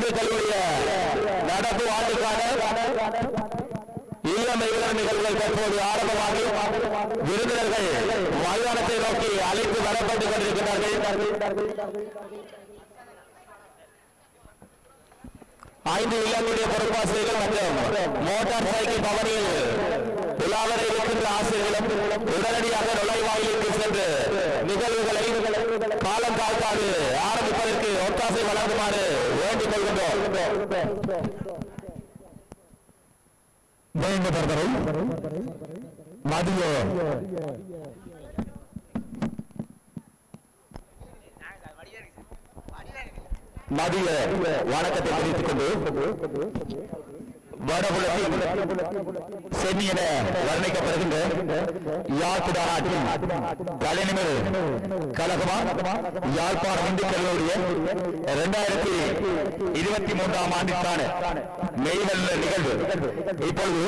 இந்து கல்லூரிய நடப்பு ஆண்டுக்கான இளம் இளம் நிகழ்வுகள் தற்போது ஆரம்பமாகி விருந்தினர்கள் மைதானத்தை நோக்கி அழைத்து வரப்பட்டுக் கொண்டிருக்கிறார்கள் ஐந்து இளங்களுடைய பொறுப்பாசிரியர்கள் மற்றும் மோட்டார் சைக்கிள் பவனில் உலாவரை இருக்கின்ற ஆசிரியர்களும் உடனடியாக நுழைவாயிலுக்கு சென்று நிகழ்வுகளை காலம் காக்காது ஆரம்பிப்பதற்கு ஒத்தாசை வழங்குமாறு மதிய மதிய வணக்கத்தை தெரிவித்துக் கொண்டு வடபுலத்தில் என வர்ணிக்கப்படுகின்ற யாழ்ப்பாண நாட்டின் தலைநிமிர் கழகமா? யாழ்ப்பாணம் இந்து கல்லூரிய இரண்டாயிரத்தி இருபத்தி மூன்றாம் ஆண்டிற்கான மெய்வல்ல நிகழ்வு. இப்பொழுது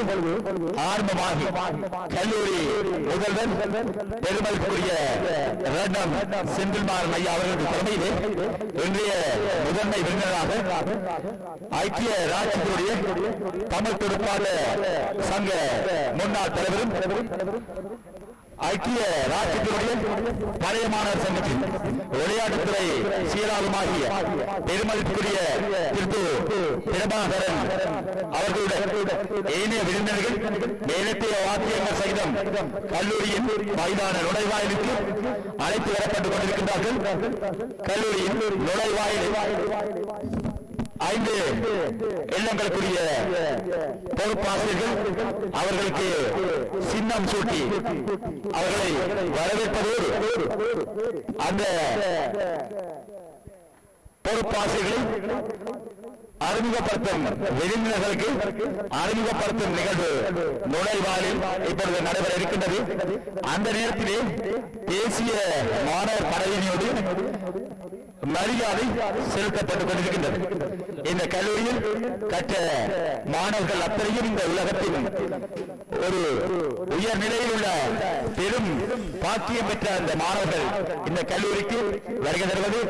ஆரம்பமாகி கல்லூரி முதல்வர் பெருமதிக்குரிய ரட்னம் செந்தில்மாறன் ஐயா அவர்களுக்கு தலைமையிலே இன்றைய முதன்மை விருந்தினராக ஐக்கிய ராஜ்யத்துடைய தமிழ் துடுப்பாட்ட சங்க முன்னாள் தலைவரும் ஐக்கிய ராஜ்யத்தினுடைய பழைய மாணவர் சங்கத்தின் விளையாட்டுத்துறை சீராளுமாகிய பெருமதிக்குரிய திரு பிரபாகரன் அவர்களுடன் ஏனைய விருந்தினர்கள் மேலத்திய வாக்கியங்கள் சகிதம் கல்லூரியின் மைதான நுழைவாயிலுக்கு அழைத்து வரப்பட்டுக் கொண்டிருக்கின்றார்கள். கல்லூரியின் நுழைவாயில் ஐந்து எண்ணங்களுக்குரிய பொறுப்பாசிரியர்கள் அவர்களுக்கு சின்னம் சூட்டி அவர்களை வரவேற்பதோடு அந்த பொறுப்பாசிரியர்களை அறிமுகப்படுத்தும் விருந்தினர்களுக்கு அறிமுகப்படுத்தும் நிகழ்வு நுழைவாளில் இப்பொழுது நடைபெற இருக்கின்றது. அந்த நேரத்திலே தேசிய மாணவர் படையினோடு மரியாதை செலுத்தப்பட்டுக் கொண்டிருக்கின்றது. இந்த கல்லூரியில் கற்ற மாணவர்கள் அத்தனையும் இந்த உலகத்தில் ஒரு உயர்நிலையில் உள்ள பெரும் பாக்கியம் பெற்ற அந்த மாணவர்கள் இந்த கல்லூரிக்கு வருகை தருவது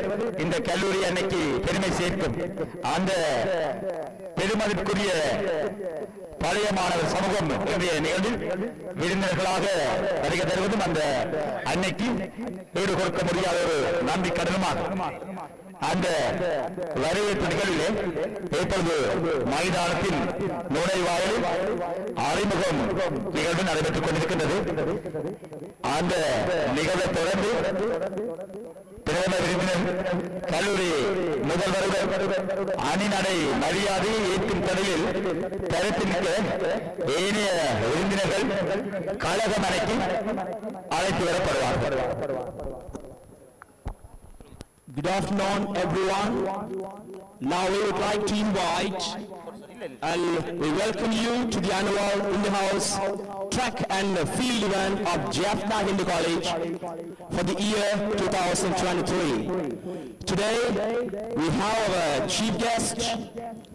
இந்த கல்லூரி அன்னைக்கு பெருமை சேர்க்கும். அந்த பெருமதிக்குரிய பழைய மாணவர் சமூகம் இன்றைய நிகழ்வில் விருந்தினர்களாக வருகை தருவதும் அந்த அன்னைக்கு ஈடு கொடுக்க முடியாத ஒரு நம்பி கடனமாக. அந்த வரவேற்பு நிகழ்விலே இப்பொழுது மைதானத்தின் நுழைவாயில் அறிமுகம் நிகழ்வு நடைபெற்றுக் கொண்டிருக்கின்றது. அந்த நிகழ்வை தொடர்ந்து பிரதம விருந்தினர் கல்லூரி முதல்வருடன் அணிநடை மரியாதை ஏற்கும் தடையில் தடுத்து நிற்க ஏனைய விருந்தினர்கள் கழகம் அணைக்கு அழைத்து வரப்படுவார்கள் Good afternoon, everyone. Now we would like to invite and we welcome you to the annual in the house track and field event of Jaffna Hindu College for the year 2023. Today we have our chief guest,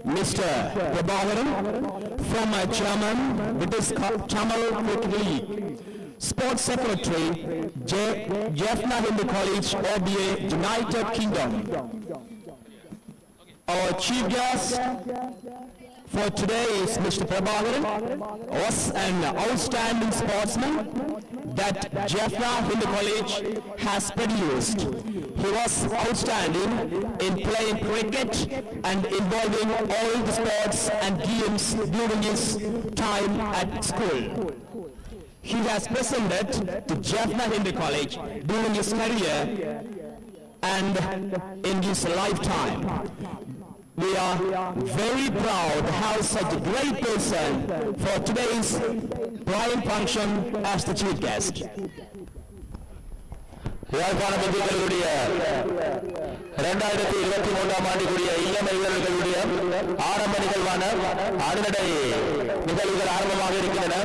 Mr. Prabhavaran, former chairman this Tamil Cricket League. Sports Secretary, Jaffna Hindu College, OBA, United Kingdom. Our chief guest for today is Mr. Prabhakaran, was an outstanding sportsman that Jaffna Hindu College has produced. He was outstanding in playing cricket and involving all the sports and games during his time at school. He has presented to Jaffna Hindu College during his career and in his lifetime. We are very proud to have such a great person for today's prime function as the chief guest. யாழ்ப்பாண இந்து இரண்டாயிரத்தி இருபத்தி மூன்றாம் ஆண்டுக்குரிய இளமை வீரர்களுடைய ஆரம்ப நிகழ்வான அணுநடை நிகழ்வுகள் ஆரம்பமாக இருக்கின்றன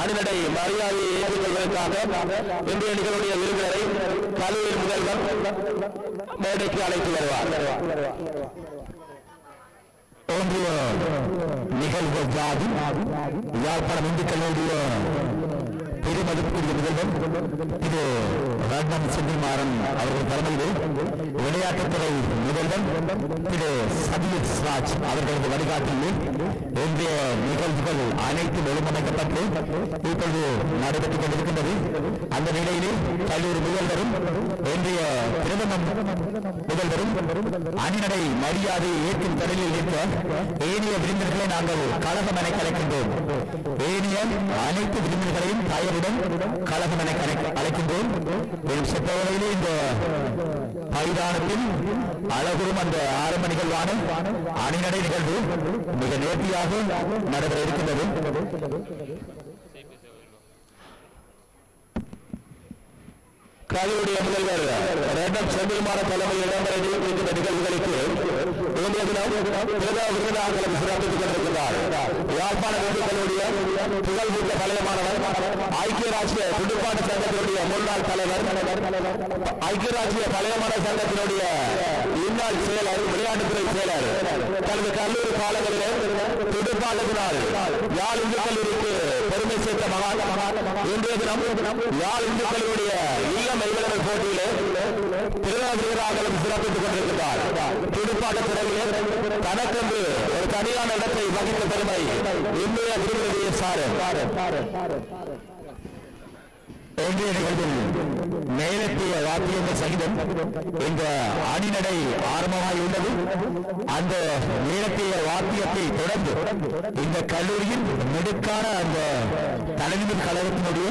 அணுநடை மரியாதையை ஏற்றுக்கொள்வதற்காக இன்றைய நிகழ்வுடைய விருந்தினரை கல்லூரி முதல்வர் மேடைக்கு அழைத்து வருவார் தோன்றிய நிகழ்வு ஜாதி யாழ்ப்பாணம் இந்துக்களுடைய கல்லூரிய பெருமதிப்புக்குரிய முதல்வர் இது ரட்னம் செந்தில்மாறன் அவர்கள் தலைமையில் விளையாட்டுத்துறை முதல்வர் திரு சதீஷ் ராஜ் அவர்களது வழிகாட்டியில் இன்றைய நிகழ்வுகள் அனைத்தும் ஒழுங்கமைக்கப்பட்டு இப்பொழுது நடைபெற்றுக் கொண்டிருக்கின்றது. அந்த நிலையிலே கல்லூரி முதல்வரும் இன்றைய பிரதமர் முதல்வரும் அணிநடை மரியாதை ஏற்கும் கடலில் நிற்க ஏனைய விருந்தினர்களை நாங்கள் கழகம் என கலைக்கின்றோம். ஏனைய அனைத்து விருந்தினர்களையும் தயவுடன் கழகம் என அழைக்கின்றோம். மேலும் செப்பவரையிலே இந்த மைதானத்தில் அழகுறும் அந்த ஆரம்ப நிகழ்வான அணிநடை நிகழ்வு மிக நேர்த்தியாக நடைபெற இருக்கின்றது. கல்லூரிய முதல்வர் ரேண்டம் செந்தில்மார தலைமையில் இடம்பெற இருக்கின்ற நிகழ்வுகளுக்கு இன்றைய பிரதம விருதாளர்களும் சிறப்பித்துக் கொண்டிருக்கிறார் யாழ்ப்பாண வேண்டுகளுடைய கல்லூரிய புகழ்பூத்த பழைய ஐக்கிய ராஜ்ய துடுப்பாட்ட சங்கத்தினுடைய முன்னாள் தலைவர் ஐக்கிய ராஜ்ய பழைய சங்கத்தினுடைய முன்னாள் செயலர் விளையாட்டுத்துறை செயலர். தனது கல்லூரி காலங்களிலே துடுப்பாட்டத்தினால் யாழ் இந்து கல்லூரிக்கு பெருமை சேர்த்த மகான் இன்றைய தினம் யாழ் இந்து கல்லூரிய இல்லம் மெய்வலர் போட்டியிலே திருநாதிராகவும் சிறப்பித்துக் கொண்டிருக்கிறார். துடுப்பாட்ட துறையிலே தனக்கென்று ஒரு தனியான இடத்தை வகித்த பெருமை இன்றைய விருதுடைய சாரு இன்றைய நிகழ்வில் மேலத்திய வாத்தியங்கள் சகிதம் இந்த அணிநடை ஆரம்பமாகி உள்ளது. அந்த மேலத்திய வாத்தியத்தை தொடர்ந்து இந்த கல்லூரியின் நெடுக்கான அந்த தலைநிமிர் கழகத்தினுடைய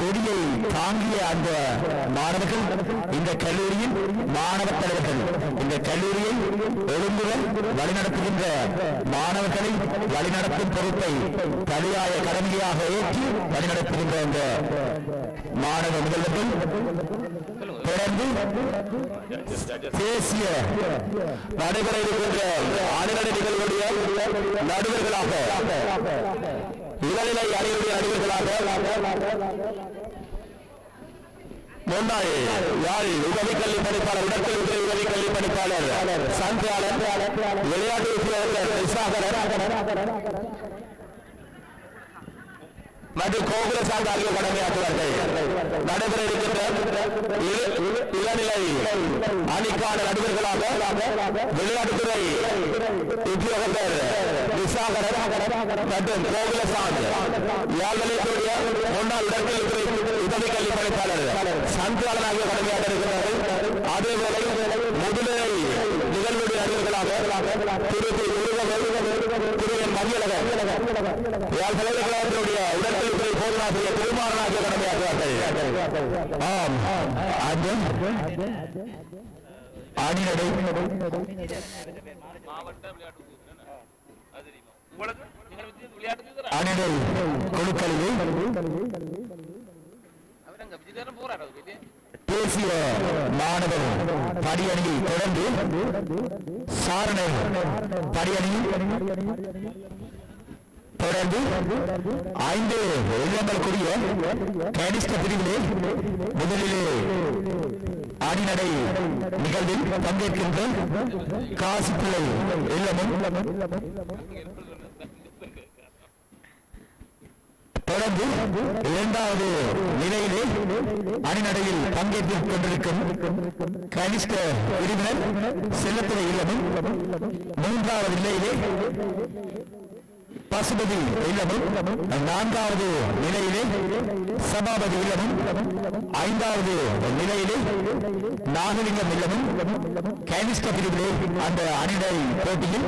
கொடியை தாங்கிய அந்த மாணவர்கள் இந்த கல்லூரியின் மாணவ தலைவர்கள். இந்த கல்லூரியை ஒழுங்குடன் வழிநடத்துகின்ற மாணவர்களை வழிநடத்தும் பொறுப்பை தலையாய கடமையாக ஏற்றி வழிநடத்துகின்ற அந்த மாணவ முதல்வர்கள் தொடர்ந்து தேசிய நடைபெற இருக்கின்ற அணிநடை நிகழ்வுடைய நடுவர்களாக இளநிலை அணியுடைய நடுவர்களாக முன்னாள் யாழ் உதவி கல்வி பணிப்பாளர் உடற்கல்வி உதவி கல்வி பணிப்பாளர் சந்தியாளர் விளையாட்டு உத்தியோகர் மது மற்றும் கோகுல சார்ந்த ஆகிய கடமையாற்றுவார்கள். நடைபெற இருக்கின்ற இளநிலை அணிக்கான நடுவர்களாக விளையாட்டுத்துறை உத்தியோகத்தர் விசாகரர் மற்றும் கோகுல சாந்த் யாழ்நிலையத்துடைய முன்னாள் உடற்கல்வித்துறை உதவி கல்வி பணிப்பாளர் சந்தியாளன் ஆகிய கடமையாற்ற இருக்கிறார்கள் அதேபோல முதுநிலை நிகழ்வுடைய நடுவர்களாக திருப்பி முருகன் திரு என் மதியழகன் யாழ் பல்கலைக்கழகத்தினுடைய உடற்கல்வித்துறை போதனாசிரியர் திருமாறனாகிய கடமையாற்றுவார்கள் ஆம் அந்த அணிநடை உங்களுக்கு நீங்கள் வித்தியாச விளையாட்டுக்கு அணிநடை குழுக்களிலே அவரங்க விஜயதாரம் போறாரு பேசிய மாணவர் படியணியில் தொடர்ந்து சாரணை படியணியில் தொடர்ந்து ஐந்து உள்ளங்களுக்குரிய கனிஷ்ட பிரிவிலே முதலிலே அணிநடை நிகழ்வில் பங்கேற்கின்ற காசிப்பிள்ளை இல்லமும் தொடர்ந்து இரண்டாவது நிலையிலே அணிநடையில் பங்கேற்றுக் கொண்டிருக்கும் கனிஷ்ட பிரிவினர் செல்லத்துறை இல்லமும் மூன்றாவது நிலையிலே பசுபதி இல்லமும் நான்காவது நிலையிலே சபாபதி இல்லமும் ஐந்தாவது நிலையிலே நாகலிங்கம் இல்லமும் கனிஷ்ட பிரிவிலே அந்த அணிடை போட்டியில்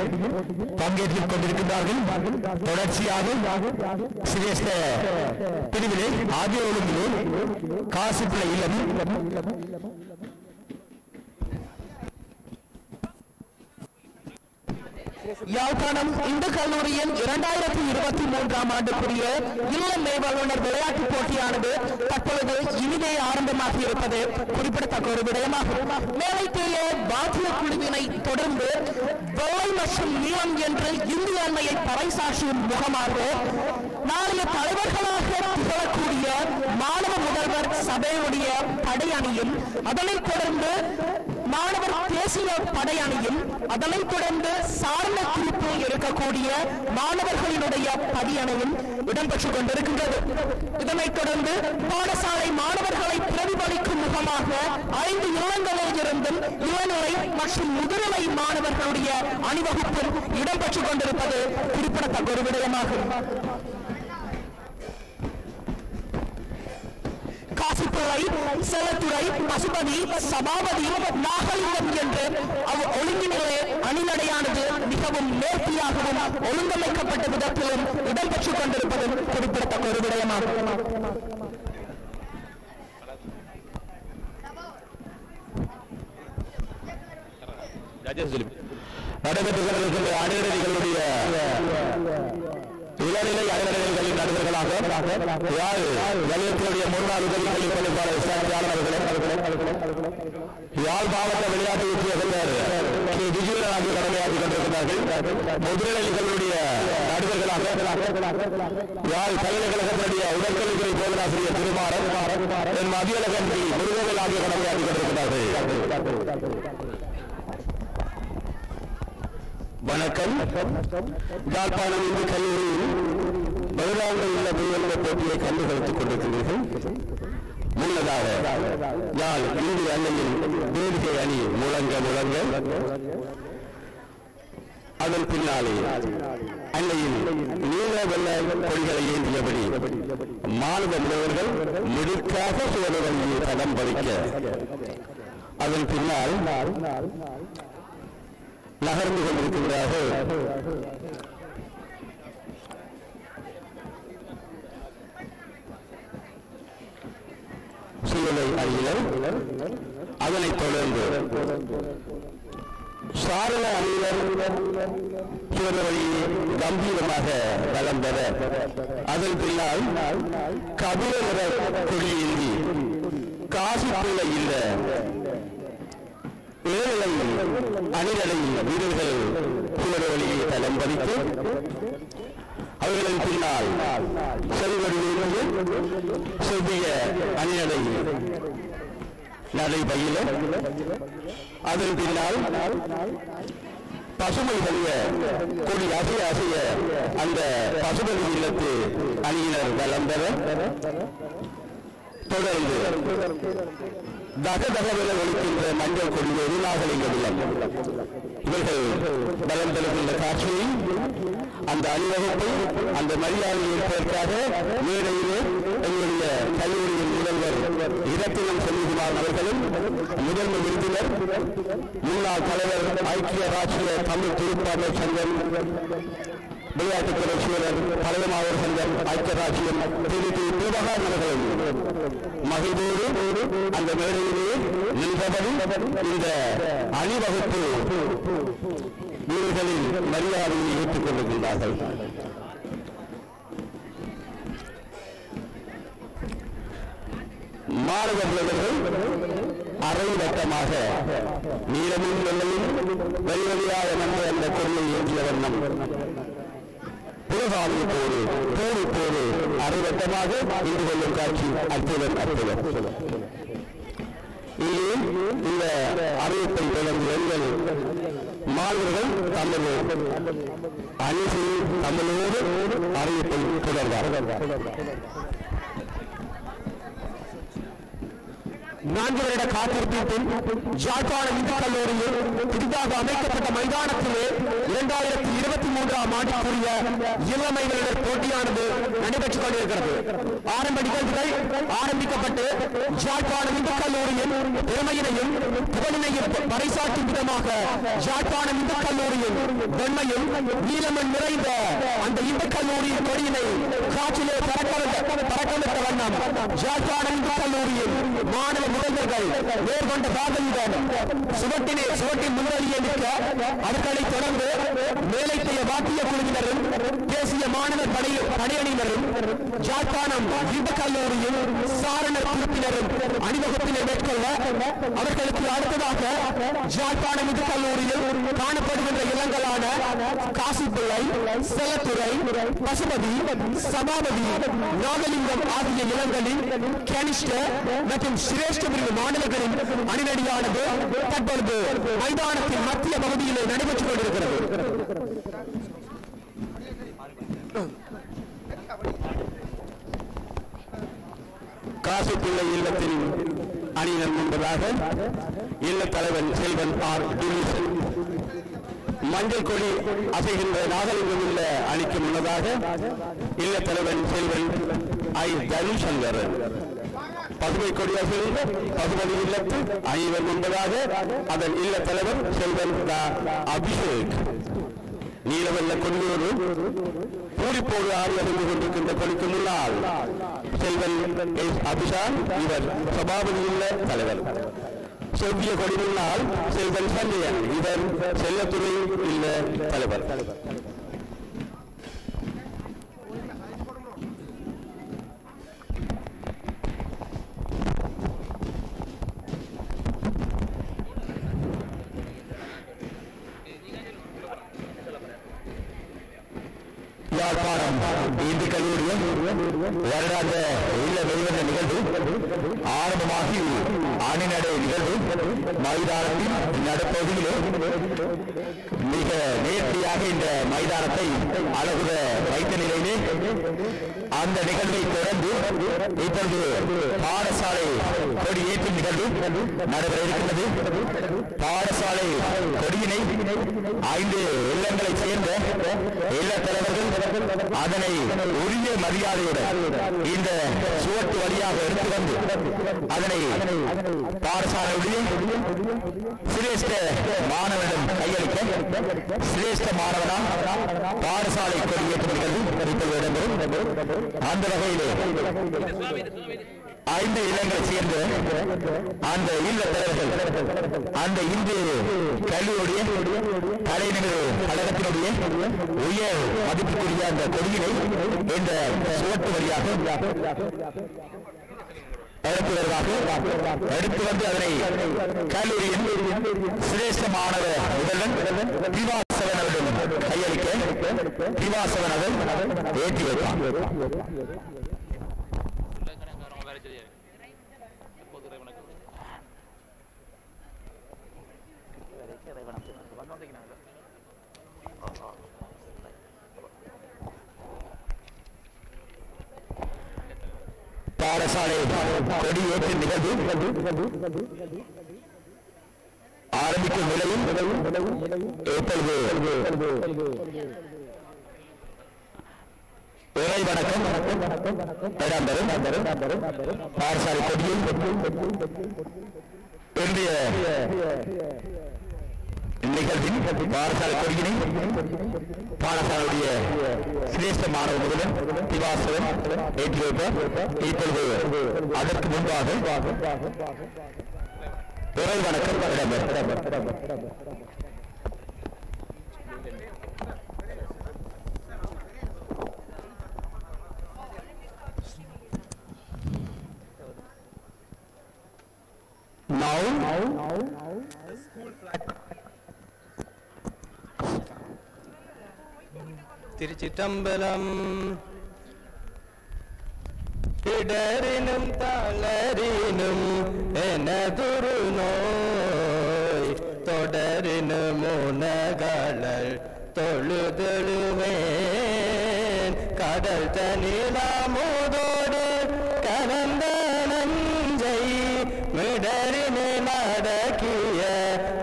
பங்கேற்றுக் கொண்டிருக்கின்றார்கள். தொடர்ச்சியாக சிரேஷ்ட பிரிவிலே ஆகிய ஒழுங்கிலே காசுப்பிள்ளை இல்லமும் யாழ்ப்பாணம் இந்து கல்லூரியின் இரண்டாயிரத்தி இருபத்தி மூன்றாம் ஆண்டுக்குரிய இளம் மேம்பாளர் விளையாட்டுப் போட்டியானது தற்பொழுது இனிதே ஆரம்பமாகி இருப்பது குறிப்பிடத்தக்க ஒரு விடயமாகும். மேலைத்தேய பாத்திய குழுவினை தொடர்ந்து வெள்ளை மற்றும் நீளம் என்று இந்திய அண்மையை பறைசாற்றும் முகமாக நாளைய தலைவர்களாக திகழக்கூடிய மாணவ முதல்வர் சபையுடைய படையணியும் அதனைத் தொடர்ந்து மாணவர் தேசிய படையணியும் அதனைத் தொடர்ந்து சாரண குறிப்பு இருக்கக்கூடிய மாணவர்களினுடைய பதியணையும் இடம்பெற்றுக் கொண்டிருக்கின்றது. இதனைத் தொடர்ந்து பாடசாலை மாணவர்களை பிரதிபலிக்கும் முகமாக ஐந்து இளங்களில் இருந்தும் இளநிலை மற்றும் முதுநிலை மாணவர்களுடைய அணிவகுப்பும் இடம்பெற்றுக் கொண்டிருப்பது குறிப்பிடத்தக்க ஒரு விடயமாகும். காசித்துறை செலத்துறை பசுபதி சபாபதி நாகலிங்கம் என்று அவ் ஒழுங்கினிலே அணிநடையானது மிகவும் நேர்த்தியாகவும் ஒழுங்கமைக்கப்பட்ட விதத்திலும் இடம்பெற்றுக் கொண்டிருப்பதும் குறிப்பிடத்தக்க ஒரு விடயமாகும். நடைபெற்றுக் கொண்டிருக்கின்ற அணியர்களுடைய இளநிலை நடுவர்களாக யாழ் வலியத்தினுடைய முன்னாள் உதவி கல்வி பணிப்பாளர் அவர்களே. யாழ் மாவட்ட விளையாட்டு உத்தியோகத்தர் கே. விஜயன் ஆகிய கடமையாற்றிக் கொண்டிருக்கிறார்கள். முதுநிலை நிகழ்வுடைய நடுவர்களாக யாழ் பல்கலைக்கழகத்தினுடைய உடற்கல்வித்துறை போதனாசிரியர் திருமாறன் என் மதியழ முருகவேல் ஆகிய கடமையாற்றிக் கொண்டிருக்கிறார்கள். வணக்கம். யாழ்ப்பாணம் இந்து கல்லூரியில் வருடாங்கள் உள்ள உயர்ந்த போட்டியை கண்டுகளித்துக் கொண்டிருக்கிறீர்கள். முன்னதாக யாழ் இந்திய அன்னையின் வேடிக்கை அணி முழங்க முழங்க. அதன் பின்னாலே அன்னையின் நீல வெள்ள கொடிகளை ஏந்தியபடி மாணவ முனைவர்கள் முழுக்காக சுவரவழியை படம் பதிக்க அதன் பின்னால் நகர்ந்து கொண்டிருக்கிறார்கள். சூழலை அணியினர் அதனைத் தொடர்ந்து சாரண அணியினர் சூழல் கம்பீரமாக வலம் பெற அதன் பின்னால் கபில நிற கொடியேந்தி காசி பிள்ளை ஏழை அணிகளை வீரர்கள் சூழல் வழியை தலம் பதித்து அவர்களின் பின்னால் செல்வடிவிலிருந்து செவ்விய அணிநடை நடைபயில அதன் பின்னால் பசுமை வழிய கொடி அசைய அசைய அந்த பசுமை இல்லத்து அணியினர் வளம் பெற தொடர்ந்து தக ஒழிக்கின்ற மஞ்சள் கொடியோடு நாகலிங்க இல்லம் இவர்கள் பலம் பெறுகின்ற காட்சியை அந்த அணிவகுப்பை அந்த மரியாதையை ஏற்பதற்காக மேடையிலே எங்களுடைய கல்லூரியின் முதல்வர் இரத்தினம் செல்விகுமார் அவர்களும் முதன்மை விருந்தினர் முன்னாள் தலைவர் ஐக்கிய ராஷ்டிரிய தமிழ் திருப்பாளர் சங்கம் விளையாட்டுத்துறை சூழல் பழையமாவர் சங்கம் ஐக்கியராட்சியம் திரு திரு மகிழ்வோடு அந்த மேடையிலே நின்றபடி இந்த அணிவகுப்பு வீரர்களின் மரியாதையை ஏற்றுக் கொண்டிருக்கின்றார்கள். மாணவர்கள் அரை வட்டமாக நீளமும் வெள்ளையும் வெள்வெளியாக நம்ப அந்த பொருளை ஏற்றிய வண்ணம். புலகாமி போரு போரு போரு அரைவட்டமாக இன்று கொள்ளும் காட்சி அற்புதம் அற்புதம். இங்கே இந்த அறிவிப்பை தொடர்ந்து எங்கள் மாணவர்கள் தமது அணிசை தமிழோடு அறிவிப்பை தொடர்ந்தார் நான்கு வருட காத்திருப்பின் ஜாழ்ப்பாண இந்து கல்லூரியில் புதிதாக அமைக்கப்பட்ட மைதானத்திலே இரண்டாயிரத்தி இருபத்தி மூன்றாம் ஆண்டுக்குரிய இளமையினர் போட்டியானது நடைபெற்றுக் கொண்டிருக்கிறது. ஆரம்ப நிகழ்வுகள் ஆரம்பிக்கப்பட்டு ஜாழ்ப்பாண இந்து கல்லூரியின் பெருமையினையும் புகழினையும் பறைசாற்றும் விதமாக ஜாழ்ப்பாண இந்து கல்லூரியின் வெண்மையும் நீலமும் நிறைந்த அந்த இந்து கல்லூரியின் கொடியினை காற்றிலே பறக்க பறக்கவிட்ட வண்ணம் ஜாழ்ப்பாண இந்து கல்லூரியின் மாணவ முதல்வர்கள் மேற்கொண்ட பாதையுடன் சுவட்டினை சுவட்டின் முன்னணியை நிற்க அவர்களைத் தொடர்ந்து மேலைத்தைய வாத்திய குழுவினரும் தேசிய மாணவர் படை படையணியினரும் ஜாழ்ப்பாணம் இந்து கல்லூரியின் சாரணர் குழுப்பினரும் அணிவகுப்பினை மேற்கொள்ள அவர்களுக்கு அடுத்ததாக ஜாழ்ப்பாணம் இந்து கல்லூரியில் காணப்படுகின்ற இளங்களான காசிப்பிள்ளை செலத்துறை பசுபதி சபாபதி நாகலிங்கம் ஆகிய இளங்களின் கனிஷ்ட மற்றும் சிரேஷ்ட லட்சம் மாணவர்களின் அணிநடியானது தற்பொழுது மைதானத்தின் மத்திய பகுதியிலே நடைபெற்றுக் கொண்டிருக்கிறது. காசிப்பிள்ளை இல்லத்தில் அணியினர் முன்பதாக இல்ல செல்வன் ஆர் டிவிசன் மஞ்சள் கொடி அசைகின்ற நாகலிங்கம் உள்ள அணிக்கு முன்னதாக இல்லத்தலைவன் செல்வன் ஐ தனுசங்கர். பதுமை கொடி அசைகின்ற பசுமதி இல்லத்து அணிவர் முன்பதாக அதன் இல்ல தலைவர் செல்வன் அபிஷேக். நீலவல்ல கொண்டூர் பூரிப்போடு ஆடி அறிந்து கொண்டிருக்கின்ற கொடிக்கு முன்னால் செல்வன் எஸ். அபிஷான் இவர் சபாபதி உள்ள தலைவர். செவ்விய கொடி முன்னால் செல்வன் சஞ்சயன் இவர் செல்லத்துறை உள்ள தலைவர் யாழ்ப்பாணம் இந்து கல்லூரியில் வருடாந்த இல்ல வெளிவந்த நிகழ்வு ஆரம்பமாகி அணிநடை நிகழ்வு. மைதானத்தின் நடப்பகுதியிலே மிக நேர்த்தியாக இந்த மைதானத்தை அழகுற வைத்த நிலையிலே அந்த நிகழ்வை தொடர்ந்து இப்பொழுது பாடசாலை கொடியேற்றும் நிகழ்வு நடைபெற இருக்கின்றது. பாடசாலை கொடியினை ஐந்து இல்லங்களை சேர்ந்த இல்ல தலைவர்கள் அதனை உரிய மரியாதையுடன் இந்த சுவட்டு வழியாக எடுத்து வந்து அதனை பாடசாலையுடைய சிரேஷ்ட மாணவனிடம் கையளிக்க சிரேஷ்ட மாணவனால் பாடசாலை கொடியேற்றம் நிகழ்வு இப்பொழுது இடம்பெறும் அந்த வகையிலே ஐந்து இல்லங்களை சேர்ந்து அந்த இல்ல தலைவர்கள் அந்த இந்து கல்வியுடைய தலைநகர் கழகத்தினுடைய உயர் மதிப்புக்குரிய அந்த கொடியினை இந்த சுவட்டு வழியாக எடுத்து வருவார்கள். எடுத்து வந்து அதனை கல்லூரியின் சிரேஷ்ட மாணவர் முதல்வன் திவா திவாசவன் அவரிடம் கையளிக்க திவாசவன் அவர் ஏற்றி வைப்பார் பாடசாலை கொடி தெரியாது நிகழ்வு. ஆரம்பிக்கும் நிலையும் இப்பொழுது இறை வணக்கம். இடம்பெறும் பாடசாலை இன்றைய நிகழ்வின் பாடசாலை கொடியினை பாடசாலையுடைய சிரேஷ்ட மாணவ முதலும் திவாசவன் ஏற்றி வைப்பார் இப்பொழுது அதற்கு முன்பாக இறை வணக்கம் இடம்பெறும் Now, திருச்சிற்றம்பலம் இடரினும் தளரினும் எனதுரு நோய் தொடரினும் உனகளல் தொழுதழுவேன். கடல் தனிலாமோதோடு கலந்த நஞ்சை மிடரினு நடக்கிய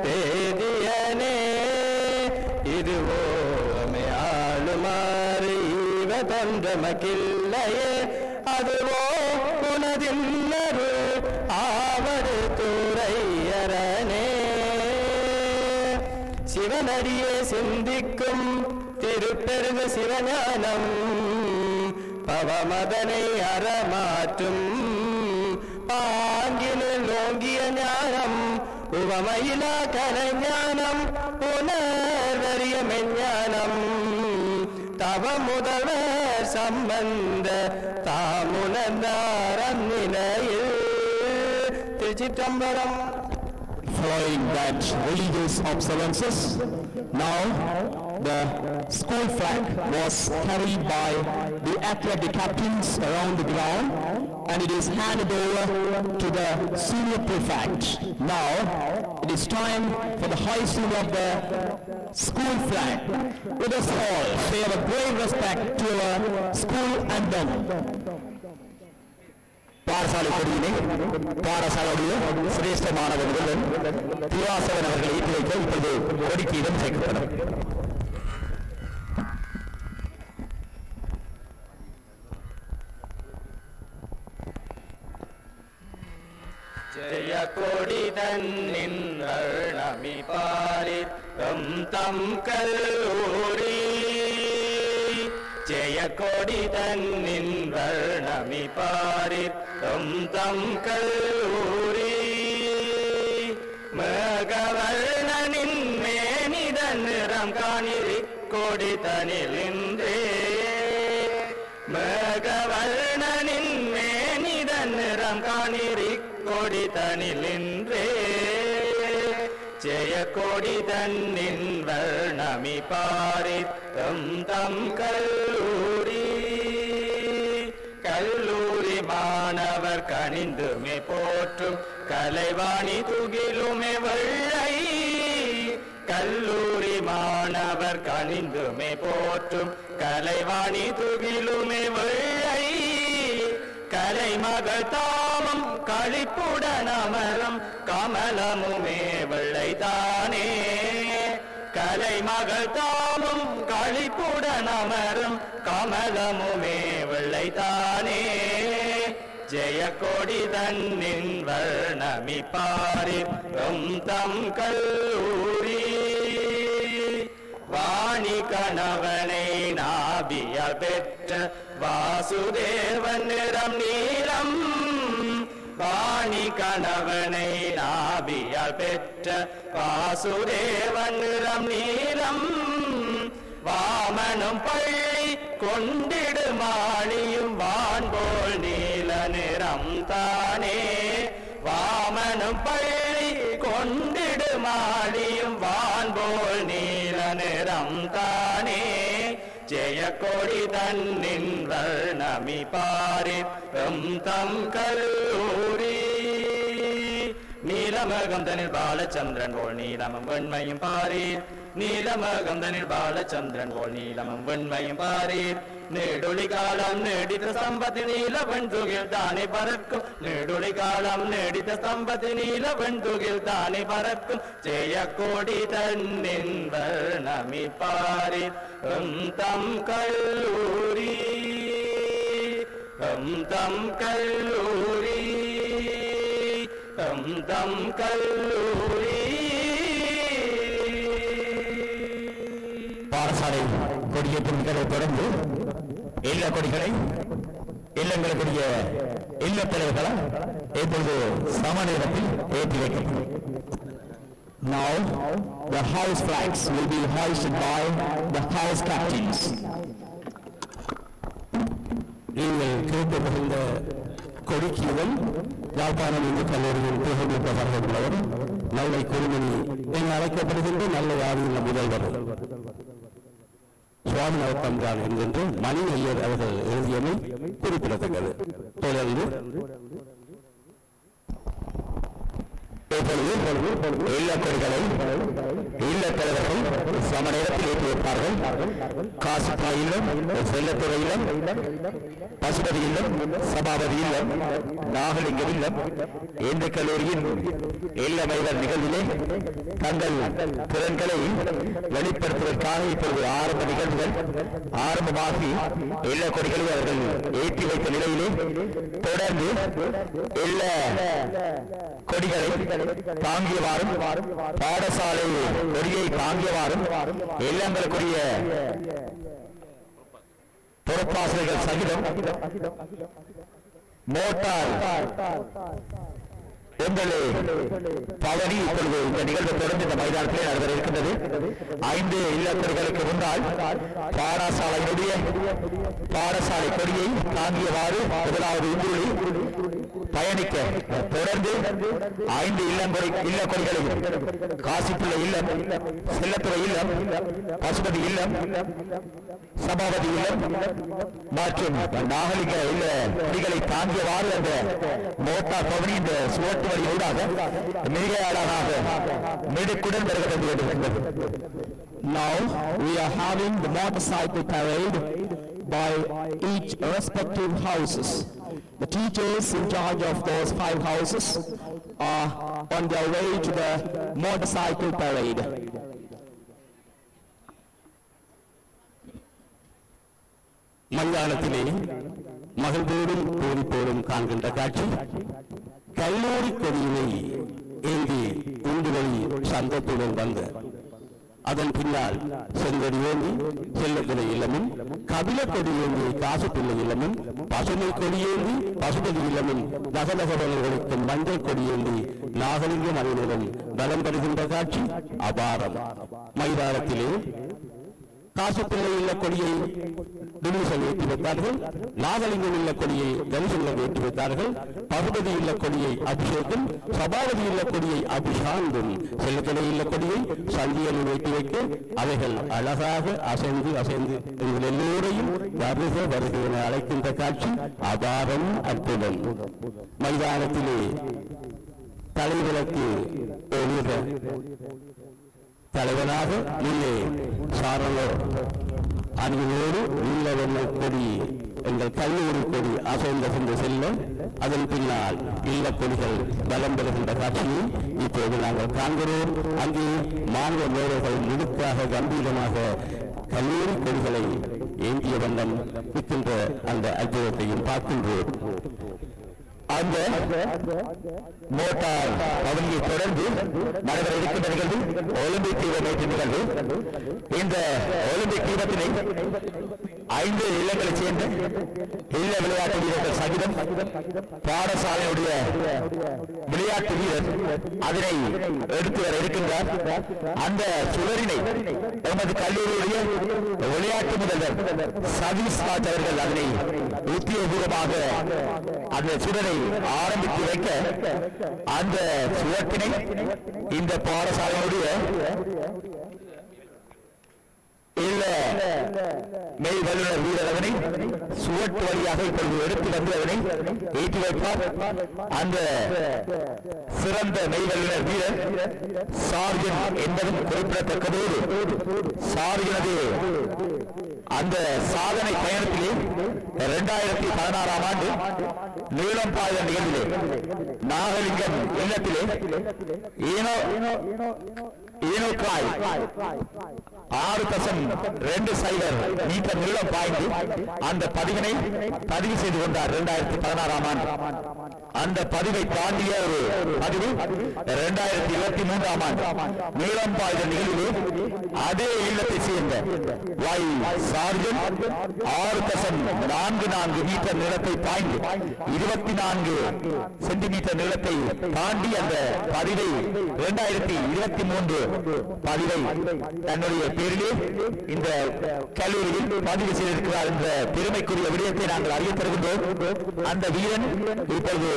பேதியனே. இதுவோ அமை ஆளுமாறு ஈவதொன்றமக்கில்லையே அதுவோ உனதில்லரு ஆவடு துறையரனே. சிவனடியே சிந்திக்கும் திருப்பெருகு சிவஞானம் பவமதனை அறமாற்றும். பாங்கினில் நோங்கிய ஞானம் உவமையிலா கலைஞானம் உணர்வறிய மெஞ்ஞானம். தவ முதல்வர் சம்பந்த தாமுணர்ந்தாரம் நிலையில் திருச்சிற்றம்பலம் following that religious observances, now the school flag was carried by the athletic captains around the ground and it is handed over to the senior prefect. Now it is time for the hoisting of the school flag. Let us all pay our great respect to our school anthem. பாடசாலை கொடியினை பாடசாலையுடைய சிரேஷ்ட மாணவர்களுடன் திவாசவன் அவர்களை ஏற்றி வைக்க இப்பொழுது கொடிக்கு இடம் சேர்க்கப்படும் ജയ കൊടി തന്നിന്നമി പാരിത്തം തം കല്ലൂരി ജയ കൊടി തന്നിന്നമി പാരിത്തം തം കല്ലൂരി മകവർണനിന്മേ നിതന്നിറം കാണിരി കൊടി തനിലിൻ கொடி தனிலின்றே ஜெய கொடி தன்னின் வர்ணமி பாரித்தம் தம் கல்லூரி. கல்லூரி மாணவர் கனிந்துமே போற்றும் கலைவாணி துகிலுமே வெள்ளை. கல்லூரி மாணவர் கனிந்துமே போற்றும் கலைவாணி துகிலுமே வெள்ளை. கலைமகள் தாமம் களிப்புடன் அமரம் கமலமுமே வெள்ளைதானே. கலைமகள் தாமம் களிப்புடன் அமரம் கமலமுமே வெள்ளைதானே. ஜெய கொடி தன்னின் வர்ணமி தம் கல்லூரி. வாணி கணவனை நாபிய பெற்ற வாசுதேவன் நிறம் நீலம். வாணி கணவனை நாபிய பெற்ற வாசுதேவன் நிறம் நீலம். வாமனும் பள்ளி கொண்டிடு மாணியும் வான்போல் நீல நிறம் தானே. வாமனும் பள்ளி கொண்டிடுமாளியும் வான்போல் நிறம் தானே ஜெய கொடி தன்னின் வர்ணமி பாரி தம் கல்லூரி நீலமகந்தனில் பாலச்சந்திரன் போல் நீலமும் வெண்மையும் பாரீர் நீலமகந்தனில் பாலச்சந்திரன் போல் நீலமும் வெண்மையும் பாரீர் நெடுளி காலம் நீடித்த சம்பத்தி நீல வெண்துகில் தானே பறக்கும் நெடுளி காலம் நீடித்த சம்பத்தி நீல வெண்துகில் தானே பறக்கும் ஜெய கோடி தன்னின் வர்ணமி பாரீர் தம் கல்லூரி பாடசாலை கொடியேற்றும் நிகழ்வை தொடர்ந்து இல்ல கொடிகளை இல்லங்களுக்குரிய இல்ல தலைவர்களால் இப்பொழுது சம நேரத்தில் ஏற்றி வைக்கப்படும்? Now, the house flags will be hoisted by the house captains. நீங்கள் கேட்டு மகிழ்ந்த கொடிக்கீவன் யாழ்ப்பாணம் இந்து கல்லூரியின் புகழ்பெற்ற வரவேற்பவர் நல்லை குருமணி என அழைக்கப்படுகின்ற நல்ல ஆவியுள்ள முதல்வர். சுவாமி நவத்தம்ரான் என்கின்ற மணி ஐயர் அவர்கள் எழுதியமை குறிப்பிடத்தக்கது. தொடர்ந்து இப்பொழுது சம நேரத்தில் ஏற்றி வைப்பார்கள் செல்லத்துறை இல்லம் பசுபதி இல்லம் கல்லூரியின் இல்ல நிகழ்விலே தங்கள் திறன்களை வெளிப்படுத்துவதற்காக இப்பொழுது ஆரம்ப நிகழ்வுகள் ஆரம்பமாகி கொடிகளை அவர்கள் ஏற்றி வைத்த நிலையிலே தொடர்ந்து கொடிகளை தாங்கியவாறும் பாடசாலை கொடியை தாங்கியவாறும் இல்லங்களுக்குரிய பொறுப்பாசிரியர்கள் சகிதம் மோட்டார் எங்களே பவனி இப்பொழுது இந்த நிகழ்வு தொடர்ந்து இந்த மைதானத்திலே நடைபெற இருக்கின்றது. ஐந்து இல்லத்தர்களுக்கு முன்னால் பாடசாலையினுடைய பாடசாலை கொடியை தாங்கியவாறு முதலாவது இந்துளி பயணிக்க தொடர்ந்து ஐந்து இல்லங்கொடி இல்ல கொடிகளையும் காசிப்புள்ள இல்லம் செல்லத்துறை இல்லம் பசுபதி இல்லம் சபாபதி இல்லம் மற்றும் நாகலிங்க இல்ல கொடிகளை தாங்கியவாறு அந்த மோட்டா பவனி இந்த சுவட்டு வழி ஊடாக மிக அழகாக மிடுக்குடன் வருகிறது Now, we are having the motorcycle parade by each respective houses. The teachers in charge of those five houses are on their way to the motorcycle parade. மைதானத்திலே மகிழ்வோடும் பூரிப்போடும் காண்கின்ற காட்சி கல்லூரி கொடியினை ஏந்தி உண்டுவழி சந்தத்துடன் வந்த அதன் பின்னால் செங்கடி ஏந்தி செல்லத்துறை இல்லமும் கபில கொடி ஏந்தி காசுப்பிள்ளை இல்லமும் பசுமை கொடி ஏந்தி பசுபதி இல்லமும் நகநகரங்களுக்கு மஞ்சள் கொடி ஏந்தி நாகலிங்கம் அணியினரும் பலம் பெறுகின்ற காட்சி அபாரம். மைதானத்திலே காசுப்பிள்ளை உள்ள கொடியை நிமிஷம் ஏற்றி வைத்தார்கள் நாகலிங்கம் உள்ள கொடியை தரிசனம் ஏற்றி வைத்தார்கள் பகுபதி உள்ள கொடியை அபிஷேகம் சபாபதி உள்ள கொடியை அபிஷாந்தும் செல்லத்துறை உள்ள கொடியை சந்தியனில் ஏற்றி வைக்க அவைகள் அழகாக அசைந்து அசைந்து எங்கள் எல்லோரையும் வருக வருக என அழைக்கின்ற காட்சி அபாரம் அற்புதம். மைதானத்திலே தலைவிளக்கு தலைவனாக இல்லை சாரணோ அன்போடு நீல கொடி எங்கள் கல்லூரி கொடி அசைந்த சென்று செல்ல அதன் பின்னால் இல்ல கொடிகள் பலம் பெறுகின்ற காட்சியை இப்போது நாங்கள் காண்கிறோம். அங்கே மாநில மேடைகள் முழுக்காக கம்பீரமாக கல்லூரி கொடிகளை ஏந்திய வண்ணம் நிற்கின்ற அந்த அற்புதத்தையும் பார்க்கின்றோம். அந்த மோட்டார் பவனியை தொடர்ந்து நடைபெற இருக்கின்ற நிகழ்வு ஒலிம்பிக் தீப நேற்று நிகழ்வு இந்த ஒலிம்பிக் தீபத்தினை ஐந்து இல்லங்களைச் சேர்ந்த இல்ல விளையாட்டு வீரர்கள் சகிதம் பாடசாலையுடைய விளையாட்டு வீரர் அதனை எடுத்து வர இருக்கின்றார். அந்த சுவரினை எமது கல்லூரியுடைய விளையாட்டு முதல்வர் சதீஷ் ராஜ் அவர்கள் அதனை உத்தியோகபூர்வமாக அந்த சுடரை ஆரம்பித்து வைக்க அந்த சுவற்றினை இந்த பாடசாலையுடைய இல்ல. மெய் வல்லுநர் வீரர் சுவட்டு வழியாக இப்பொழுது எடுத்து வந்து அதனை ஏற்றி வைப்பார். அந்த சிறந்த மெய் வல்லுநர் வீரர் சார்ஜன் என்பதும் குறிப்பிடத்தக்கதோடு சார்ஜனது அந்த சாதனை பயணத்திலே இரண்டாயிரத்தி பதினாறாம் ஆண்டு நீளம் பாய நிகழ்விலே நாகலிங்கம் இல்லத்திலே ஈனோ ஈனுக்காய் ஆறு தசம் ரெண்டு சைலர் மீட்டர் நீளம் பாய்ந்து அந்த பதிவினை பதிவு செய்து கொண்டார் இரண்டாயிரத்தி பதினாறாம் ஆண்டு. அந்த பதிவை தாண்டிய ஒரு பதிவு இரண்டாயிரத்தி இருபத்தி மூன்றாம் ஆண்டு. நீளம் பாய்ந்த நிகழ்வு அதே ஈழத்தை சேர்ந்த வை சார்ஜன் ஆறு தசம் நான்கு நான்கு மீட்டர் நீளத்தை பாய்ந்து இருபத்தி நான்கு சென்டிமீட்டர் நீளத்தை தாண்டி அந்த பதிவை இரண்டாயிரத்தி இருபத்தி மூன்று பதிவை தன்னுடைய பேரிலே இந்த கல்லூரியில் பதிவு செய்திருக்கிறார் என்ற பெருமைக்குரிய விடயத்தை நாங்கள் அறிய தருகின்றோம். அந்த வீரன் இப்பொழுது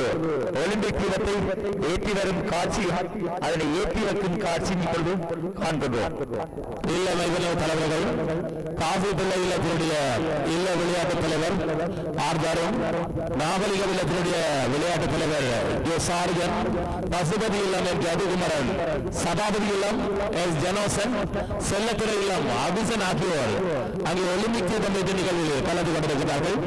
ஒலிம்பிக் தீபத்தை ஏற்றி வரும் காட்சி அதனை ஏற்றி வைக்கும் காட்சி இப்பொழுது காண்கின்றோம். இல்ல மைதன தலைவர்கள் காசி பிள்ளை இல்லத்தினுடைய இல்ல விளையாட்டு தலைவர் ஆர்தாரும் நாகலிக இல்லத்தினுடைய விளையாட்டு தலைவர் ஜே சார்ஜன் பசுபதி இல்லம் என்ற அதிகுமரன் சபாபதி இல்லம் எஸ் ஜனோசன் செல்லத்துறை இல்லம் அபிசன் ஆகியோர் அங்கே ஒலிம்பிக் தீபம் என்ற நிகழ்வில் கலந்து கொண்டிருக்கிறார்கள்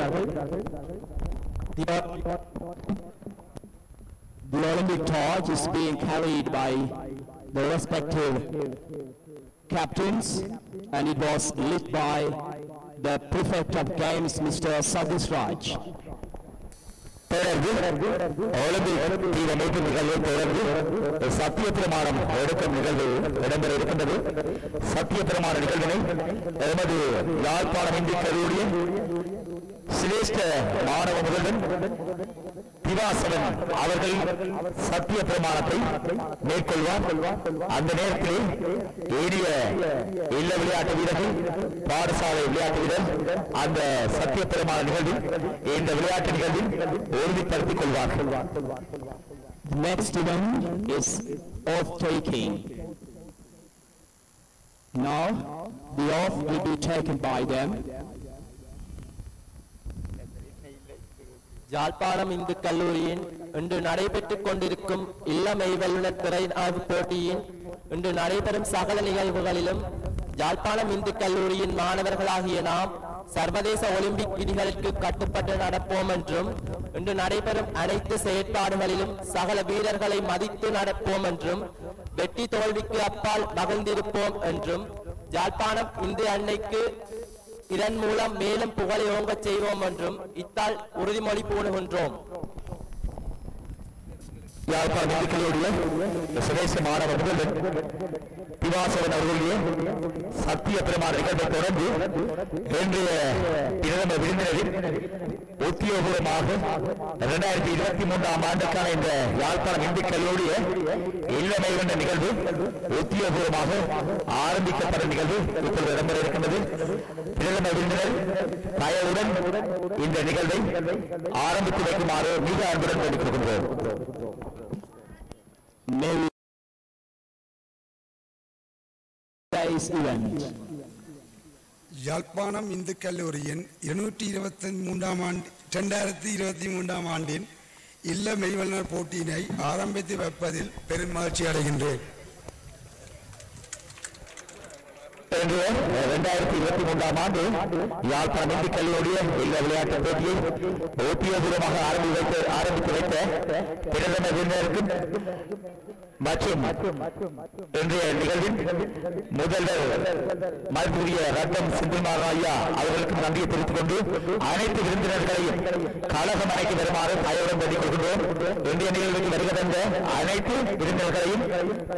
The Olympic torch is being carried by the respective captains and it was lit by the prefect of games, Mr. Sadish Raj. தொடர்ந்து ஒலிம்பிக் தீர மீட்பு நிகழ்வு தொடர்ந்து சத்திய பிரமாணம் எடுக்கும் நிகழ்வு இடம்பெற இருக்கின்றது. சத்திய பிரமாண நிகழ்வினை எமது யாழ்ப்பாணம் இந்திய கல்லூரிய சிரேஷ்ட மாணவ முதல்வன் திவாசவன் அவர்கள் சத்திய பிரமாணத்தை மேற்கொள்வார் அந்த நேரத்தில் ஏறிய இல்ல விளையாட்டு வீரர்கள் பாடசாலை விளையாட்டு வீரர் அந்த சத்திய பிரமாண நிகழ்வில் இந்த விளையாட்டு நிகழ்வில் உறுதிப்படுத்திக் கொள்வார்கள் next one is oath taking. Now, the oath will be taken by them. Yazhpanam Hindu கல்லூரியின் இன்று நடைபெற்றுக் கொண்டிருக்கும் இல்லமை வல்லுநர் திரை ஆய்வு போட்டியின் இன்று நடைபெறும் சகல நிகழ்வுகளிலும் யாழ்ப்பாணம் இந்து கல்லூரியின் மாணவர்களாகிய நாம் சர்வதேச ஒலிம்பிக் விதிகளுக்கு கட்டுப்பட்டு நடப்போம் என்றும் இன்று நடைபெறும் அனைத்து செயற்பாடுகளிலும் சகல வீரர்களை மதித்து நடப்போம் என்றும் வெற்றி தோல்விக்கு அப்பால் மகிழ்ந்திருப்போம் என்றும் யாழ்ப்பாணம் இந்து அன்னைக்கு இதன் மூலம் மேலும் புகழை ஓங்க செய்வோம் என்றும் இத்தால் உறுதிமொழி போடுகின்றோம் யாழ்ப்பாண இந்துக்களுடைய திவாசவன் அவர்களுடைய சத்திய பிரமாண நிகழ்வை தொடர்ந்து இன்றைய பிரதம விருந்தினரில் உத்தியோகபூர்வமாக இரண்டாயிரத்தி இருபத்தி மூன்றாம் ஆண்டுக்கான இந்த யாழ்ப்பாணம் இந்து கல்லூரிய இல்லமை கொண்ட நிகழ்வு உத்தியோகபூர்வமாக ஆரம்பிக்கப்பட்ட நிகழ்வு இப்பொழுது இடம்பெற இருக்கின்றது பிரதம விருந்தினர் தயவுடன் இந்த நிகழ்வை ஆரம்பித்து வைக்குமாறு மிக அன்புடன் வேண்டிக் கொள்கின்றோம் Today's event. யாழ்ப்பாணம் இந்து கல்லூரியின் இருநூற்றி இருபத்தி மூன்றாம் ஆண்டு இரண்டாயிரத்தி இருபத்தி மூன்றாம் ஆண்டின் இல்ல மெய்வல்னர் போட்டியினை ஆரம்பித்து வைப்பதில் பெரும் மகிழ்ச்சி அடைகின்றேன் இரண்டாயிரத்தி இருபத்தி மூன்றாம் ஆண்டு யாழ்ப்பாணம் இந்து கல்லூரிய இல்ல விளையாட்டுப் போட்டியை உத்தியோகபூர்வமாக ஆரம்பி வைத்த ஆரம்பித்து வைத்த பிரதம விருந்தினருக்கும் மற்றும் இன்றைய நிகழ்வின் முதல்வர் மதிப்புரிய ரத்தம் சிந்துமார் ஐயா அவர்களுக்கு நன்றியை தெரிவித்துக் கொண்டு அனைத்து விருந்தினர்களையும் கழகம் அணைக்கு வருமாறு தயவுடன் வேண்டிக் கொள்கின்றோம் இன்றைய நிகழ்வுக்கு வருகை தந்த அனைத்து விருந்தினர்களையும்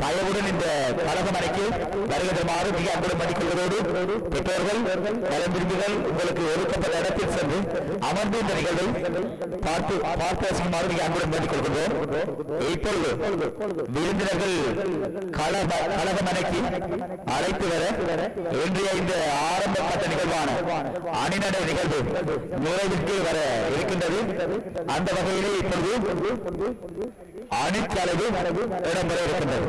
தயவுடன் இந்த கழகம் அணைக்கு வருகை தருமாறு மிக அன்புடன் வேண்டிக் கொள்வதோடு பெற்றோர்கள் நலம் விரும்புகள் உங்களுக்கு ஒதுக்கப்பட்ட இடத்தில் சென்று அமர்ந்து இந்த நிகழ்வை பார்த்து பார்த்து மிக அன்புடன் வேண்டிக் கொள்கின்றோம் இப்பொழுது விருந்தினர்கள் கலக கழகமனைக்கு அழைத்து வர இன்றைய இந்த ஆரம்பப்பட்ட நிகழ்வான அணிநடை நிகழ்வு நிறைவிற்கு வர இருக்கின்றது. அந்த வகையிலே இப்பொழுது அணிச்சலவு இடம்பெற இருக்கின்றது.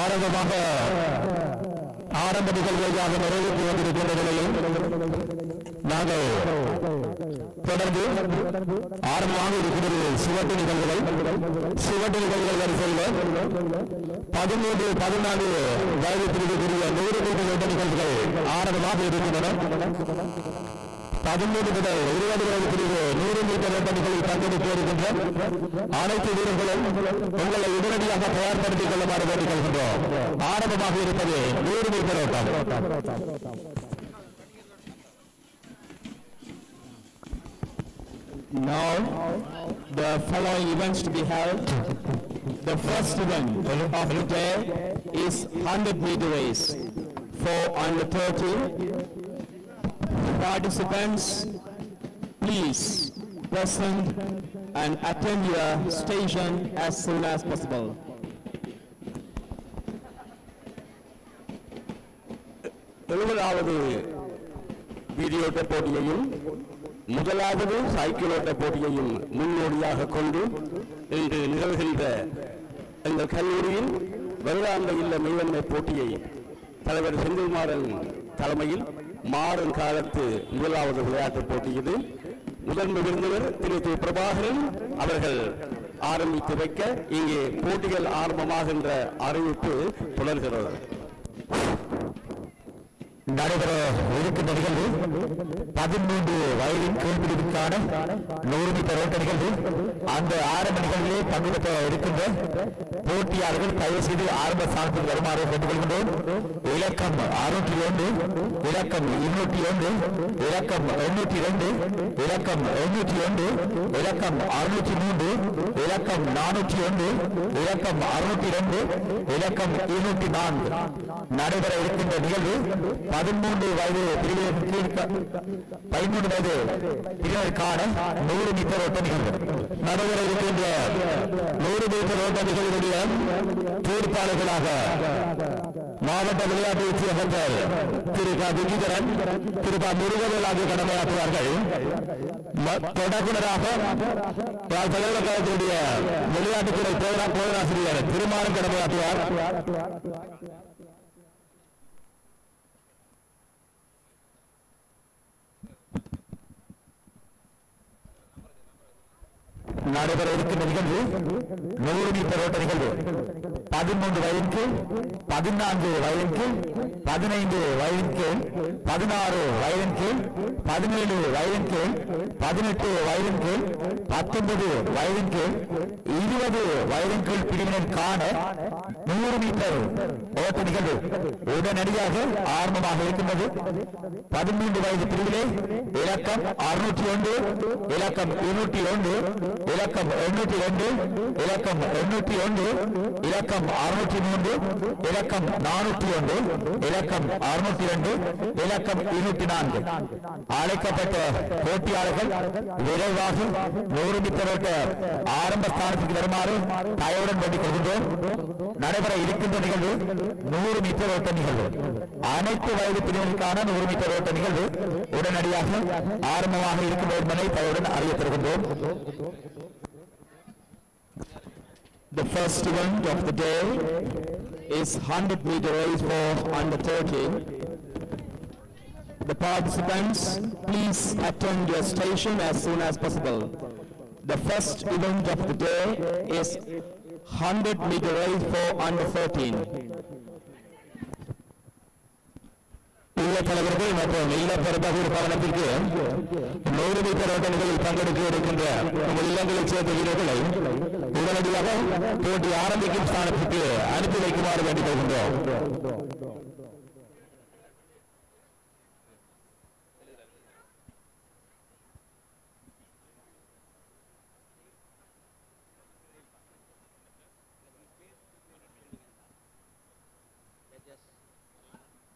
ஆரம்பமாக ஆரம்ப நிகழ்வுகளாக நிறைவேற்றி வந்திருக்கின்ற நிலையில் நாங்கள் தொடர்ந்து ஆரம்பமாக இருக்கிறது சிவட்டு நிகழ்வுகள். சிவட்டு நிகழ்வுகள் வரிசையில் பதிமூன்று பதினான்கு வயது பிரிவுக்குரிய நூறு மீட்டர் ஓட்ட நிகழ்வுகள் ஆரம்பமாக இருக்கின்றன. பதிமூன்று முதல் இருபது வயது பிரிவு நூறு மீட்டர் ஓட்ட நிகழ்வில் பங்கெடுத்து வருகின்ற அனைத்து வீரர்களும் உங்களை உடனடியாக தயார்படுத்திக் கொள்ளுமாறு வேண்டிக் கொள்கின்றோம் ஆரம்பமாக இருப்பது நூறு மீட்டர் ஓட்டம் Now, the following events to be held. The first event of the day is 100 meter race. For under 30 participants, please present and attend your station as soon as possible. எழுபதாவது வீடியோட்ட போட்டியையும் முதலாவது சைக்கிள் ஓட்ட போட்டியையும் முன்னோடியாக கொண்டு இன்று நிகழ்கின்ற எங்கள் கல்லூரியில் வருடாந்த இல்ல மெய்வன்மை போட்டியை தலைவர் செந்தில்மாறன் தலைமையில் மாறும் காலத்து முதலாவது விளையாட்டுப் போட்டி இது. முதன்மை விருந்தினர் திரு. தி. பிரபாகரன் அவர்கள் ஆரம்பித்து வைக்க இங்கே போட்டிகள் ஆரம்பமாகின்ற அறிவிப்பு தொடர்கிறது. நடைபெற இருக்கின்ற நிகழ்வு பதிமூன்று வயதின் கீழ்பிடிப்புக்கான நூறு மீட்டர் ஓட்ட நிகழ்வு. அந்த ஆரம்ப நிகழ்விலே பங்கெடுக்க இருக்கின்ற போட்டியாளர்கள் தயவு செய்து ஆரம்ப ஸ்தானத்தில் வருமாறு கேட்டுக்கொள்கின்றோம். இலக்கம் அறுநூற்றி ஒன்று இலக்கம் இருநூற்றி ஒன்று இலக்கம் எண்ணூற்றி இரண்டு இலக்கம் எண்ணூற்றி ஒன்று இலக்கம் அறுநூற்றி மூன்று இலக்கம் நானூற்றி ஒன்று இலக்கம் அறுநூற்றி இரண்டு இலக்கம் இருநூற்றி நான்கு. நடைபெற இருக்கின்ற நிகழ்வு பதிமூன்று வயது பதிமூன்று வயது பிரிவினருக்கான நூறு மீட்டர் ஓட்ட நிகழ்வு நடைபெற இருக்கின்ற நூறு மீட்டர் ஓட்ட நிகழ்வுடைய தீர்ப்பாளர்களாக மாவட்ட விளையாட்டு உத்தியோகர்கள் திரு. க. விஜிதரன் திரு. க. முருகவேல் ஆகிய கடமையாற்றுவார்கள். தொடக்குனராக பல்கலைக்கழகத்தினுடைய விளையாட்டுத்துறை பேராசிரியர் திருமாறன் கடமையாற்றுவார். நடைபெற இருக்கின்ற நிகழ்வு நூறு மீட்டர் ஓட்ட நிகழ்வு. பதிமூன்று கீழ் பதினான்கு வயதிற்கு பதினைந்து வயதிற்கு பதினாறு வயதிற்கு பதினேழு வயதிற்கு பதினெட்டு வயதிற்கு பத்தொன்பது வயதிற்கு இருபது வயதிற்கு பிரிவினர் காண நூறு மீட்டர் ஓட்ட நிகழ்வு உடனடியாக ஆரம்பமாக இருக்கின்றது. பதிமூன்று வயது பிரிவிலே இலக்கம் அறுநூற்றி ஒன்று இலக்கம் இருநூற்றி ஒன்று இலக்கம் எண்ணூற்றி ரெண்டு இலக்கம் எண்ணூற்றி ஒன்று இலக்கம் அறுநூற்றி மூன்று இலக்கம் நானூற்றி ஒன்று இலக்கம் அறுநூற்றி ரெண்டு இலக்கம் இருநூற்றி நான்கு. அழைக்கப்பட்ட போட்டியாளர்கள் விரைவாக நூறு மீட்டர் ஆரம்ப ஸ்தானத்துக்கு வருமாறு தயவுடன் வேண்டிக் கொள்கின்றோம் நடைபெற இருக்கின்ற நிகழ்வு நூறு மீட்டர் ஓட்ட நிகழ்வு. அனைத்து வயது பிரிவினருக்கான நூறு மீட்டர் ஓட்ட நிகழ்வு உடனடியாக ஆரம்பமாக இருக்கும் என்பதை தயவுடன் அறிய தருகின்றோம். The first event of the day is 100 meter race for under 13. The participants, please attend your station as soon as possible. The first event of the day is 100 meter race for under 13. இல்ல மற்றும் இல்ல பெரும்பகுதி பயணத்திற்கு நூறு metre ஓட்ட நிகழ்வில் பங்கெடுக்க இருக்கின்ற உங்கள் இல்லங்களைச் சேர்ந்த வீரர்களை உடனடியாக போட்டி ஆரம்பிக்கும் ஸ்தானத்திற்கு அனுப்பி வைக்குமாறு வேண்டிக் கொள்கின்றோம்.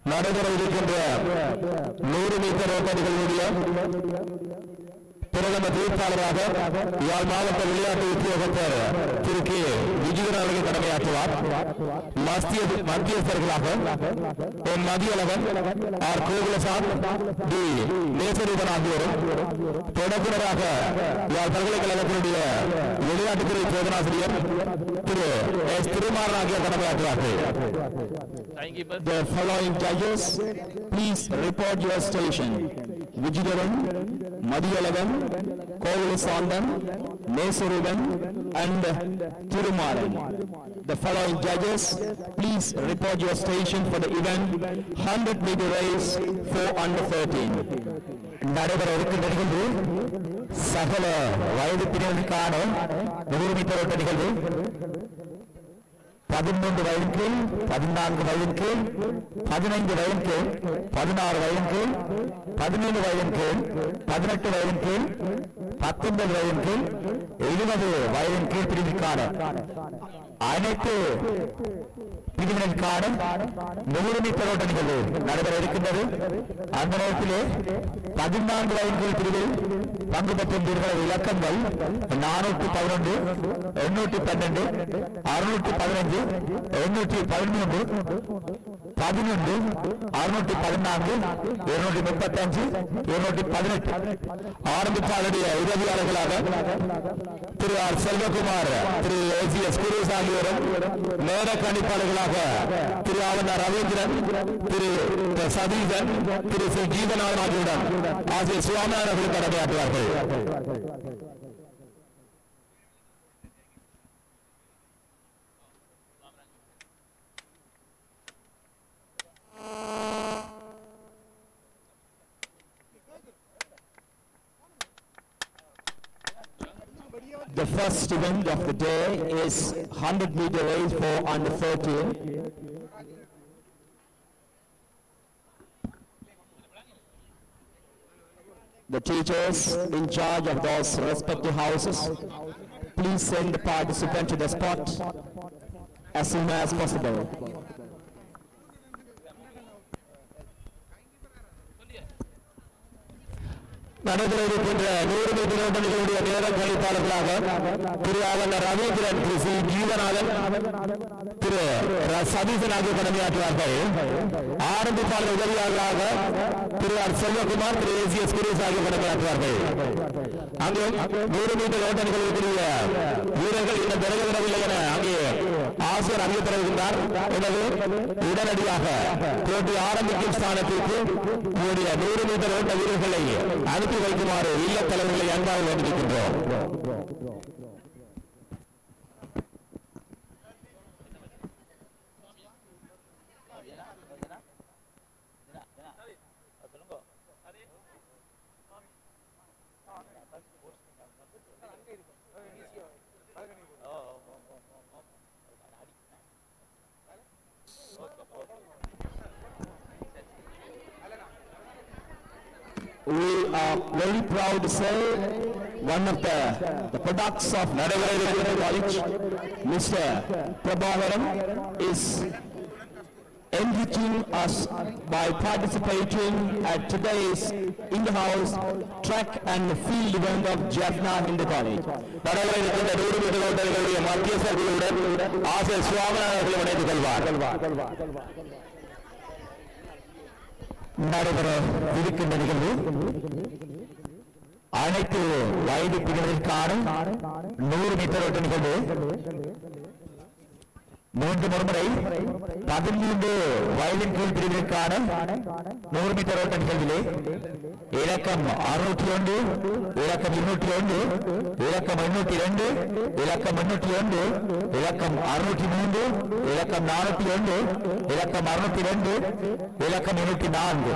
நடைபெற இருக்கின்ற நூறு மீட்டர் ஓட்ட நிகழ்வுடைய பிரதம தீர்ப்பாளராக யாழ் மாவட்ட விளையாட்டு உத்தியோகத்தர் திரு கே விஜயன் அவர்கள் கடமையாற்றுவார் மத்திய மத்தியஸ்தர்களாக N Mathiyazhagan R Gokulasath T Nesarooban ஆகியோரும் தொடர்புனராக யாழ் பல்கலைக்கழகத்தினுடைய விளையாட்டுத்துறை சோதனாசிரியர் திரு எஸ் திருமாறன் ஆகியோர் கடமையாற்றுவார்கள் time keeper The following judges, please report your station. Vijidaran, Madhyalavan, Kovalisandan, Mesuruban, and Tirumaran. The following judges, please report your station for the event 100 meter race for under 13. நடைபெற இருக்கின்ற நிகழ்வு சகல வயது பிரிவினருக்கான நிகழ்வு பதிமூன்று வயதின் கீழ் பதினான்கு வயதின் கீழ் பதினைந்து வயதின் கீழ் பதினாறு வயதின் கீழ் பதினேழு வயதின் கீழ் பதினெட்டு வயதின் கீழ் பத்தொன்பது வயதின் கீழ் இருபது வயதின் கீழ் பிரிவுக்கான அனைத்து பிரிவினருக்கான காலம் நூறுமை போராட்ட நிகழ்வு நடைபெற இருக்கின்றது. அந்த நேரத்திலே பதினான்கு வயதின் பிரிவில் பங்கு பெற்றிருந்தீர்கள் இலக்கங்கள் நானூற்றி பதினொன்று எண்ணூற்றி பன்னெண்டு அறுநூற்றி பதினஞ்சு எண்ணூற்றி பதிமூன்று பதினொன்று அறுநூற்றி பதினான்கு இருநூற்றி முப்பத்தி அஞ்சு இருநூற்றி பதினெட்டு. ஆரம்பிப்பாளருடைய உதவியாளர்களாக Thiru R Selvakumar Thiru A C S Cruz ஆகியோரும் நேர கணிப்பாளர்களாக திரு ஆவண்ணா ரவீந்திரன் திரு சதீசன் திரு சி கீதநாதன் ஆகியோருடன் ஆசிரியர் சுவாமிநாதன் அவர்கள் கடமையாற்றுவார்கள் The first event of the day is 100 meter race for under 13. The teachers in charge of those respective houses, please send the participant to the spot as soon as possible. நடைபெற இருக்கின்ற நூறு metre நேர கழிப்பாளர்களாக திரு ஆவண்ண ரவீந்திரன் திரு C. Jeevanathan திரு சதீசன் ஆகிய கடமையாற்றுவார்கள் ஆரம்பிப்பாளர் உதவியாளராக Thiru R. Selvakumar Thiru A. C. S. Kuresh ஆகிய கடமையாற்றுவார்கள் அங்கே நூறு மீட்டர் ஓட்ட வீரர்கள் இன்னும் பிறகுவிடவில்லை என அங்கே ஆசிரியர் அறிய எனவே உடனடியாக போட்டி ஆரம்பிக்கும் ஸ்தானத்திற்கு உங்களுடைய நூறு மீட்டர் ஓட்ட வீரர்களை அனுப்பி வைக்குமாறு இல்ல தலைவர்களை அன்பாக வேண்டியிருக்கின்றோம் very proud to say one of the, the products of Nadavara College, Mr. Prabhavaram, is enriching us by participating at today's in-house track and field event of Jaffna in the college. நடைபெற இருக்கின்ற நூறு metre ஓட்டங்களுடைய மத்திய சர்க்குழுடன் ஆசிரியர் சுவாமிநாதன் அவர்கள் இணைந்து கொள்வார் நடைபெற இருக்கின்ற நிகழ்வு அனைத்து வயது பிரிவினருக்கான நூறு மீட்டர் ஓட்ட நிகழ்வு மூன்று முறை பதிமூன்று வயதின் கீழ் பிரிவிற்கான நூறு மீட்டர் ஓட்ட நிகழ்விலே. இலக்கம் அறுநூற்றி ஒன்று இலக்கம் இருநூற்றி ஒன்று இலக்கம் எண்ணூற்றி ரெண்டு இலக்கம் எண்ணூற்றி ஒன்று இலக்கம் அறுநூற்றி மூன்று இலக்கம் நானூற்றி ஒன்று இலக்கம் அறுநூற்றி ரெண்டு இலக்கம் எண்ணூற்றி நான்கு.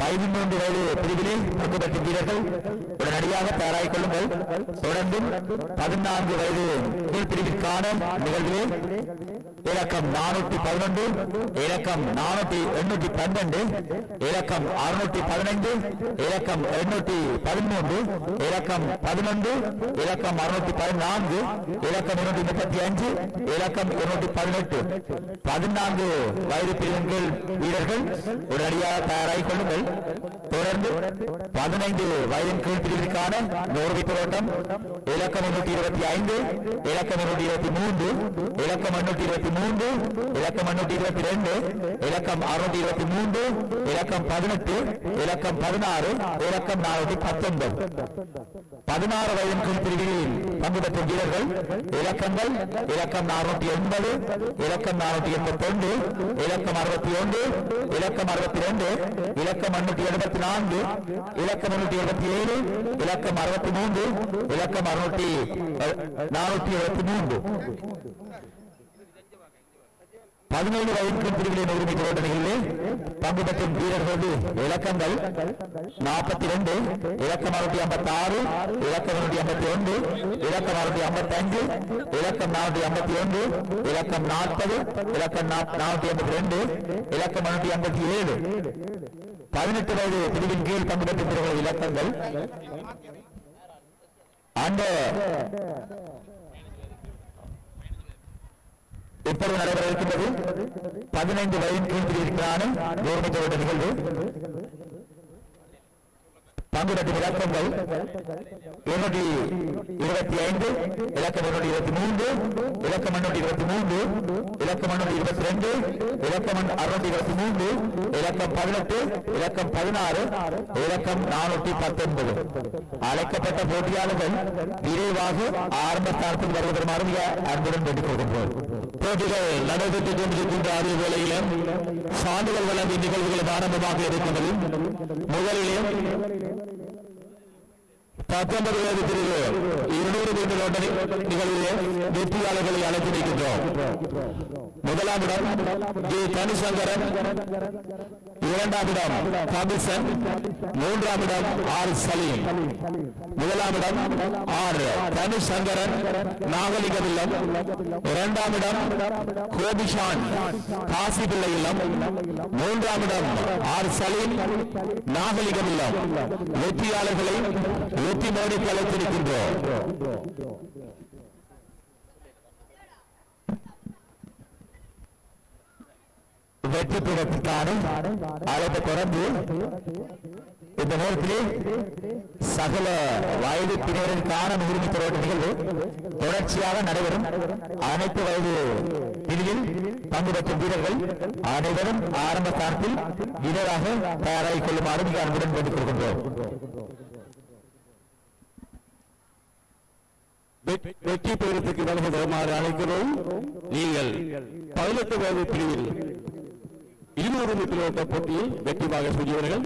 பதிமூன்று வயது பிரிவிலே பங்கு பெற்ற வீரர்கள் உடனடியாக தயாராகிக் கொள்ளுங்கள். தொடர்ந்தும் பதினான்கு வயது கீழ் பிரிவிற்கான நிகழ்விலே இலக்கம் நானூற்றி பதினொன்று இலக்கம் நானூற்றி எண்ணூற்றி பன்னெண்டு இலக்கம் அறுநூற்றி பதினைந்து இலக்கம் எண்ணூற்றி பதிமூன்று இலக்கம் பதினொன்று இலக்கம் அறுநூற்றி பதினான்கு இலக்கம் இருநூற்றி முப்பத்தி அஞ்சு இலக்கம் இருநூற்றி பதினெட்டு. பதினான்கு வயது பிரிவின் வீரர்கள் உடனடியாக தயாராகிக் கொள்ளுங்கள். தொடர்ந்து பதினைந்து வயதின் கீழ் பிரிவிற்கான நோர்வை போராட்டம் இலக்கம் முன்னூற்றி இருபத்தி ஐந்து இலக்கம் முன்னூற்றி இருபத்தி மூன்று இலக்கம் முன்னூற்றி இருபத்தி மூன்று இலக்கம் முன்னூற்றி இருபத்தி ரெண்டு இலக்கம் அறுநூத்தி இருபத்தி மூன்று இலக்கம் பதினெட்டு இலக்கம் பதினாறு இலக்கம் நானூத்தி பத்தொன்பது. பதினாறு வயதின் கீழ் பிரிவில் பங்கு பெற்ற வீரர்கள் இலக்கங்கள் இலக்கம் நானூத்தி எண்பது இலக்கம் நானூத்தி எண்பத்தி ஒன்று இலக்கம் அறுபத்தி ஒன்று இலக்கம் அறுபத்தி ரெண்டு இலக்கம் முன்னூற்றி எழுபத்தி நான்கு இலக்கம் முன்னூற்றி எழுபத்தி ஏழு இலக்கம் அறுபத்தி மூன்று இலக்கம் அறுநூற்றி நானூற்றி எழுபத்தி மூன்று பதினேழு வயதுக்கு பிரிவிலே நூறு மீட்டர் ஓட்ட நிகழ்வில் பங்கு பெற்றும் வீரர்களது இலக்கங்கள் நாற்பத்தி ரெண்டு இலக்கம் அறுநூற்றி ஐம்பத்தி ஆறு இலக்கம் நூற்றி ஐம்பத்தி ஒன்று இலக்கம் அறுநூற்றி ஐம்பத்தி அஞ்சு இலக்கம் நானூற்றி ஐம்பத்தி ஒன்று இலக்கம் நாற்பது இலக்கம் நானூத்தி ஐம்பத்தி ரெண்டு இலக்கம் முன்னூற்றி ஐம்பத்தி ஏழு பதினெட்டு வயது பிரிவின் கீழ் பங்கு இலக்கங்கள். அந்த இப்பொழுது நடைபெற இருக்கின்றது. பதினைந்து வயதின் கீழ் பிரிவிற்கான கவர்மெண்ட் நிகழ்வு. பங்கு பெற்ற இலக்கங்கள் இருநூற்றி இருபத்தி ஐந்து இலக்கம் இருநூற்றி இருபத்தி மூன்று இலக்கம் முன்னூற்றி இருபத்தி மூன்று இலக்கம் முன்னூற்றி இருபத்தி ரெண்டு இலக்கம் அறுநூற்றி இருபத்தி மூன்று இலக்கம் பதினெட்டு இலக்கம் பதினாறு இலக்கம் நானூற்றி பத்தொன்பது. அழைக்கப்பட்ட போட்டியாளர்கள் விரைவாக ஆரம்ப ஸ்தானத்தில் வருவதற்குமாறு மிக அன்புடன் வேண்டிக் கொள்கின்றோம். போட்டிகள் நடைபெற்றுக் கொண்டிருக்கின்ற அதே வேளையிலும் சான்றிதழ் வழங்கும் நிகழ்வுகளும் ஆரம்பமாக இருக்கின்றது முதலிலே பத்தொன்பது வயது இருநூறு மீட்டர் ஓட்ட நிகழ்விலே வெற்றியாளர்களை அழைத்து வைக்கின்றோம் முதலாம் இடம் ஜி. தனிசங்கரன். இரண்டாம் இடம் கபிசன் மூன்றாம் இடம் ஆர் சலீம். முதலாம் இடம் ஆர் தனிசங்கரன் நாகலிங்கம் இல்லம் இரண்டாம் இடம் கோபிஷான் காசி பிள்ளை இல்லம் மூன்றாம் இடம் ஆர் சலீம் நாகலிங்கம் இல்லம் வெற்றியாளர்களை வெற்றி மோடி கலைத்திருக்கின்றோம் வெற்றி பெறத்துக்கான அழைப்பை தொடர்ந்து இந்த நேரத்திலே சகல வயது பிரிவினருக்கான உரிமை ஓட்ட நிகழ்வு தொடர்ச்சியாக நடைபெறும். அனைத்து வயது பிரிவில் பங்கு பெற்ற வீரர்கள் அனைவரும் ஆரம்ப காலத்தில் வீரராக தயாராகிக் கொள்ளுமாறு மிக அன்புடன் வேண்டிக் கொள்கின்றோம் வெற்றி பெறுவதற்கு வருகை அழைக்கிறோம். நீங்கள் பதினெட்டு வயது பிரிவில் இருநூறு மீட்டர் ஓட்ட போட்டியில் வெற்றி வாக செய்தவர்கள்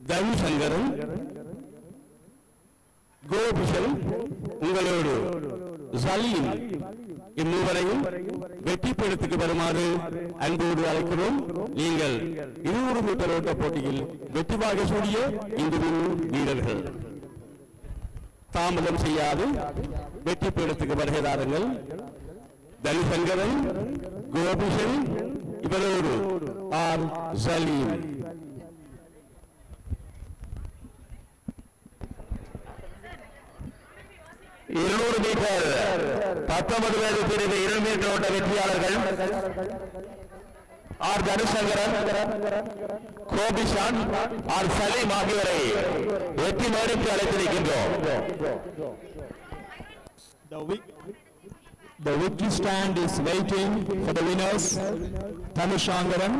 தவி சங்கரன் கோபிஷன் உங்களோடு சலீம் இம்மூவரையும் வெற்றி பீடத்துக்கு வருமாறு அன்போடு அழைக்கிறோம். நீங்கள் இருநூறு மீட்டர் ஓட்ட போட்டியில் வெற்றிவாக சூடிய இந்துவின் வீரர்கள். தாமதம் செய்யாது. வெற்றி பீடத்துக்கு வருகிறார்கள் தாருங்கள் தனிசங்கரன் கோபிஷன் இவரோடு ஆர் சலீம் இருநூறு மீட்டர் பத்தொன்பது வயது பிரிவு இருநூறு மீட்டர் ஓட்ட வெற்றியாளர்கள் ஆர் தனுசங்கரன் கோபிஷான் ஆர் சலீம் ஆகியோரை வெற்றி மேடைக்கு அழைத்திருக்கின்றோம் The, wi- the victory stand is waiting for the winners Tanishangaran,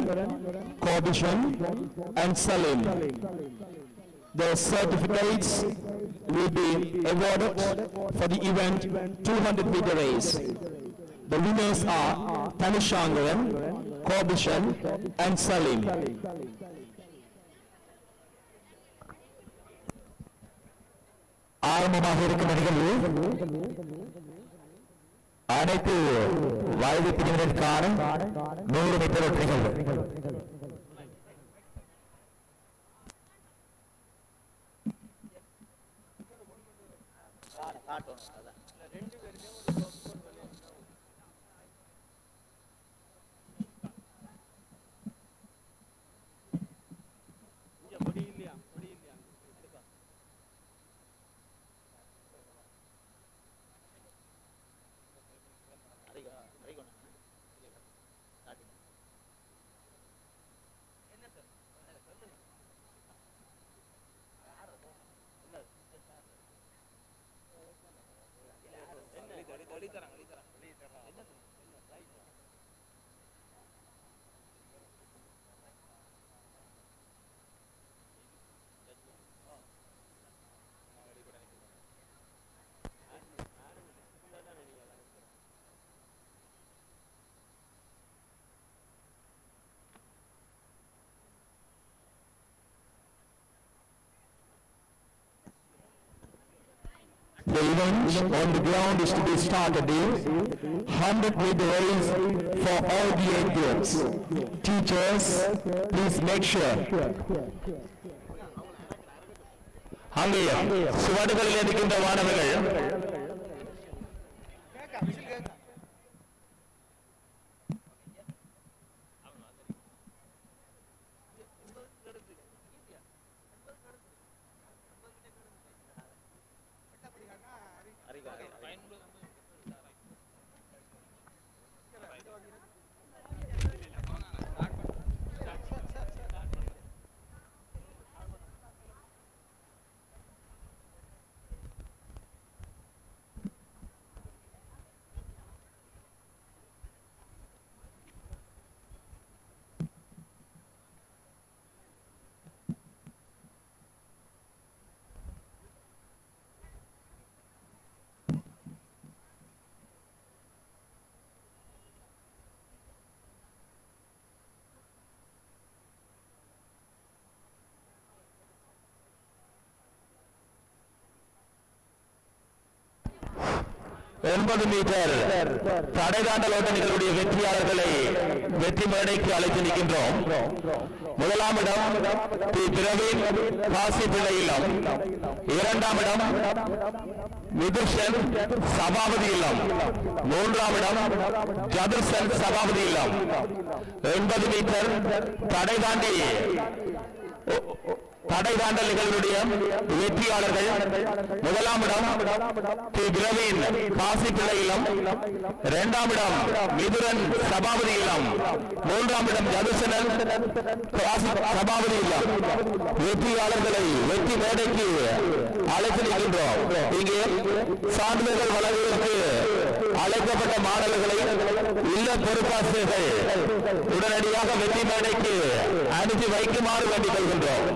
Kobishan and Salim. Their certificates will be awarded for the event 200 meter race. The winners are Tanishangaran, Kobishan and Salim. ஆரம்பமாக இருக்கும் நிகழ்வு அனைத்து வயது பிரிவினருக்கான நூறு metre ஓட்ட The event on the ground is to be started is 100 meter race for all the age groups. Teachers, please make sure. அங்கே சுவடுகளில் இருக்கின்ற மாணவர்கள் ஒன்பது மீட்டர். தடைதாண்டல் ஓட்ட நிகழ்வுடைய வெற்றியாளர்களை வெற்றி மேடைக்கு அழைத்து நிற்கின்றோம். முதலாம் இடம் தி பிரவீன் காசி பிள்ளை இல்லம் இரண்டாம் இடம் மிதுஷன் சபாபதி இல்லம் மூன்றாம் இடம் ஜதுர்சன் சபாபதி இல்லம் எண்பது மீட்டர் தடை தாண்டி. தடை தாண்டல் நிகழ்வுடைய வெற்றியாளர்கள் முதலாம் இடம் தி பிரவீன் காசி பிள்ளை இளம் இரண்டாம் இடம் மிதுரன் சபாபதி இளம் மூன்றாம் இடம் ஜதுசனன் காசி சபாபதி இளம் வெற்றியாளர்களை வெற்றி மேடைக்கு அழைத்து நிற்கின்றோம். இங்கே சான்றிதழ்கள் வழங்குவதற்கு அழைக்கப்பட்ட மாணவர்களை இல்ல பொறுப்பாசிரியர்கள் உடனடியாக வெற்றி மேடைக்கு அனுப்பி வைக்குமாறு வேண்டிக் கொள்கின்றோம்.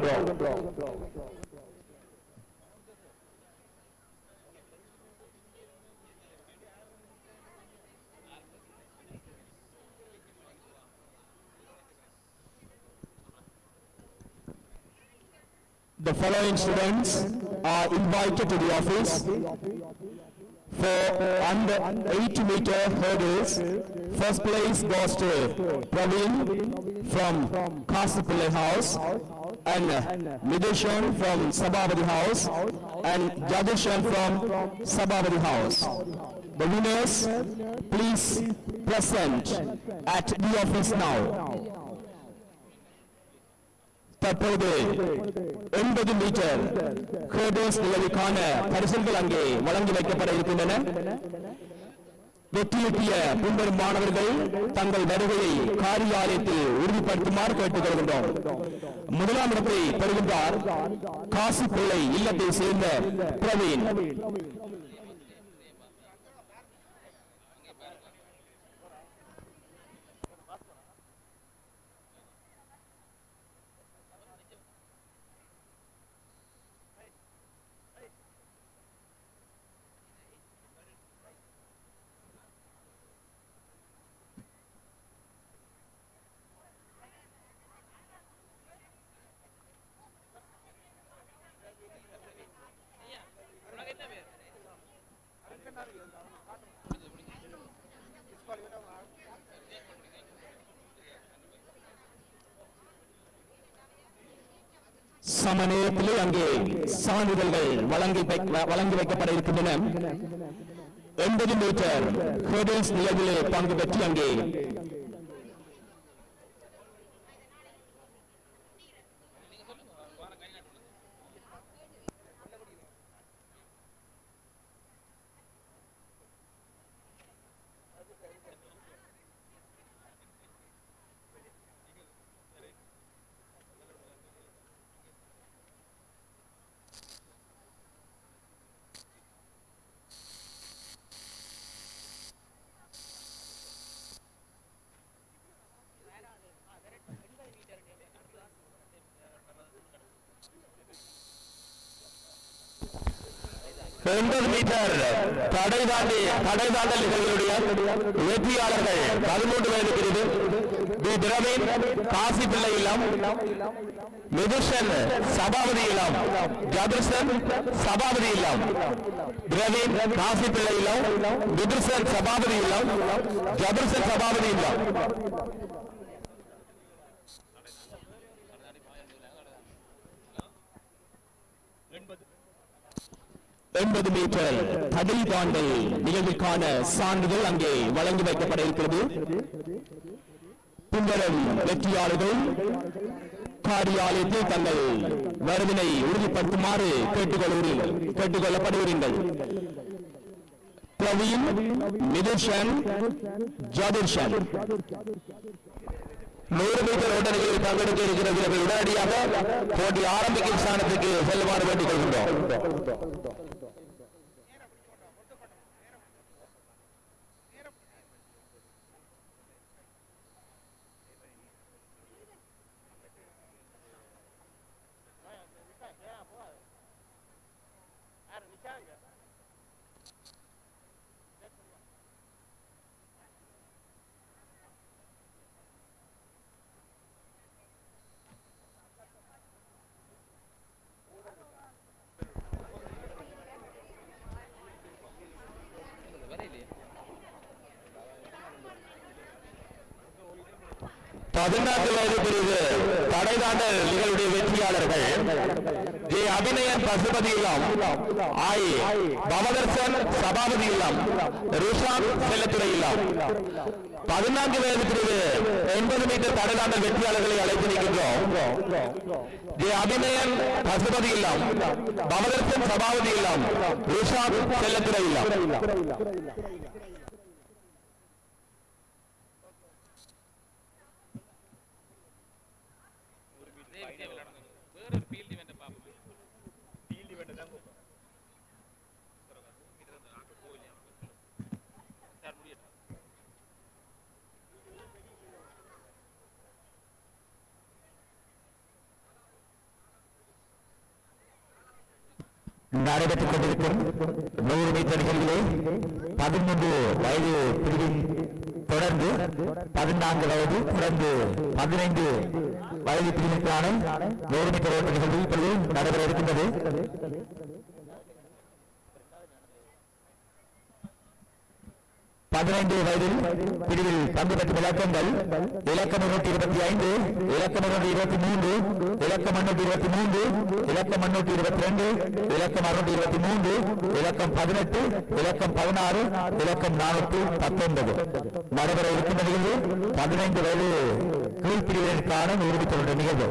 The following students are invited to the office. For under 80 meter hurdles, first place goes to Praveen from Kasipule House and Nideshan from Sabavadi House and Jadeshan from Sabavadi House. The winners, please present at the office now. தற்போது எண்பது metre ஹேர்டர்ஸ் நிகழ்வுக்கான அங்கே வழங்கி வைக்கப்பட இருக்கின்றன. வெற்றியீட்டிய பின்வரும் மாணவர்கள் தங்கள் வருகையை காரியாலயத்தில் உறுதிப்படுத்துமாறு கேட்டுக்கொள்கின்றோம். முதலாம் இடத்தை பெறுகின்றார் காசி பிள்ளை இல்லத்தை சேர்ந்த பிரவீன் சமநேரத்திலே அங்கே சான்றிதழ்கள் வழங்கி வைக்க- வழங்கி வைக்கப்பட இருக்கின்றன எண்பது மீட்டர் ஹேர்டல்ஸ் நிகழ்விலே பங்கு பெற்று அங்கே எண்பது மீட்டர் தடை தாண்டி தடை தாண்டல் நிகழ்வுடைய வெற்றியாளர்கள் பதிமூன்று வயது பிரிவு. பி பிரவீன் காசி பிள்ளை இல்லம் மிதுஷன் சபாபதி இல்லம் ஜதுர்சன் சபாபதி இல்லம் பிரவீன் காசி பிள்ளை இல்லம் விதுர்சன் சபாபதி இல்லம் ஜதுர்சன் சபாபதி இல்லம் எண்பது மீட்டர் தடை தாண்டல் நிகழ்விற்கான சான்றிதழ் அங்கே வழங்கி வைக்கப்பட இருக்கிறது. பின்வரும் வெற்றியாளர்கள் காரியாலயத்தில் தங்கள் வருவினை உறுதிப்படுத்துமாறு கேட்டுக்கொள்கிறீர்கள் கேட்டுக்கொள்ளப்படுகிறீர்கள். பிரவீன் மிதுஷன் ஜாதிர்ஷன். நூறு மீட்டர் ஓட்டங்களில் பங்கெடுக்க இருக்கிறது உடனடியாக போட்டி ஆரம்பிக்கும் ஸ்தானத்துக்கு செல்லுமாறு வேண்டிக் கொள்கின்றோம் பதினான்கு வயது பிரிவு தடை தாண்டல் நிகழ்வுடைய வெற்றியாளர்கள் ஜே அபிநயன் பசுபதி இல்லம் ஆய் பவதர்சன் சபாபதி இல்லம் ருஷான் செல்லத்துறை இல்லம் பதினான்கு வயது பிரிவு எண்பது மீட்டர் தடை தாண்டல் வெற்றியாளர்களை அழைத்து நிற்கின்றோம் ஜே அபிநயன் பசுபதி இல்லம் பவதர்சன் சபாபதி இல்லம் ருஷான் செல்லத்துறை இல்லம் வேற ஒரு ஃபீல்டு வேண்ட பார்ப்போம் ஃபீல்டு வேண்ட தான் சார் முடியட்டும் நடைபெற்றுக் கொண்டிருக்கும் நூறு மீட்டர் நிகழ்விலே பதிமூன்று வயது பிரிவில் தொடர்ந்து பதினான்கு வயது தொடர்ந்து பதினைந்து வயது பிரிவுக்கான நூறு மீட்டர் ஓட்ட நிகழ்வு இப்பொழுது நடைபெற இருக்கின்றது. பதினைந்து வயதில் பிரிவில் பங்கு பெற்ற விளக்கங்கள் இலக்கம் முன்னூற்றி இருபத்தி ஐந்து இலக்கம் முன்னூற்றி இருபத்தி மூன்று இலக்கம் முன்னூற்றி இருபத்தி மூன்று இலக்கம் முன்னூற்றி இருபத்தி ரெண்டு இலக்கம் அறுநூற்றி இருபத்தி மூன்று இலக்கம் பதினெட்டு இலக்கம் பதினாறு இலக்கம் நானூற்றி பத்தொன்பது. நடைபெற இருக்கின்ற நிகழ்வு பதினைந்து வயது கீழ்பிரிவினருக்கான நிரூபித்துள்ள நிகழ்வு.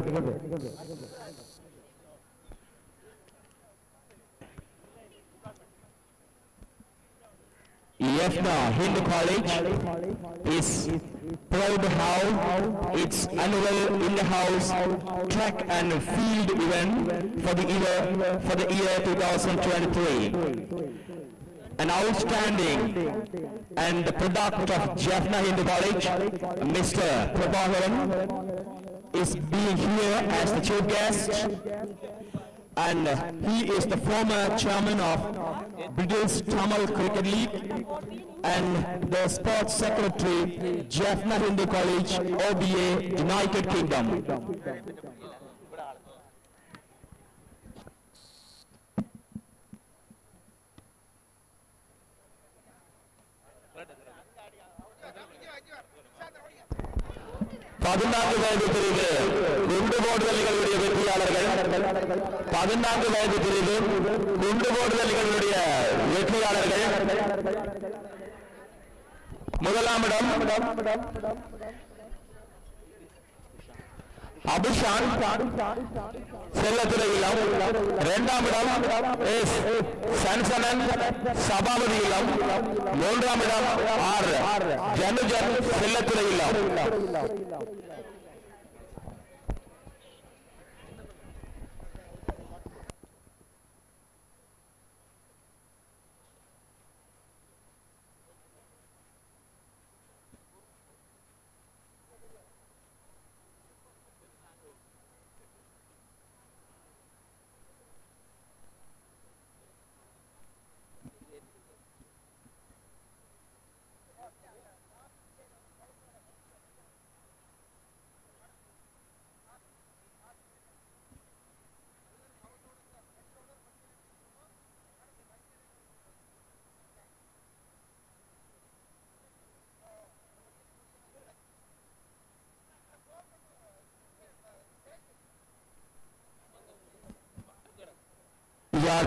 Yefna Hindu College is proud how its annual in-house track and field event for the year for the year 2023. An outstanding and the product of Jaffna Hindu College, Mr. Prabhakaran, is being here as the chief guest and he is the former chairman of British Tamil Cricket League and the sports secretary Jaffna Hindu College OBA United Kingdom. பதினான்கு வயது பிரிவு. குண்டு போடுதல் நிகழ்வுடைய வெற்றியாளர்கள். பதினான்கு வயது பிரிவு. குண்டு போடுதல் நிகழ்வுடைய வெற்றியாளர்கள். முதலாம் இடம் அபிஷான் செல்லத்துறையிலம் இரண்டாம் இடம் எஸ் சன்சனன் சபாபதியிலம் மூன்றாம் இடம் ஆர். ஜனுஜன் செல்லத்துறையிலம்.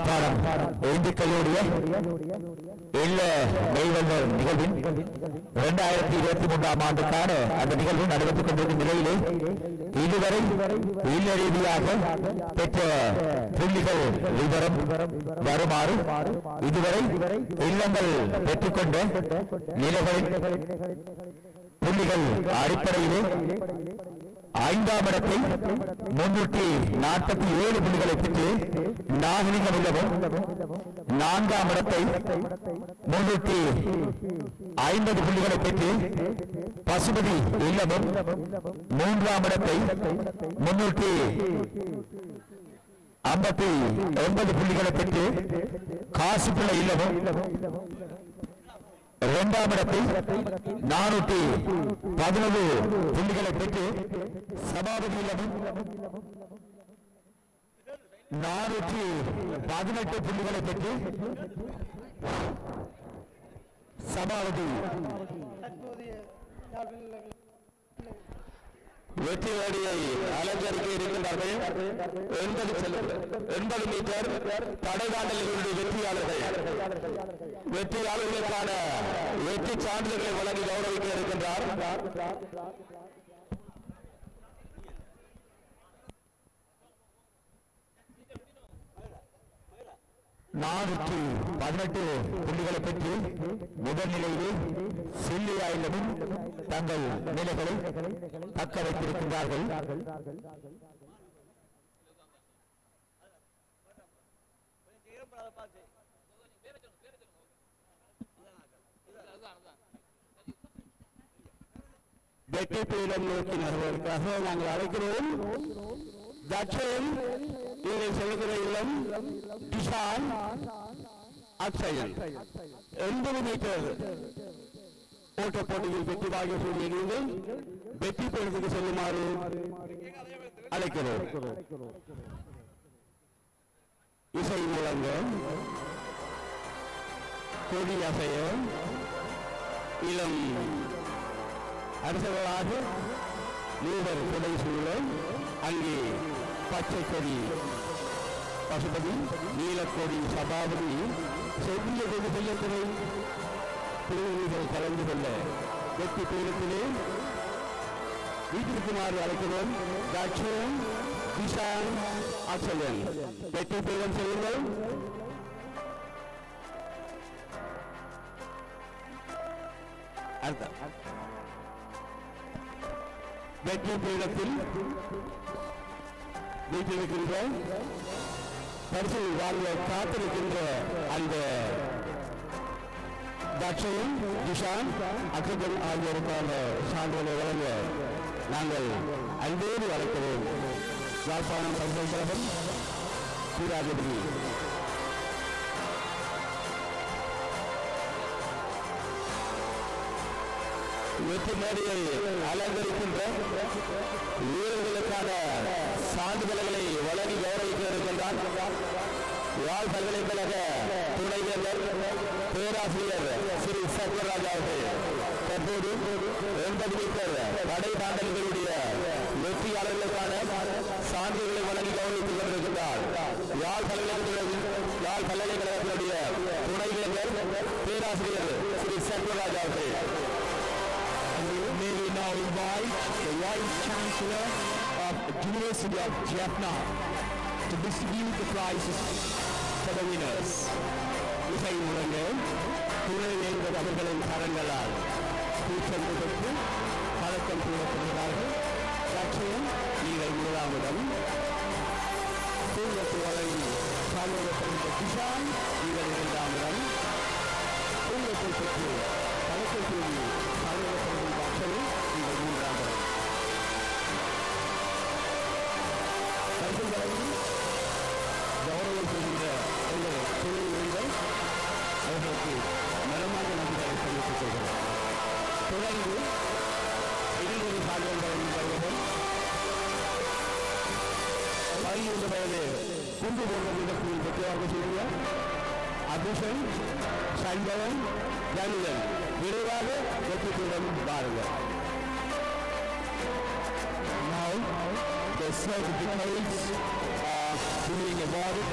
பாடம் இந்துக்களுடைய இல்ல மெய்வந்தர் நிகழ்வின் இரண்டாயிரத்தி இருபத்தி மூன்றாம் ஆண்டுக்கான அந்த நிகழ்வு நடைபெற்றுக் கொண்டிருக்கும் நிலையிலே இதுவரை இல்ல ரீதியாக பெற்ற புள்ளிகள் விவரம் வருமாறு இதுவரை இல்லங்கள் பெற்றுக்கொண்ட நிலைகளின் புள்ளிகள் அடிப்படையிலே ஐந்தாம் இடத்தை முன்னூற்றி நாற்பத்தி ஏழு புள்ளிகளை பெற்று நாகரிகம் இல்லமும் நான்காம் இடத்தை முன்னூற்றி ஐம்பது புள்ளிகளை பெற்று பசுபதி இல்லமும் மூன்றாம் இடத்தை முன்னூற்றி ஐம்பத்தி ஒன்பது புள்ளிகளை பெற்று காசுப்பிள்ளை இல்லவும் இரண்டாம் இடத்தில் நானூற்றி பதினொரு புள்ளிகளை பெற்று சபாபதி இல்லமும் நானூற்றி பதினெட்டு புள்ளிகளை பெற்று சபாபதி. வெற்றி வேடியை அலங்கரிக்க இருக்கின்றார்கள். எண்பது எண்பது மீட்டர் தடைதாண்டல்களுடைய வெற்றியாளர்கள். வெற்றியாளர்களுக்கான வெற்றி சான்றிதழ்களை வழங்கி கௌரவிக்க இருக்கின்றார். நானூற்றி பதினெட்டு புள்ளிகளை பெற்று முதல்நிலையிலே சில்லியாயிலும் தங்கள் நிலைகளை தக்க வைத்திருக்கின்றார்கள். வெற்றி பீடம் நோக்கி நகர்வதற்காக நாங்கள் அழைக்கிறோம். தட்சன் இதை செலுத்துகிற இல்லம் கிஷான் அக்ஷயன் எண்பது மீட்டர் ஓட்ட போட்டியில் வெற்றி வாங்க சொல்லியிருந்து வெற்றி பெறுவதற்கு செல்லுமாறு அழைக்கிறோம். இசை முழங்க கொடி அசைய இளம் அரசர்களாக மூவர் துணை சூழ அங்கே பச்சை கொடி பசுபதி நீலக்கொடி சபாபதி செவ்விய கொடி செய்யத்துறை பிரதிநிதிகள் கலந்து கொள்ள வெற்றி பீடத்திலே வீட்டிற்குமாறு அழைக்கிறோம். தாட்சியம் கிஷான் அச்சலன் வெற்றி பீடம் செய்யுங்கள் அடுத்த. வெற்றி பீடத்தில் வீட்டிருக்கின்ற பரிசு வாழ்வை காத்திருக்கின்ற அந்த தட்சன் ஜிஷான் அக்ஷன் ஆகியோருக்கான சான்றிதழை வழங்க நாங்கள் அன்போடு அழைக்கிறோம். யாழ்ப்பாணம் பல்கலைக்கழகம் சீராஜபதி வெற்றிமேடையை அலங்கரிக்கின்ற வீரர்களுக்கான சான்றிதழ்களை வழங்கி கௌரவிக்க இருக்கின்றார் யாழ் பல்கலைக்கழக துணைவேந்தர் பேராசிரியர் ஸ்ரீ சத்யராஜா அவர்கள். தற்போது எண்பது மீட்டர் தடை தாண்டல்களுடைய வெற்றியாளர்களுக்கான சான்றிதழ்களை வழங்கி கௌரவித்துக் கொண்டிருக்கின்றார். யாழ் பல்கலைக்கழக யாழ் பல்கலைக்கழகத்தினுடைய துணைவேந்தர் பேராசிரியர் ஸ்ரீ சத்யராஜா அவர்கள். We now invite the Vice Chancellor of University of Jaffna to distribute the prizes for the winners. இசை முழங்க துணை வேந்தர் அவர்களின் கரங்களால் பூச்சென்று பெற்று பழக்கம் கூறப்படுகிறார்கள் லட்சியம் நீங்கள் முதலாமிடம் தூங்கத்து வழங்கி சாமியப்படுத்த கிஷான் நீங்கள் இரண்டாமிடம் தூங்கத்தை பெற்று কিন্তু যেটা ফুল করতে পারবো সেগুলো the self decades being awarded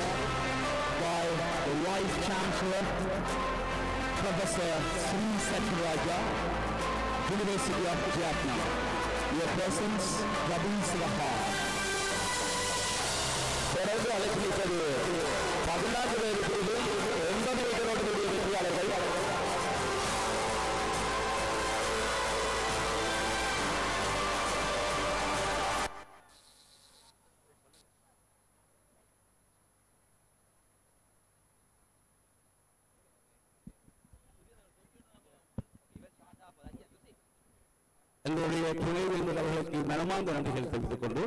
by the Vice Chancellor, Professor Sri Raja, University of Jaffna, Your presence, Rabin தொடர்ந்து அழைப்பித்தது பதினான்கு பேர் ஒன்பது மீட்டர் ஓட்டக்கூடிய வெற்றியாளர்கள். எங்களுடைய துணை வேந்தர் மனமார்ந்த நன்றிகள் தெரிவித்துக் கொண்டு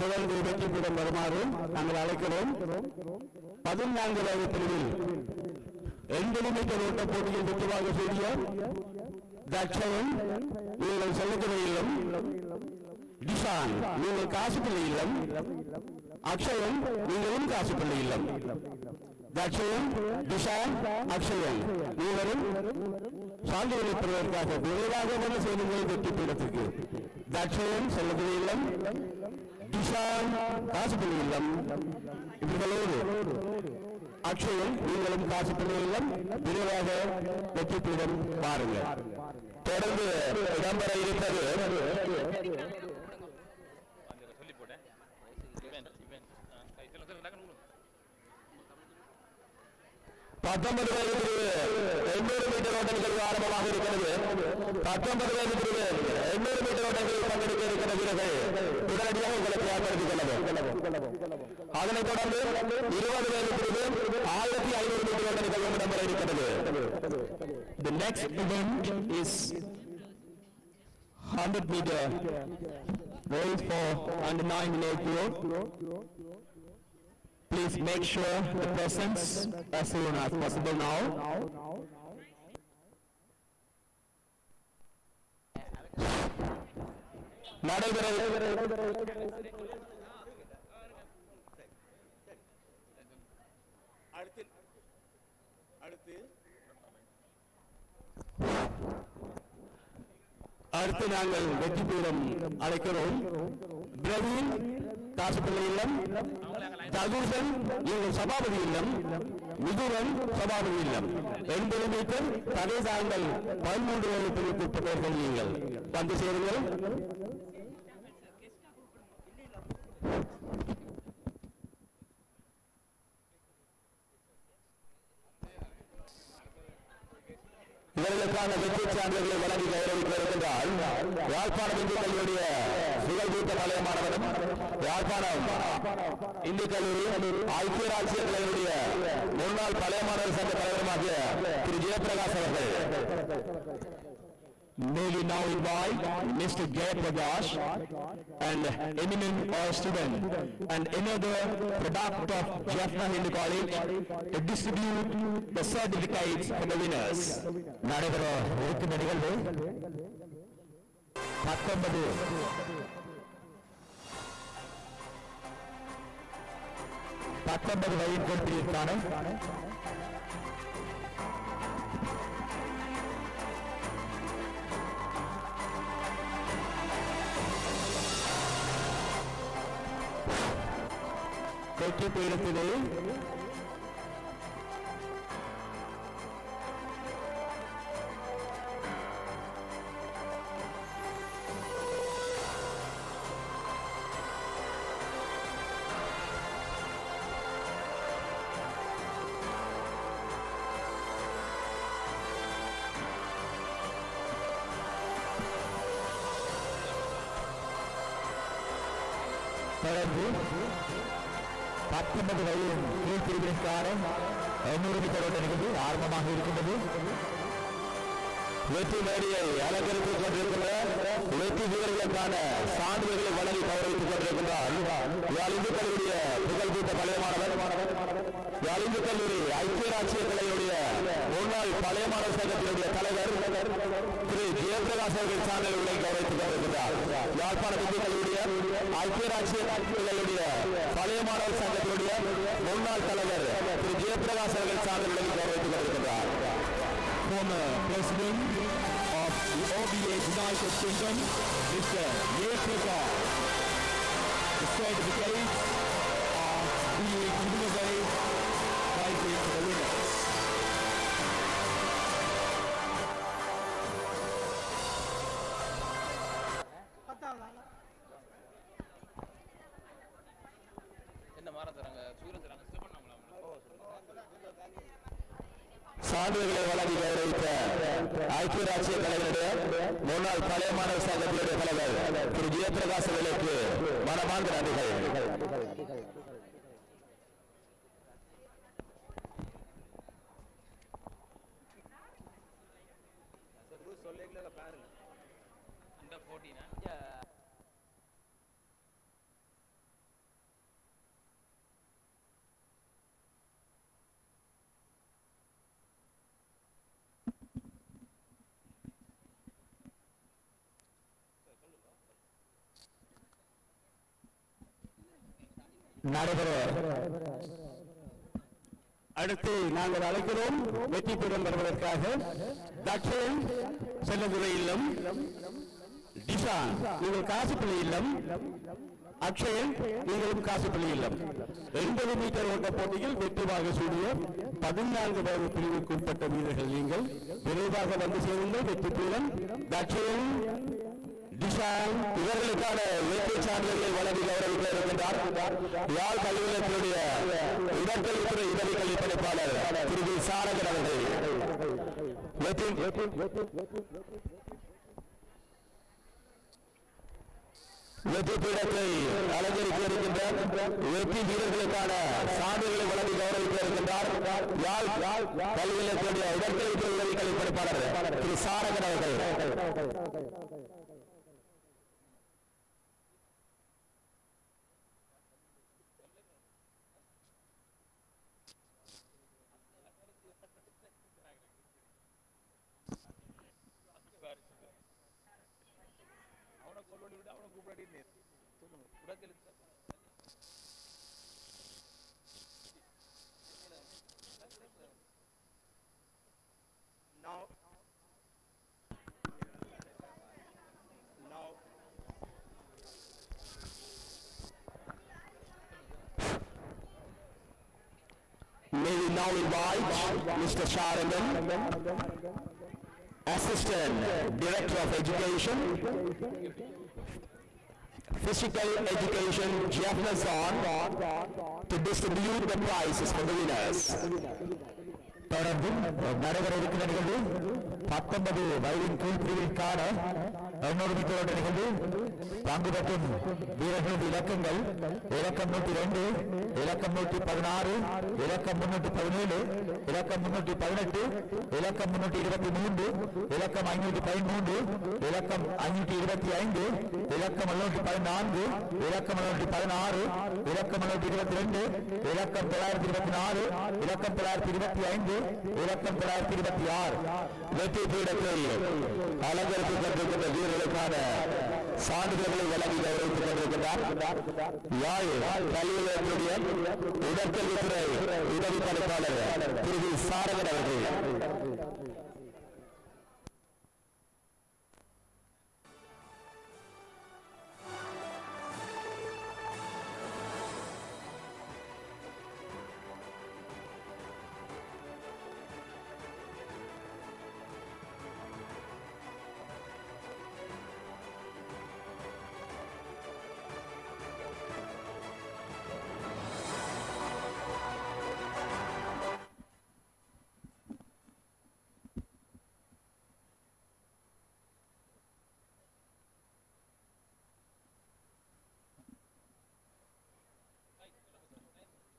தொடர்ந்து வெற்றிபெறும் வருமாறு நாங்கள் அழைக்கிறோம். பதினான்கு வயது பிரிவில் எண்பது மீட்டர் ஓட்ட போட்டியில் வெற்றிவாக செய்ய தட்சவன் நீங்கள் செல்லத்துறை இல்லம் டிஷான் நீங்கள் காசுப்பிள்ளை இல்லம். அக்ஷயம் நீங்களும் காசுப்பிள்ளை இல்லம். தட்சயம் டிஷான் அக்ஷயம் நீங்களும் சான்றிதழை பெறுவதற்காக விரைவாக வந்து செய்திகளை வெற்றி பீடத்திற்கு. தட்சயன் செல்லத்துறை இல்லம் டிஷான் இல்லம் இவர்களோடு அக்ஷயம் நீங்களும் காசுப்பிள்ளை இல்லம் விரைவாக வெற்றி பாருங்கள். தொடர்ந்து இடம்பெற இருப்பது பத்தொன்பது வயது பிரிவு எண்ணூறு மீட்டர் ஓட்ட நிகழ்வு ஆரம்பமாக இருக்கிறது. பத்தொன்பது வயது பிரிவு எண்ணூறு மீட்டர் ஓட்டங்களில் பங்கெடுக்க இருக்கிற வீரர்கள் உடனடியாக உங்களை தயார்படுத்திக் கொள்ளவும் அதனைத் தொடர்ந்து இருபது வயது பிரிவு ஆயிரத்தி ஐநூறு மீட்டர் ஓட்ட நிகழ்வு இடம்பெற இருக்கிறது The next event is 100 meter race for under 9 and 8 year Please make sure the presence as soon as possible now. நடைபெற அடுத்து அடுத்து அடுத்து நாங்கள் வெற்றி பீடம் அழைக்கிறோம் பிரவீன் காசுப்பிள்ளை இல்லம் தகுசன் எங்கள் சபாபதி இல்லம் மிதுரன் சபாபதி இல்லம் எண்பது மீட்டர் தடை தாங்கள் பதிமூன்று வகுப்பிற்கு உட்பட்டவர்கள் நீங்கள் வந்து சேருங்கள் இவர்களுக்கான வெற்றி சான்றிதழ்களை வழங்கி கௌரவிக்க இருக்கின்றால் யாழ்ப்பாணம் இந்து கல்லூரிய புகழ்பூத்த பழைய மாணவனும் யாழ்ப்பாணம் இந்து கல்லூரி ஐக்கிய ராஜ்ய கல்லூரிய முன்னாள் பழைய மாணவர் சங்க தலைவருமாகிய திரு ஜெயபிரகாஷ் அவர்கள். Maybe now invite Mr. Gayaprakash, an eminent uh, student, and another product of Jaffna Hindu College to distribute the certificates for the winners. ನಡೆದರ ಏಕೆ ನಡೆಗಳು ಹತ್ತೊಂಬತ್ತು ಹತ್ತೊಂಬತ್ತು ವೈದ್ಯರು ಕೊಡ್ತಿರ್ತಾನೆ வெற்றி பீடத்திலே தொடர்ந்து பத்தொன்பது வயது கீழ்பிரிவிற்கான எண்ணூறு மீட்டர் ஓட்ட நிகழ்வு ஆரம்பமாக இருக்கின்றது. வெற்றி மேடையை அலங்கரித்துக் கொண்டிருக்கிற வெற்றி வீரர்களுக்கான சான்றிதழ்களை வழங்கி கௌரவித்துக் கொண்டிருக்கின்றார். யாழ் இந்து கல்லூரிய புகழ் கூட்ட பழைய மாணவர். யாழ் இந்து கல்லூரி ஐக்கிய ராஜ்ய கலையுடைய முன்னாள் பழைய மாணவர் சங்கத்தினுடைய தலைவர் திரு ஜெயபிரகாஷ் அவர்கள் சான்றிதழ்களை கௌரவித்துக் கொண்டிருக்கிறார் யாழ்ப்பாண இந்து கல்லூரிய ஐக்கிய ராஜ்ய கலையுடைய பழைய மாணவர் சங்கத்தினுடைய முன்னாள் தலைவர் திரு ஜெயபிரகாஷ் அவர்கள் சார்பில் கௌரவித்துக் கொண்டிருக்கிறார் former president of the OBA United Kingdom, Mr. Yekrika. The certificate of being சான்றுகளை வழங்கி கௌரவித்த ஐக்கிய ராஜ்ய தலைவருடைய முன்னாள் பழைய மாணவர் சங்கத்தினுடைய தலைவர் திரு ஜெயபிரகாஷ் அவர்களுக்கு மனமார்ந்த நன்றிகள். நடைபெற அடுத்து நாங்கள் அழைக்கிறோம் வெற்றி பெறும் வருவதற்காக தட்சன் செல்லதுரை இல்லம் டிஷான் நீங்கள் காசுப்பள்ளி இல்லம் அக்ஷயன் நீங்களும் காசுப்பள்ளி இல்லம் எண்பது மீட்டர் ஓட்ட போட்டியில் வெற்றிவாக சூடிய பதினான்கு வயது பிரிவுக்கு உட்பட்ட வீரர்கள் நீங்கள் விரைவாக வந்து சேருங்கள். வெற்றி பீடம் தட்சயன் இவர்களுக்கான வெற்றி சான்றிதழ்களை வழங்கி கௌரவிக்க இருக்கின்றார். யாழ் கல்வியத்தினுடைய உடற்கல்வித்துறை உதவி கல்வி பணிப்பாளர் திரு. வி. அவர்கள். வெற்றி பீடத்தை அலங்கரிக்க வெற்றி வீரர்களுக்கான சான்றிதழ்களை வழங்கி கௌரவிக்க இருக்கின்றார். யாழ் கல்வியத்தினுடைய உடற்கல்வித்துறை உதவி கல்வி பணிப்பாளர் திரு. சாரகன் அவர்கள். we now invite Mr. Sharangan, Assistant Director of Education, Physical Education, Jeff Nazan, to distribute the prizes for the winners. தொடர்ந்து நடைபெற இருக்கிற நிகழ்வு பத்தொன்பது வயதின் கீழ் பிரிவிற்கான எண்ணூறு மீட்டரோட நிகழ்வு. பங்கு பெற்றும் வீரர்களுடைய இலக்கங்கள். இலக்கம் நூற்றி ரெண்டு இலக்கம் நூற்றி பதினாறு இலக்கம் முன்னூற்றி பதினேழு இலக்கம் முன்னூற்றி பதினெட்டு இலக்கம் முன்னூற்றி இருபத்தி மூன்று இலக்கம் ஐநூற்றி பதிமூன்று இலக்கம் ஐநூற்றி இருபத்தி ஐந்து இலக்கம் முன்னூற்றி பதினான்கு இலக்கம் முன்னூற்றி பதினாறு இலக்கம் முன்னூற்றி இருபத்தி ரெண்டு இலக்கம் தொள்ளாயிரத்தி இருபத்தி நாலு இலக்கம் தொள்ளாயிரத்தி இருபத்தி ஐந்து இலக்கம் தொள்ளாயிரத்தி இருபத்தி ஆறு வெற்றி பீடத்தில் அலங்கரிக்கப்பட்டிருக்கின்ற வீரர்களுக்கான சான்றிதழ்களை வழங்கி கௌரவித்துக் கொண்டிருக்கிறார் யாழ் கல்வி நிலையத்துடைய உடற்கல்வித்துறை உதவி பணிப்பாளர் திரு சாரகன் அவர்கள்.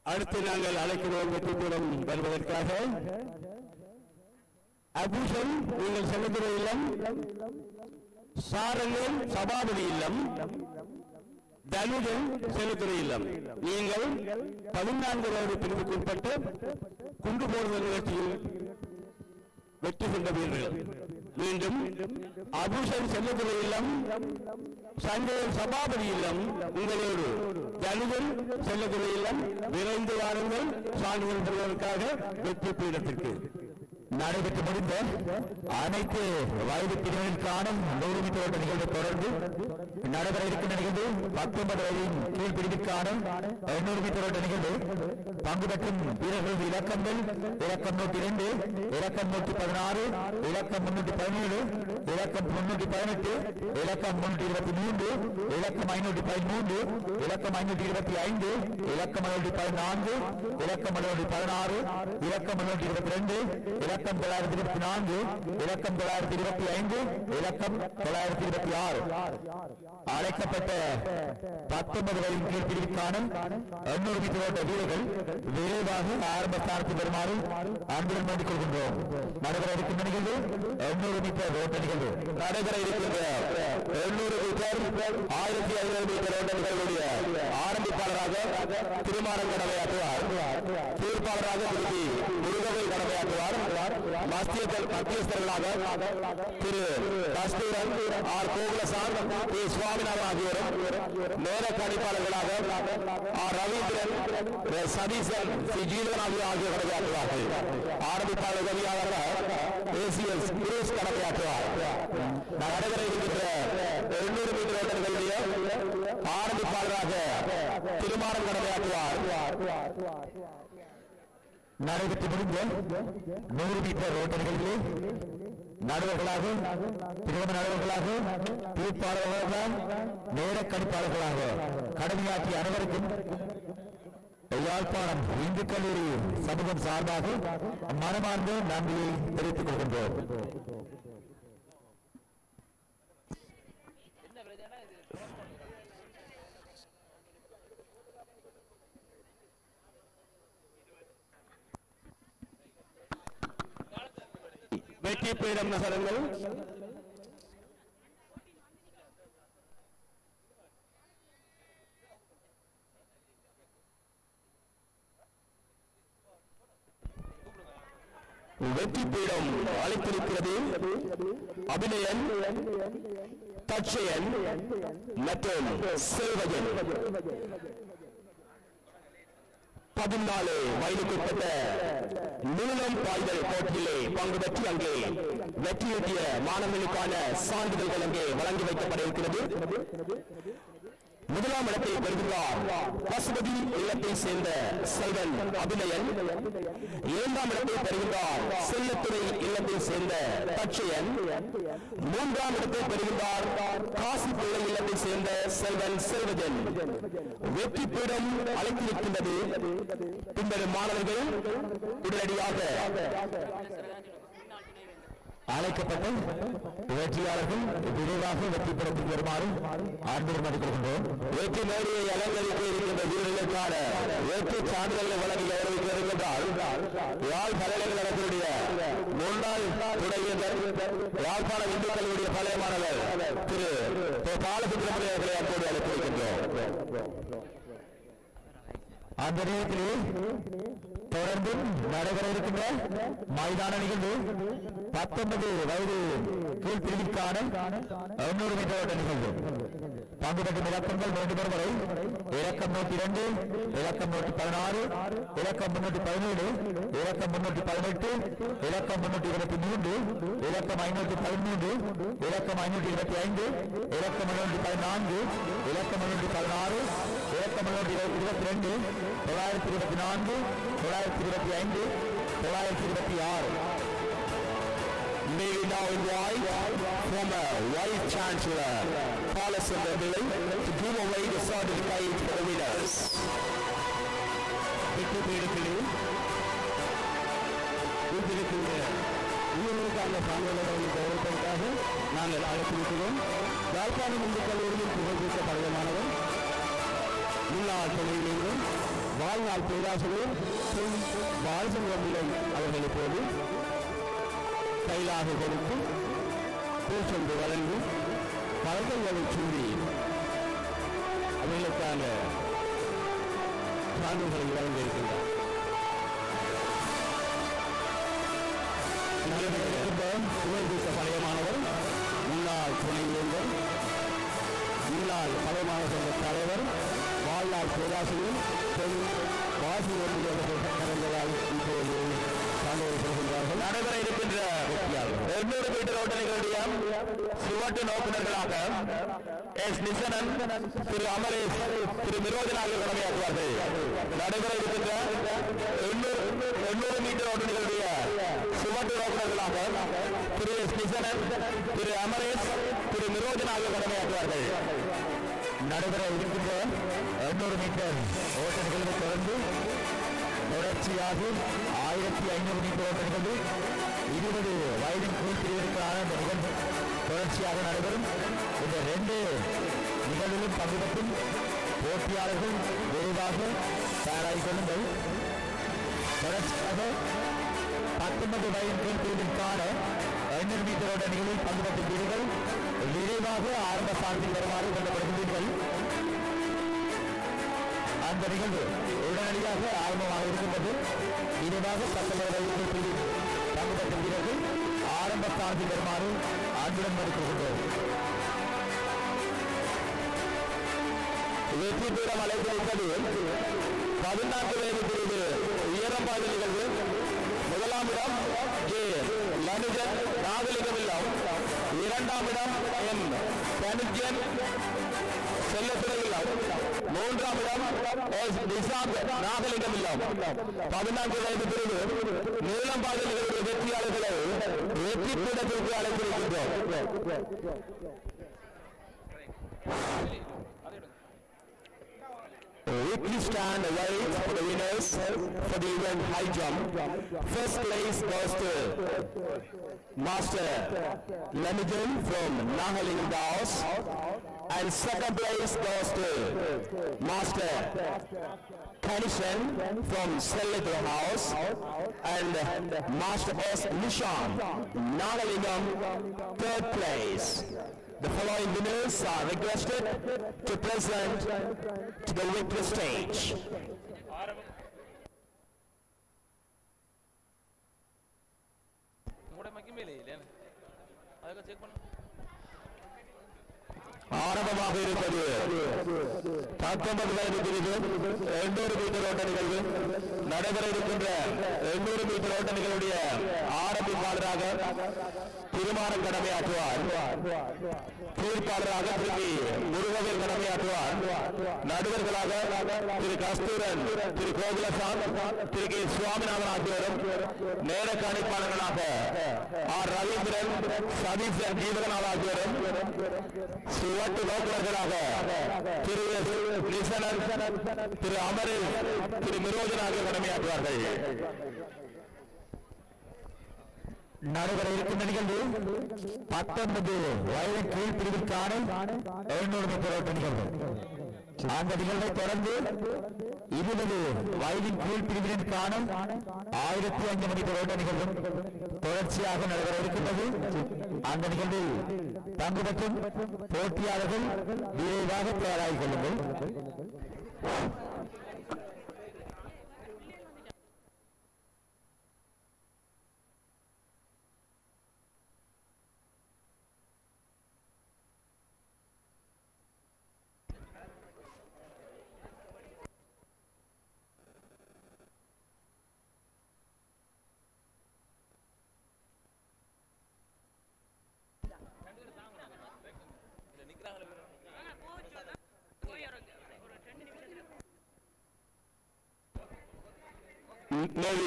அடுத்து நாங்கள் அழைக்கிறோம் வெற்றிபுரம் வருவதற்காக. அபூஷன் நீங்கள் செல்லுகிற இல்லம். சாரங்கன் சபாபதி இல்லம். தனுஜன் செல்லுகிற இல்லம். நீங்கள் பதினான்கு வயது பிரிவுக்குட்பட்டு குண்டு போடுதல் நிகழ்ச்சியில் வெற்றி கொண்ட வீரர்கள். மீண்டும் அபூஷன் செல்லுகிற இல்லம் சஞ்சயன் சபாபதி இல்லம் உங்களோடு தனுஜன் செல்லுகிற இல்லம் விரைந்து வாருங்கள். சான்றிதழ் பெறுவதற்காக வெற்றி பீடத்திற்கு. நடைபெற்று முடிந்த அனைத்து வயது பிரிவினருக்கான நூறு மீட்டர் ஓட்ட நிகழ்வை தொடர்ந்து நடைபெற இருக்கின்ற நிகழ்வு பத்தொன்பது வயதின் கீழ் பிரிவிற்கான எண்ணூறு மீட்டர் ஓட்ட நிகழ்வு. பங்கு பெற்றும் வீரர்கள் இலக்கங்கள் இலக்கம் நூற்றி இரண்டு இலக்கம் நூற்றி பதினாறு இலக்கம் முன்னூற்றி பதினேழு இலக்கம் முன்னூற்றி பதினெட்டு இலக்கம் முன்னூற்றி இருபத்தி மூன்று இலக்கம் ஐநூற்றி பதிமூன்று இலக்கம் ஐநூற்றி இருபத்தி ஐந்து இலக்கம் ஐநூற்றி பதினான்கு இலக்கம் ஐநூற்றி பதினாறு இலக்கம் ஐநூற்றி இருபத்தி ரெண்டு இலக்கம் இலக்கம் தொள்ளாயிரத்தி இருபத்தி நான்கு இலக்கம் தொள்ளாயிரத்தி இருபத்தி ஐந்து இலக்கம் தொள்ளாயிரத்தி இருபத்தி ஆறு. அழைக்கப்பட்ட பத்தொன்பது வயதின் கீழ் பிரிவுக்கான எண்ணூறு மீட்டர் ஓட்ட வீரர்கள் விரைவாக ஆரம்ப ஸ்தானத்தில் வருமாறு அன்புடன் வேண்டிக் கொள்கின்றோம் நடைபெற இருக்கின்ற நிகழ்வு எண்ணூறு மீட்டர் ஓட்ட நிகழ்வு. நடைபெற இருக்கின்ற எண்ணூறு மீட்டர் ஆயிரத்தி ஐநூறு மீட்டர் ஓட்ட நிகழ்வுடைய ஆரம்பிப்பாளராக திருமாறன் அட்டுவார் தீர்ப்பாளராக திருப்பி முருகவை கடமையாற்றுவார் மத்தியத்தில் மத்தியஸ்தர்களாக திரு கஸ்தூரன் ஆர் கோகுலசான் திரு சுவாமிநாதன் ஆகியோரும் நேர கணிப்பாளர்களாக ஆர் ரவீந்திரன் சதீசன் சி ஜீவன் ஆகியோர் ஆகியோர் கடமையாற்றுவார்கள் ஆரம்பிப்பாளர் உதவியாளராக ஏசிஎஸ் குரூஸ் கடமையாற்றுவார் நடைபெற இருக்கின்ற எழுநூறு மீட்டர் ஓட்டங்களுடைய ஆரம்பிப்பாளராக திருமாறன் கடமையாற்றுவார் நடைபெற்று முடிந்த நூறு மீட்டர் ஓட்ட நடுவர்களாக திருமண நடுவர்களாக தீர்ப்பாளர்களாக நேரக்கணிப்பாளர்களாக கடமையாற்றிய அனைவருக்கும் யாழ்ப்பாணம் இந்து கல்லூரி சமூகம் சார்பாக மனமார்ந்த நன்றியை தெரிவித்துக் கொள்கின்றோம். வெற்றி பீடம் நகரங்கள். வெற்றி பீடம் அளித்திருக்கிறது அபிநயன் தட்சயன் மற்றும் செல்வகன் பதினாலு வயதுக்குட்பட்ட நீளம் பாய்தல் போட்டியிலே பங்கு பெற்று அங்கே வெற்றியீட்டிய மாணவர்களுக்கான சான்றிதழ்கள் அங்கே வழங்கி வைக்கப்பட இருக்கிறது. முதலாம் இடத்தை பெறுகிறார். பசுபதி இல்லத்தை சேர்ந்த செல்வன் அபிநயன். இரண்டாம் இடத்தை பெறுகிறார். செல்லத்துறை இல்லத்தை சேர்ந்த தட்சயன் மூன்றாம் இடத்தை பெறுகின்றார் காசிப்பிள்ளை இல்லத்தை சேர்ந்த செல்வன் செல்வஜன். வெற்றி பீடம் அழைத்திருக்கின்றது பின்னர் மாணவர்கள் உடனடியாக அழைக்கப்பட்ட வெற்றியாளர்கள் விரைவாக வெற்றி பெறத்துக்கு வருமாறு ஆண்டவர் மதிப்பிருக்கின்றோம் வெற்றி மேடையை அலங்கரிக்க இருக்கின்ற வீரர்களுக்கான வெற்றி சான்றிதழ்களை வழங்கி கௌரவிக்க இருக்கின்றால் யாழ் பல்கலைக்கழகத்தினுடைய முன்னாள் துணைவேந்தர் யாழ்ப்பாண இந்துக்களுடைய பழைய மாணவர் திரு பாலசுப்ரமணிய அவர்களை அப்போது அழைத்து வைக்கின்றோம் அந்த நேரத்திலே தொடர்ந்து நடைபெற இருக்கின்ற மைதான நிகழ்வு பத்தொன்பது வயது கீழ் பிரிவிற்கான எண்ணூறு மீட்டர் ஓட்ட நிகழ்வு. பங்கு பெற்ற இலக்கங்கள் மூன்று பேர் வரை இலக்கம் நூற்றி இரண்டு இலக்கம் நூற்றி பதினாறு இலக்கம் முன்னூற்றி பதினேழு இலக்கம் முன்னூற்றி பதினெட்டு இலக்கம் முன்னூற்றி இருபத்தி மூன்று இலக்கம் ஐநூற்றி பதிமூன்று இலக்கம் ஐநூற்றி இருபத்தி ஐந்து இலக்கம் முன்னூற்றி பதினான்கு இலக்கம் முன்னூற்றி பதினாறு முன்னூற்றி இருபத்தி ரெண்டு தொள்ளாயிரத்தி இருபத்தி நான்கு தொள்ளாயிரத்தி இருபத்தி ஐந்து தொள்ளாயிரத்தி இருபத்தி ஆறு. We now invite former Vice Chancellor Carlos Sandabile to give away the certificate for the winners. வெற்றி பீடத்திலே வீட்டிருக்கின்ற உயிர்களுக்கான சான்றிதழ்களை கௌரவிப்பதற்காக நாங்கள் அழைத்திருக்கிறோம் யாழ்ப்பாணம் இந்து கல்லூரியில் புகழ்பெற்ற பழையமானவர் முன்னாள் துணைவேந்தர் வாழ்நாள் பேராசிரியர் பொன் அவர்கள் இப்போது கைலாக கொடுத்து பூச்சொன்று வழங்கி பழக்கங்களை சொல்லி அவர்களுக்கான சான்றுகளை வழங்கியிருக்கின்றார். புகழ்பெற்ற பழைய மாணவர் முன்னாள் துணைவேந்தர் முன்னாள் பழைய மாணவர் தலைவர் வாழ்நாள் பேராசிரியர் பெண் வாசி கடந்ததால் இப்போது நடைபெற இருக்கின்ற மீட்டர் சுவட்டு நோக்குநர்களாக எஸ் நிசனன் திரு அமரேஷ் திரு நிரோஜனாக கடமையாற்றுவார்கள். நடைபெற இருக்கின்ற எண்ணூறு எண்ணூறு மீட்டர் ஓட்டங்களுடைய சுவட்டு நோக்குநர்களாக திரு எஸ் நிசனன் திரு அமரேஷ் திரு நிரோஜனாக கடமையாற்றுவார்கள். நடைபெற இருக்கின்ற ஐநூறு மீட்டர். ஓட்ட நிகழ்வை தொடர்ந்து தொடர்ச்சியாக ஆயிரத்தி ஐநூறு மீட்டர் ஓட்ட நிகழ்வு. இருபது வயதின் கீழ்பிரிவிற்கான இந்த நிகழ்வு தொடர்ச்சியாக நடைபெறும். இந்த ரெண்டு நிகழ்விலும் பங்கெடுக்கும் போட்டியாளர்கள் விரைவாக தயாராகிக் கொள்ளுங்கள். தொடர்ச்சியாக பத்தொன்பது வயதின் கீழ்பிரிவிற்கான ஐநூறு மீட்டர் ஓட்ட நிகழ்வில் பங்கு பெற்றுள்ளீர்கள் விரைவாக ஆரம்ப சார்பில் வருமாறு கொள்ளப்படுகின்றீர்கள். அந்த நிகழ்வு உடனடியாக ஆரம்பமாக இருக்கின்றது. விரைவாக சட்டமன்ற வயது வீரர்கள் ஆரம்ப சார்பில் வருமாறு அன்புடன் மறுக்கின்றோம் வெற்றி பீடம் அழைத்திருப்பது பதினான்கு வயது பிரிவு உயரம்பாடு நிகழ்வு. முதலாம் இடம் கே. லனுஜன் நாகலிங்கமில்லம். இரண்டாம் இடம் எம். தனிஜன். மூன்றாம் இடம் நாகலிங்கம் நிசாந்த் நாகலிங்கமில்லம் பதினான்கு வயது பிரிவு. நீளம் நிகழ்வு வெற்றியாளர்களை வெற்றி பீடத்திற்கு அழைத்திருக்கின்றோம். Weekly stand away for the winners for the event high jump. First place goes to Master Lemijan from Nahaling Daos and second place goes to Master Kanishan from Selleto House and Master S. Nishan Nahalingam third place. The following winners are requested to present to the victory stage. ஆரம்பமாக இருப்பது பத்தொன்பது வயது பிரிவு எண்ணூறு metre ஓட்ட நிகழ்வு நடைபெற இருக்கின்ற எண்ணூறு மீட்டர் ஓட்ட நிகழ்வுடைய ஆரம்பிப்பாளராக தீர்மானம் கடமையாற்றுவார். தீர்ப்பாளராக திரும்பி முருகவர் கடமையாற்றுவார். நடுவர்களாக திரு கஸ்தூரன் திரு கோகுலசாமி திரு கே சுவாமிநாதன் ஆகியோரும் நேர கணிப்பாளர்களாக ஆர் ரவீந்திரன் சதீஷ் ஜீவகநாத் ஆகியோரும் சுவட்டு நோக்கர்களாக திரு திரு அமரில் திரு மிரோஜன் ஆகியோர் கடமையாற்றுவார்கள். நடைபெற இருக்கும் நிகழ்வு பத்தொன்பது வயது கீழ் பிரிவிற்கான எழுநூறு மீட்டர் நிகழ்வு அந்த நிகழ்வை தொடர்ந்து இருபது வயதின் கீழ் பிரிவினருக்கான ஆயிரத்தி ஐந்து மணி ஓட்ட நிகழ்வு தொடர்ச்சியாக நடைபெற இருக்கின்றது. அந்த நிகழ்வில் பங்கு பெற்றும் போட்டியாளர்கள் விரைவாக தயாராகிக் கொள்ளுங்கள்.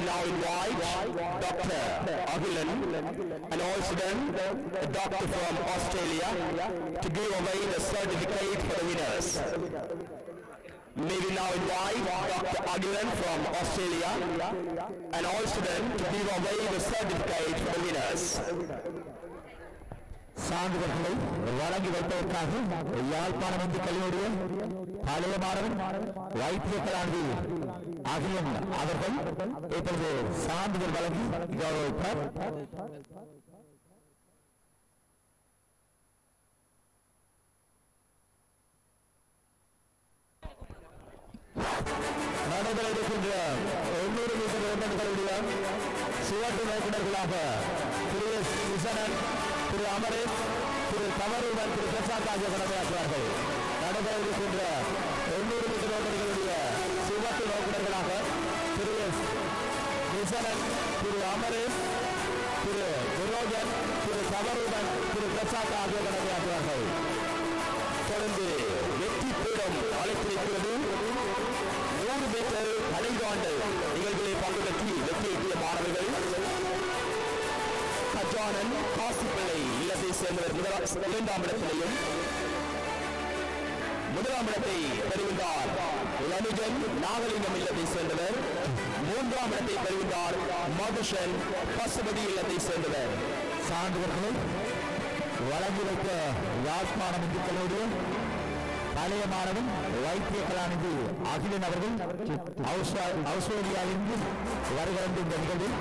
now invite Dr. Agilan, an Austin doctor from Australia, to give away the certificate for the winners. May we now invite Dr. Agilan from Australia, an Austin to give away the certificate for the winners. சான்றிதழ்களை வழங்கி வைப்பதற்காக யாழ்ப்பாணம் இந்து கல்லூரிய பழைய மாணவன் வைத்திய அகிலம் அவர்கள் இப்பொழுது சான்றிதழ் வழங்கி கௌரவிப்பார் நடைபெற இருக்கின்ற எண்ணூறு மீட்டர் ஓட்டங்களுடைய சிவப்பு நோக்கினர்களாக திரு எஸ் திரு அமரேஷ் திரு கமருடன் திரு பிரசாத் ஆகிய கடமையாற்றுவார்கள் நடைபெற இருக்கின்ற கிருஷ்ணன் திரு அமரேஷ் திரு விரோஜன் திரு சவருடன் திரு பிரசாத் ஆகிய கடமையாற்றுவார்கள் தொடர்ந்து வெற்றி பீடம் அழைத்திருக்கிறது. நூறு மீட்டர் கலைந்தாண்டு நிகழ்வுகளை பங்குபற்றி பெற்று வெற்றியீட்டிய மாணவர்கள். கஜானன் காசிப்பிள்ளை இல்லத்தை சேர்ந்தவர் முதலா- இரண்டாம் இடத்திலையும். முதலாம் இடத்தை பெறுகின்றார். ரமிஜன் நாகலிங்கம் இல்லத்தை சேர்ந்தவர். மூன்றாம் இடத்தை பெறுகின்றார் மதுஷன் பசுபதி இல்லத்தை சேர்ந்தவர். சான்றிதழ்களை வழங்கி வைத்த யாழ்ப்பாணம் இந்து பழைய மாணவன் வைத்திய கலாநிதி அகிலன் அவர்கள் ஆஸ்திரேலியாவிலிருந்து வருகிறது இந்த நிகழ்வில்.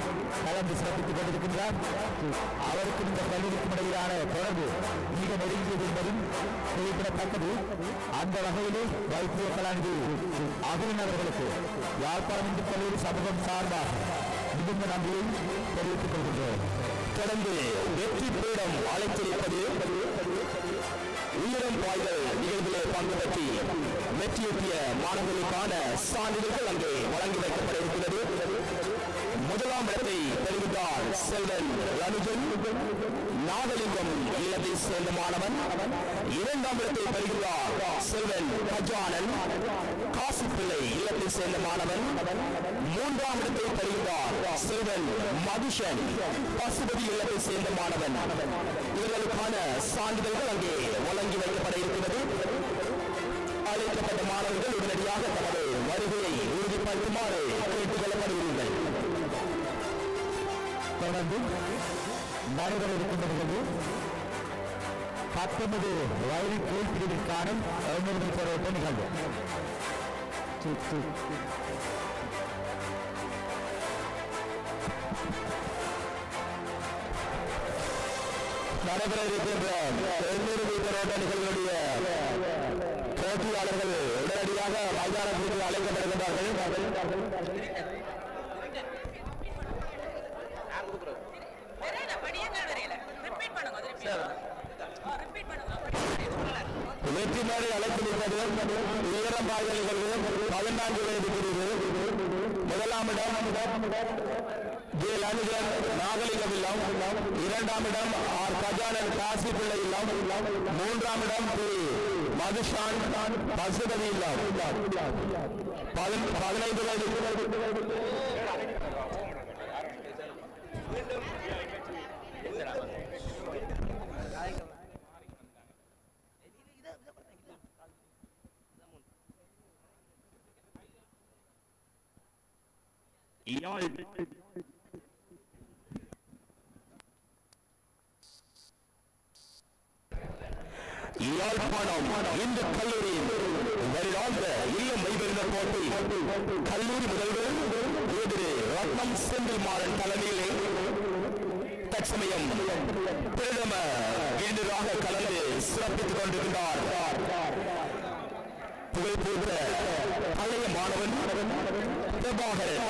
கலந்து சிறப்பித்துக் கொண்டிருக்கின்றார். அவருக்கும் இந்த கல்லூரிக்கும் இடையிலான தொடர்பு மிக நெருங்கியது என்பதும் குறிப்பிடத்தக்கது. அந்த வகையிலே வைத்திய கலாநிதி அகிலன் அவர்களுக்கு யாழ்ப்பாணம் இந்து கல்லூரி சமூகம் சார்பாக மிகுந்த நன்றியை தெரிவித்துக் கொள்கின்றோம். தொடர்ந்து வெற்றி பீடம் அழைத்திருப்பது உயரம் வாய்கள் நிகழ்விலே பங்கு பற்றி வெற்றியீட்டிய மாணவர்களுக்கான சான்றிதழ்கள் அங்கே வழங்கி வைக்கப்பட இருக்கிறது முதலாம் இடத்தை பெறுகின்றார் செல்வன் ரனுஜன். நாகலிங்கம் இல்லத்தை சேர்ந்த மாணவன். இரண்டாம் இடத்தை பெறுகிறார் செல்வன் கஜானன். காசிப்பிள்ளை இல்லத்தை சேர்ந்த மாணவன். மூன்றாம் இடத்தை பெறுகின்றார் சிறுவன் மதுஷன் பசுபதி இல்லத்தை சேர்ந்த மாணவன். இவர்களுக்கான சான்றிதழ்கள் அங்கே வழங்கி வைக்கப்பட இருக்கிறது அழைக்கப்பட்ட மாணவர்கள் உடனடியாக தனது வருகையை உறுதிப்படுத்துமாறு கேட்டுக் கொள்ளப்படுகிறீர்கள் தொடர்ந்து நடைபெற இருக்கின்றது. பத்தொன்பது வயது கீழ் பிரிவிற்கான எழுநூறு மீட்டர் நிகழ்வு. நடைபெற உடனடியாக மைதானத்திற்கு அழைக்கப்படுகின்றார்கள். அழைத்து நிற்பது உயரம் பாய்கள் நிகழ்வு முதலாம் இடம் ஜே லனுஜன் இல்லம் இரண்டாம் இடம் ஆர். கஜானன் காசி பிள்ளை இல்லம் மூன்றாம் இடம் திரு மதுஷான் பசுபதி இல்லம். பதினைந்து வயது. யாழ்ப்பாணம் வருடாந்த இல்லம் போட்டி கல்லூரி முதல்வர் ரத்னம் செந்தில்மாறன் தலைமையிலே தற்சமயம் பிரதம விருந்தராக கலந்து சிறப்பித்துக் பழைய மாணவன் பிரபாகரன்.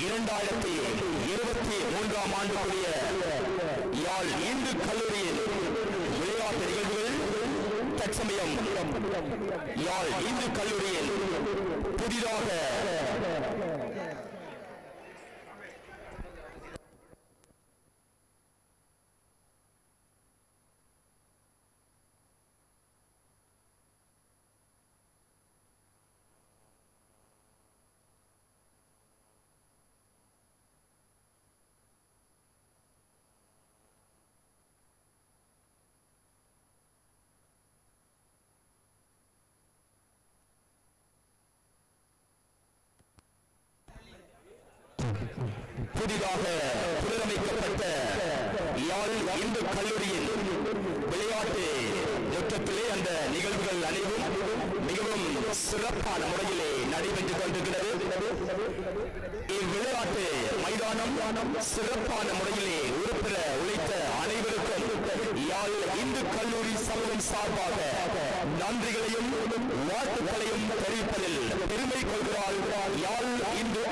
இரண்டாயிரத்தி இருபத்தி மூன்றாம் ஆண்டுக்குரிய யாழ் இந்து கல்லூரியில் சமயம். யாழ் இந்து கல்லூரியில் புதிதாக புதிதாக புனரமைக்கப்பட்ட யாழ் இந்து கல்லூரியின் விளையாட்டு யுத்தத்திலே அந்த நிகழ்வுகள் அனைவும் மிகவும் சிறப்பான முறையிலே நடைபெற்றுக் கொண்டிருக்கிறது. இவ்விளையாட்டு மைதானம் சிறப்பான முறையிலே உறுப்பிட உழைத்த அனைவருக்கும் யாழ் இந்து கல்லூரி சமூகம் சார்பாக நன்றிகளையும் வாழ்த்துக்களையும் தெரிவிப்பதில் பெருமை கொள்கிறார் யாழ் இந்து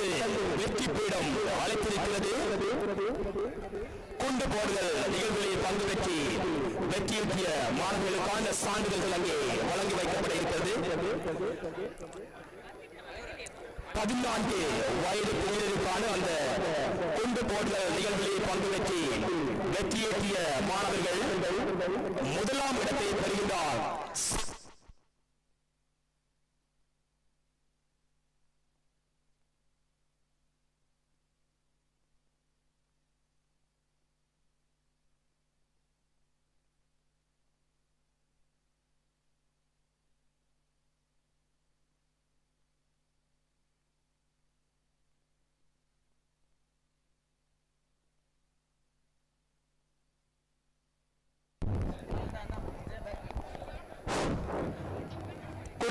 அன்னை வெற்றி பீடம் அழைத்திருக்கிறது குண்டு போடுதல் நிகழ்வுகளில் பங்கு பெற்றி வெற்றியுற்றிய மாணவர்களுக்கான சான்றிதழ்கள் அங்கே வழங்கி வைக்கப்பட இருக்கிறது பதினான்கு வயது பிரிவினருக்கான அந்த குண்டு போடுதல் நிகழ்வுகளில் பங்கு பெற்றி வெற்றியேற்றிய மாணவர்கள் முதலாம் இடத்தை பெறுகின்றார்.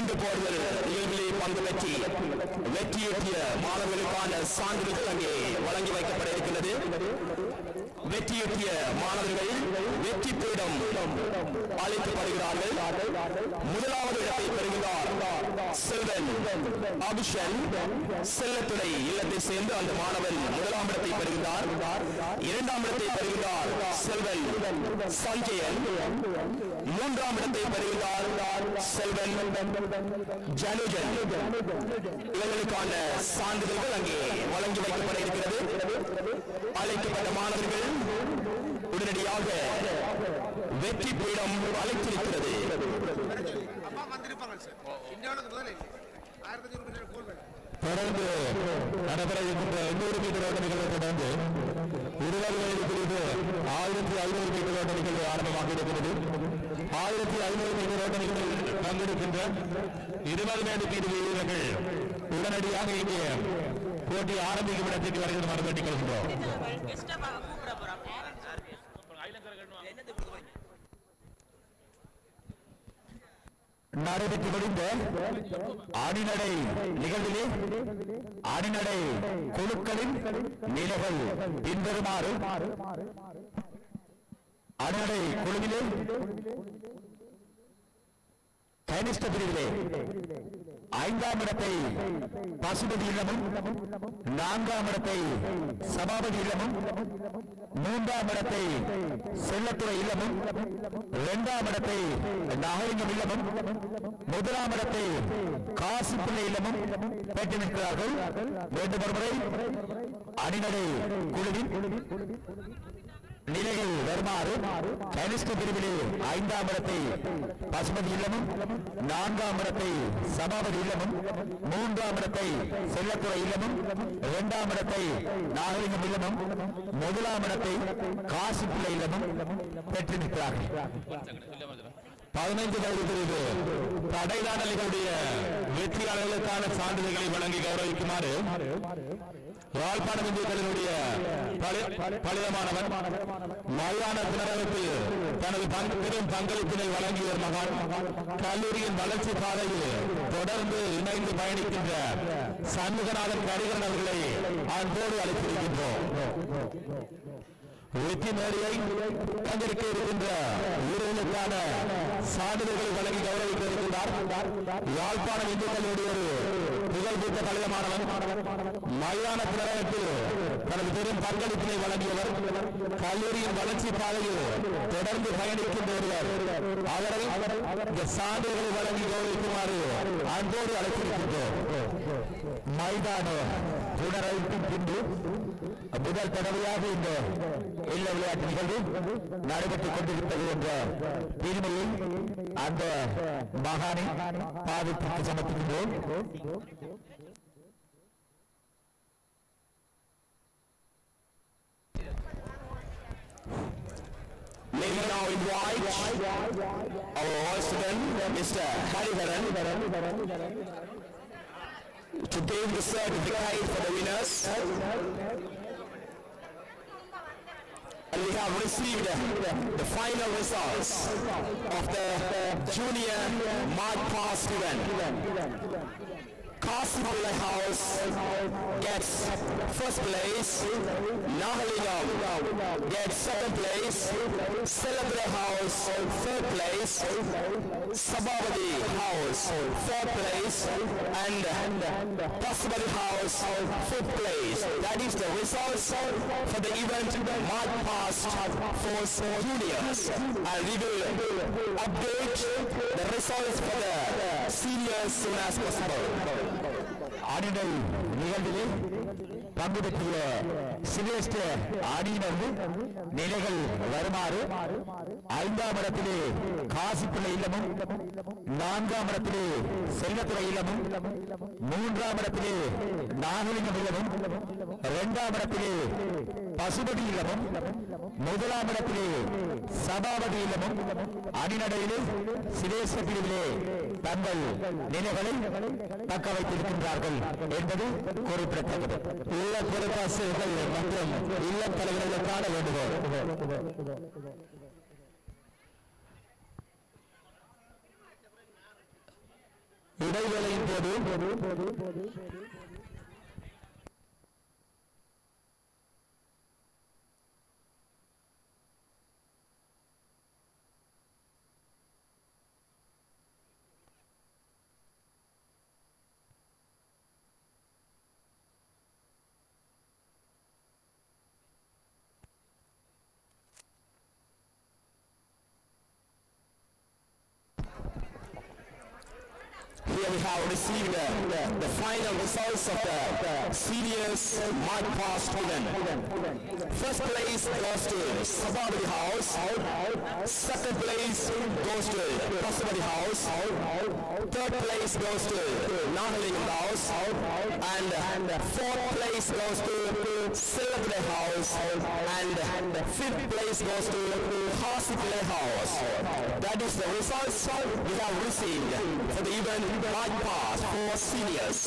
பந்து போடுதல் நிகழ்விலே பங்கு பெற்றி வெற்றியேற்றிய மாணவர்களுக்கான சான்றிதழ் அங்கே வழங்கி வைக்கப்பட இருக்கிறது வெற்றியேற்றிய மாணவர்கள் வெற்றி பீடம் அழைக்கப்படுகிறார்கள் முதலாவது இடத்தை பெறுகிறார் செல்வன் அபிஷன். செல்லத்துறை இல்லத்தை சேர்ந்து அந்த மாணவன் முதலாம் இடத்தை பெறுகிறார். இரண்டாம் இடத்தை பெறுகிறார் செல்வன் சஞ்சயன். மூன்றாம் இடத்தை பெறுகிறார் செல்வன். ஜனுஜன். இவர்களுக்கான சான்றிதழ்கள் அங்கே வழங்கி வைக்கப்பட இருக்கிறது அழைக்கப்பட்ட மாணவர்கள் உடனடியாக வெற்றி பீடம் அழைத்திருக்கிறது. தொடர்ந்து நடைபெற இருக்கின்ற எண்ணூறு மீட்டர் ஓட்ட நிகழ்வை தொடர்ந்து இருபது வயது பிரிவு ஆயிரத்தி ஐநூறு மீட்டர் ஓட்ட நிகழ்வு ஆரம்பமாக இருக்கிறது. ஆயிரத்தி ஐநூறு மீட்டர் பங்கெடுக்கின்ற இருபது மேடு தீர்வு வீரர்கள் உடனடியாக இங்கே போட்டி ஆரம்பிக்கும் இடத்திற்கு வருகிறது மறுபடி கொள்கின்றோம் நடைபெற்று முடிந்த அணிநடை நிகழ்விலே அணிநடை குழுக்களின் நிலைகள் பின்வருமாறு அடாடை குழுவிலே? கனிஷ்ட பிரிவிலே? ஐந்தாம் இடத்தை பசுபதி இல்லமும் நான்காம் இடத்தை சபாபதி இல்லமும் மூன்றாம் இடத்தை செல்லத்துறை இல்லமும் இரண்டாம் இடத்தை நாகலிங்கம் இல்லமும் முதலாம் இடத்தை காசிப்பிள்ளை இல்லமும் பெற்று நிற்கிறார்கள். வேண்டும் அணிநடை குழுவின் நிலையில் வருமாறு கனிஷ்ட பிரிவிலே ஐந்தாம் இடத்தை பசுமதி இல்லமும் நான்காம் இடத்தை சபாபதி இல்லமும் மூன்றாம் இடத்தை செல்லத்துறை இல்லமும் இரண்டாம் இடத்தை நாகலிங்கம் இல்லமும் முதலாம் இடத்தை காசிப்பிள்ளை இல்லமும் பெற்று நிற்கிறார்கள். பதினைந்து வயது பிரிவு தடைதாடல்களுடைய வெற்றியாளர்களுக்கான சான்றிதழ்களை வழங்கி கௌரவிக்குமாறு யாழ்ப்பாணம் இந்தியர்களினுடைய பழையமானவன் மயான திணறத்தில் தனது பங்கு பெரும் பங்களிப்பினை வழங்கிய மகன் மகான். கல்லூரியின் வளர்ச்சி பாதையில் தொடர்ந்து இணைந்து பயணிக்கின்ற சண்முகநாதன் கரிகரன் அவர்களை அன்போடு அழைத்திருக்கின்றோம். வெற்றி மேடையை பங்கேற்க இருக்கின்ற வீரர்களுக்கான சான்றிதழ்களை வழங்கி கௌரவித்திருக்கின்றார் யாழ்ப்பாணம் இந்து ஒரு புகழ்பூத்த பழையமானவன் மயான பிரகத்தில் தனது பெரும் பங்களிப்பினை வழங்கியவர் கல்லூரியின் வளர்ச்சி பாதையில் தொடர்ந்து பயணிக்கின்ற ஒருவர். அவரை இந்த சான்றிதழ்களை வழங்கி கௌரவிக்குமாறு அன்போடு அழைத்திருக்கின்றோம். மைதான புனரமைப்பின் பின்பு முதல் தடவையாக இந்த இல்ல விளையாட்டு நிகழ்வு நடைபெற்றுக் கொண்டிருப்பது என்ற பெருமையை அந்த மகானை பாதத்திற்கு சமர்ப்பிக்கின்றோம். May we now invite our President, Mr. Hariharan, to give the certificate for the winners. And we have received the final results of the junior March Past event. Kasipula House gets first place, Nahalingam gets second place, Celebrate House third place, Sabavadi House fourth place, and Pasabadi House fifth place. That is the results for the event March Past for juniors. And we will update the results for the seniors soon as possible. அணிடை நிகழ்விலே பங்கு பெற்றுள்ள சிரேஷ்ட அணியினர்கள் நிலைகள் வருமாறு ஐந்தாம் இடத்திலே காசிப்பிள்ளை இல்லமும் நான்காம் இடத்திலே செல்லத்துறை இல்லமும் மூன்றாம் இடத்திலே நாகலிங்கம் இல்லமும் இரண்டாம் இடத்திலே பசுபதி இல்லமும் முதலாம் இடத்திலே சபாபதி இல்லமும் அணிநடையிலே சிரேஷ்ட பிரிவிலே தங்கள் நிலைகளை தக்க வைத்திருக்கின்றார்கள் என்பது குறிப்பிடத்தக்கது. உள்ள பொறுப்பாசிரியர்கள் மற்றும் இல்ல தலைவர்களுக்கான வேண்டுகோள் இடைவேளையின் போது have received uh, the final results of the seniors March Past event. First place goes to Sababadi House. Second place goes to Pasabadi House. Third place goes to Nahalingam House. And fourth place goes to Celebrate House. And fifth place goes to Hospital House. That is the results we have received for the event March Pass for seniors.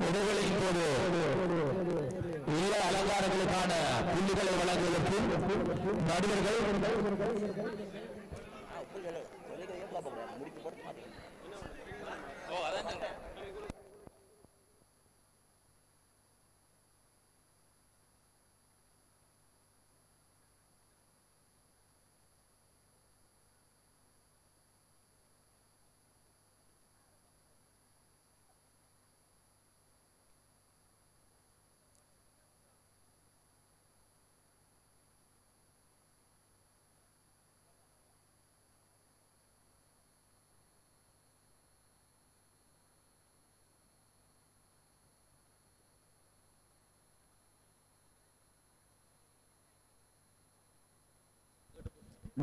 இடைவெளியின் போது இல்ல அலங்காரங்களுக்கான புள்ளிகளை வழங்குவதற்கு நடுவர்கள் ஓ அதான்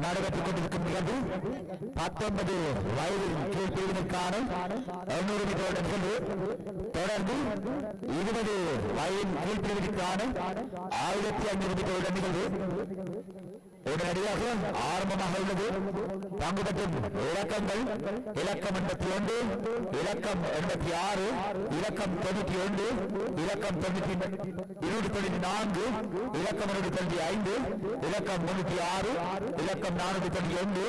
நடைபெற்றுக் கொண்டிருக்கும் நிகழ்வு பத்தொன்பது வயதில் கீழ் பிரிவினருக்கான எண்ணூறு மீட்டர் நிகழ்வு. தொடர்ந்து இருபது வயதின் கீழ் பிரிவினருக்கான ஆயிரத்தி ஐநூறு மீட்டர் நிகழ்வு. உடனடியாக ஆரம்பமாக உள்ளது. பங்கு பெற்றும் இலக்கங்கள். இலக்கம் எண்பத்தி ஒன்று இலக்கம் எண்பத்தி ஆறு இலக்கம் தொண்ணூற்றி ஒன்று இலக்கம் தொண்ணூற்றி இருநூற்றி தொண்ணூற்றி நான்கு இலக்கம் இருநூற்றி தொண்ணூற்றி ஐந்து இலக்கம் முன்னூற்றி ஆறு இலக்கம் நானூற்றி தொண்ணூற்றி ஒன்று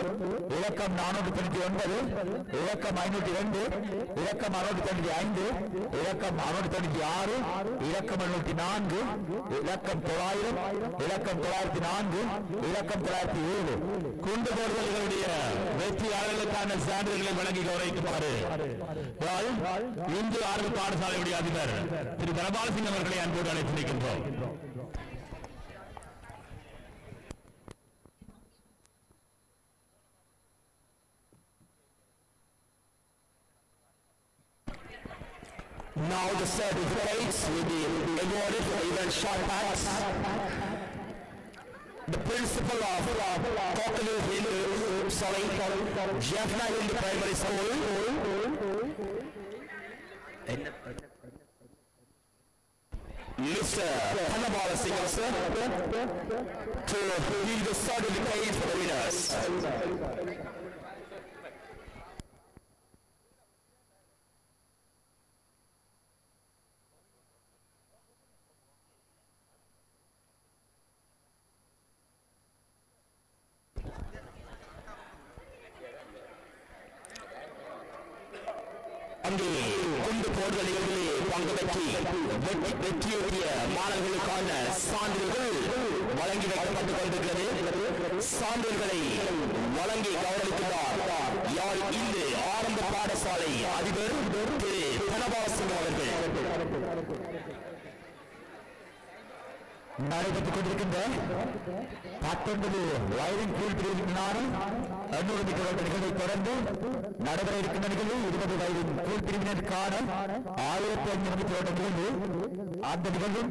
இலக்கம் நானூற்றி தொண்ணூற்றி ஒன்பது இலக்கம் ஐநூற்றி ரெண்டு இலக்கம் அறுநூற்றி தொண்ணூற்றி ஐந்து இலக்கம் அறுநூற்றி தொண்ணூற்றி ஆறு இலக்கம் எழுநூற்றி நான்கு இலக்கம் தொள்ளாயிரம் இலக்கம் தொள்ளாயிரத்தி நான்கு இலக்கம் தொள்ளாயிரத்தி ஏழு குண்டு போடுதல்களுடைய வெற்றியாளர்களுக்கான சான்றிதழ்களை வழங்கி கௌரவிக்குமாறு. இந்து ஆர்வ பாடசாலையுடைய அதிபர் திரு தனபாலசிங் அவர்களை அன்போடு அழைத்து நிற்கின்றோம் Now the certificates will be awarded for event short packs. The principal of Kokkalu Hindu, sorry, Jaffna Hindu Primary School. Mr. Pannabala Singh, sir, to give the certificates for the winners. அங்கே குண்டு போர்களிலே பங்கு பெற்றி வெற்றி மாணவர்களுக்கான சான்றிதழ்கள் வழங்கி வைக்கப்பட்டுக் கொண்டிருக்கிறது. சான்றிதழ்களை வழங்கி கௌரவிக்கிறார் யாழ் இந்து ஆரம்ப பாடசாலை அதிபர் திரு தனபாசிங் அவர்கள். நடைபெற்றுக் கொண்டிருக்கின்ற பத்தொன்பது வயதின் கீழ் பிரிவினான எண்ணூறு மீட்டர் நிகழ்வை தொடர்ந்து நடைபெற இருக்கின்ற நிகழ்வு இருபது வயதின் கீழ் பிரிவினருக்கான ஆயிரத்தி ஐநூறு மீட்டர் நிகழ்வு. அந்த நிகழ்வு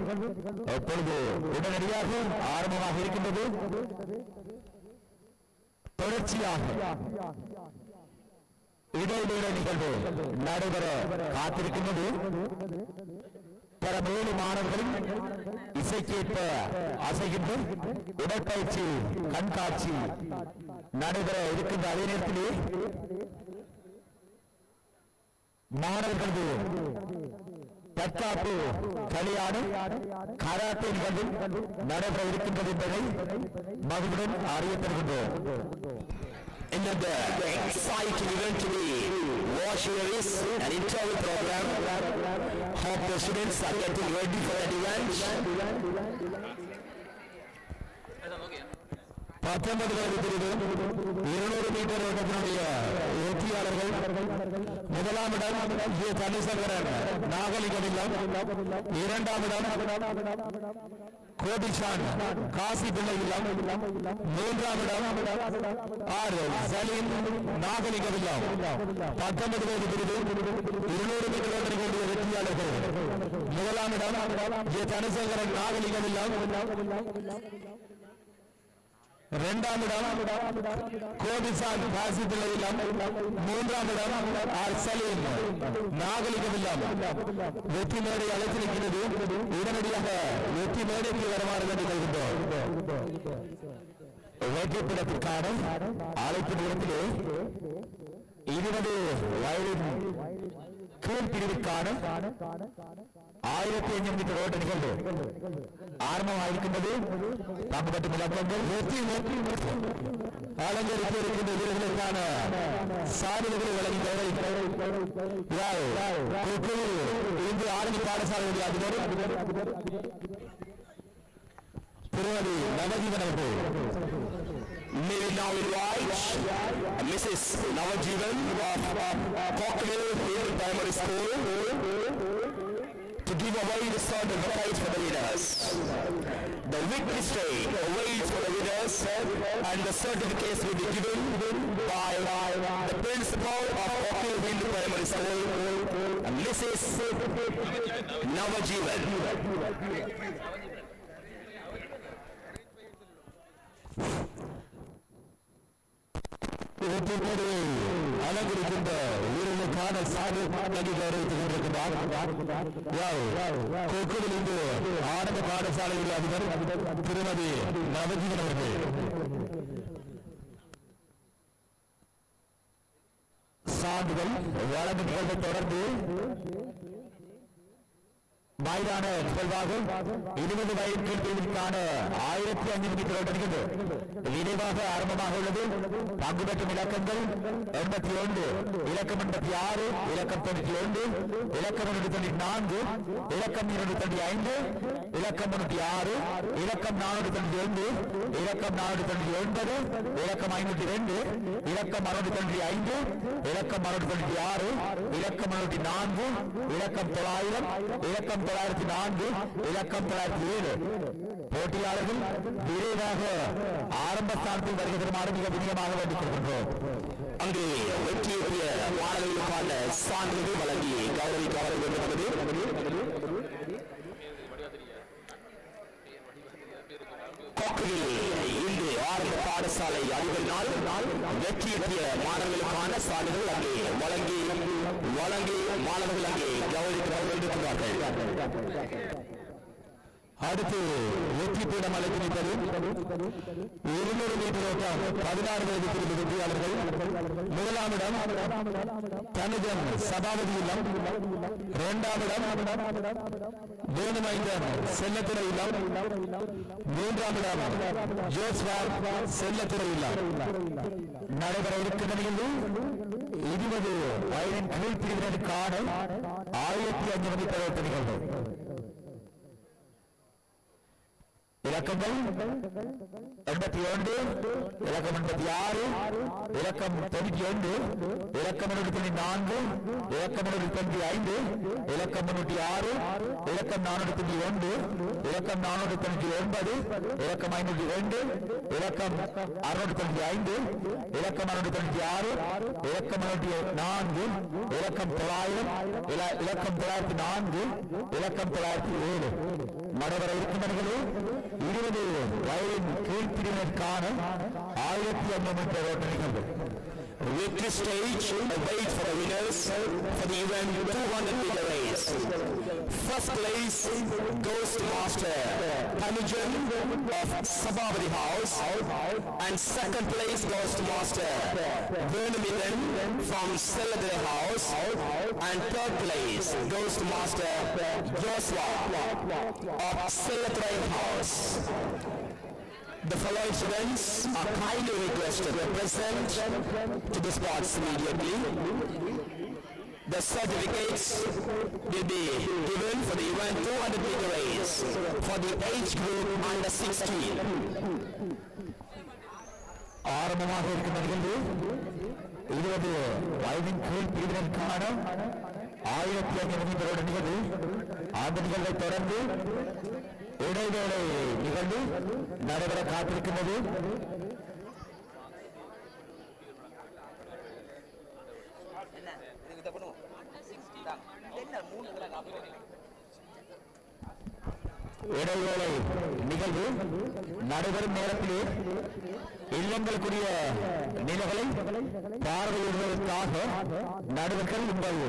எப்பொழுது உடனடியாக ஆரம்பமாக இருக்கின்றது. தொடர்ச்சியாக இடைவேளை நிகழ்வு நடைபெற காத்திருக்கின்றது. பல மேலு மாணவர்களும் இசைக்கேற்ப அசைகின்ற உடற்பயிற்சி கண்காட்சி நடைபெற இருக்கின்ற அதே நேரத்திலே மாணவர்களது தற்காப்பு கலையான கராத்தே நிகழ்வு நடைபெற இருக்கின்றது என்பதை மகிழ்வுடன் அறியப்படுகின்றோம் Another exciting event to be watch here is an interview program. Hope the students are getting ready for that event. பத்தொன்பது இருநூறு மீட்டர் ஓட்டத்தினுடைய வெற்றியாளர்கள் முதலாம் இடம் தனிசங்கரன் நாகலிங்கம் இரண்டாம் இடம் கோபிஷான் காசி பிள்ளை இல்லம் மூன்றாம் இடம் ஆறு சலீம் நாகலிங்கம் இல்லம் பத்தொன்பது கோடி பிரிவு இருநூறு மீட்டர் ஓட்டத்தினுடைய வெற்றியாளர்கள். முதலாம் இடம் ஜே தனிசங்கரன் நாகலிங்கம் இல்லம் இரண்டாம் இடம் கோபிசான் காசிப்பிள்ளை இல்லம் மூன்றாம் இடம் ஆர் சலீம் நாகலிங்கம் இல்லம் வெற்றி மேடை அழைத்து நிற்கிறது உடனடியாக வெற்றி மேடைக்கு வருமாறு வேண்டிக் கொள்கின்றோம் வெற்றிப்பிடத்திற்கான அழைப்பு நேரத்திலே இருபது வயதின் கீழ் பிரிவுக்கான ஆயிரத்தி ஐநூறு மீட்டர் ஓட்ட நிகழ்வு ஆரம்பமாயிருக்கின்றது. பங்குபட்டு விளக்கங்கள் அலங்கரித்து இருக்கின்ற வீரர்களுக்கான சாதனைகளை வழங்கி இன்று ஆரணி பாடசாலையுடைய அதிபரும் திருமதி நவஜீவன் அவர்கள். May we now invite Mrs. Navajivan of Cockville Hill Primary School to give away the certificates for the winners. The victory stage awaits for the winners and the certificates will be given by the principal of Cockville Hill Primary School, Mrs. Navajivan. வெற்றிமேடு அலங்கரிக்கின்ற வீரனுக்கான Sahoo நன்றி கொண்டிருக்கிறார் கொக்குவில் ஆனந்த பாடசாலையில் அதிபர் திருமதி நவஜீவன் அவர்கள் சான்றிதழ் தொடர்ந்து மைதான நிகழ்வாக இருபது வயது கீழ்ப்பிரிவிற்கான ஆயிரத்தி ஐநூறு மீட்டர் ஓட்டணிகள் விரைவாக ஆரம்பமாக உள்ளது. பங்கு பெற்றும் இலக்கங்கள் எண்பத்தி ஒன்று இலக்கம் எண்பத்தி ஆறு இலக்கம் தொண்ணூற்றி ஒன்று இலக்கம் முன்னூற்றி தொண்ணூற்றி நான்கு இலக்கம் இருநூற்றி தொண்ணூற்றி ஐந்து இலக்கம் முன்னூற்றி ஆறு இலக்கம் நானூற்றி தொண்ணூற்றி ஒன்று இலக்கம் நானூற்றி தொண்ணூற்றி ஒன்பது இலக்கம் ஐநூற்றி ரெண்டு இலக்கம் அறுநூற்றி தொண்ணூற்றி ஐந்து இலக்கம் அறுநூற்றி தொண்ணூற்றி ஆறு இலக்கம் அறுநூற்றி நான்கு இலக்கம் தொள்ளாயிரம் இலக்கம் தொள்ளாயிரத்தி நான்கு இலக்கம் தொள்ளாயிரத்தி ஏழு. போட்டியாளர்கள் விரைவாக ஆரம்ப ஸ்தானத்தில் வருகை மிக விநியமாக வேண்டிக் கொள்கின்றோம். அங்கு வெற்றியேற்றிய மாணவர்களுக்கான சான்றிதழ் வழங்கி கௌரவிக்கப்பட வேண்டும் இன்று ஆரம்ப பாடசாலை அதிபரினால் வெற்றியேற்றிய மாணவர்களுக்கான சான்றிதழ் அங்கே வழங்கி வழங்கி மாணவர்கள் அங்கே கௌரவிக்கப்பட்டிருக்கிறார்கள் அடுத்து வெற்றி பீடம் அழைத்திருப்பது இருநூறு மீட்டர் ஓட்டம் பதினாறு வயது பிரிவு வெற்றியாளர்கள். முதலாம் இடம் தனுஜன் சபாபதி இல்லம் இரண்டாம் இடம் வேணுமைந்தன் செல்லத்துறை இல்லம் மூன்றாம் இடம் ஜோஸ்வார் செல்லத்துறை இல்லம் நடைபெற இருக்கின்ற நிகழ்வு இருபது வயதின் கீழ் பிரிவினருக்கான ஆயிரத்தி ஐநூறு மீட்டர் ஓட்ட நிகழ்வு இலக்கங்கள் எண்பத்தி ஒன்று இலக்கம் எண்பத்தி ஆறு இலக்கம் தொண்ணூற்றி ஒன்று இலக்கம் முன்னூற்றி தொண்ணூற்றி நான்கு இலக்கம் முன்னூற்றி தொண்ணூற்றி ஐந்து இலக்கம் முன்னூற்றி ஆறு இலக்கம் நானூற்றி தொண்ணூற்றி ஒன்று இலக்கம் நானூற்றி தொண்ணூற்றி ஒன்பது இலக்கம் ஐநூற்றி ரெண்டு இலக்கம் அறுநூற்றி தொண்ணூற்றி ஐந்து இலக்கம் அறுநூற்றி தொண்ணூற்றி ஆறு இலக்கம் அறுநூற்றி நான்கு இலக்கம் தொள்ளாயிரம் இலக்கம் தொள்ளாயிரத்தி நான்கு இலக்கம் தொள்ளாயிரத்தி ஏழு. நடைபெற இருக்கின்றனர்களே இருபது வயதின் கீழ்ப்பிரிவினருக்கான ஆயிரத்தி ஐநூறு மீட்டர் ஓட்ட நிகழ்வு Victory stage, wait for the winners for the event 200 meter race. First place goes to Master Tanujan of Sabavati House and second place goes to Master Venumitan from Selladre House and third place goes to Master Joshua of Selladre House. The following students are kindly requested to present to the spots immediately. The certificates will be given for the event 200 meter race for the age group under 16. ஆரம்பமாக இருக்கும் நிகழ்வு இருபது வயதின் கீழ் பிரிவினருக்கான ஆயிரத்தி ஐநூறு மீட்டரோட நிகழ்வு அந்த நிகழ்வை தொடர்ந்து இடைவேளை நிகழ்வு நடைபெற காத்திருக்கின்றது இடைவேளை நிகழ்வு நடைபெறும் நேரத்திலே இல்லங்களுக்குரிய நிலைகளை பார்வையிடுவதற்காக நடுவர்கள் உங்கள்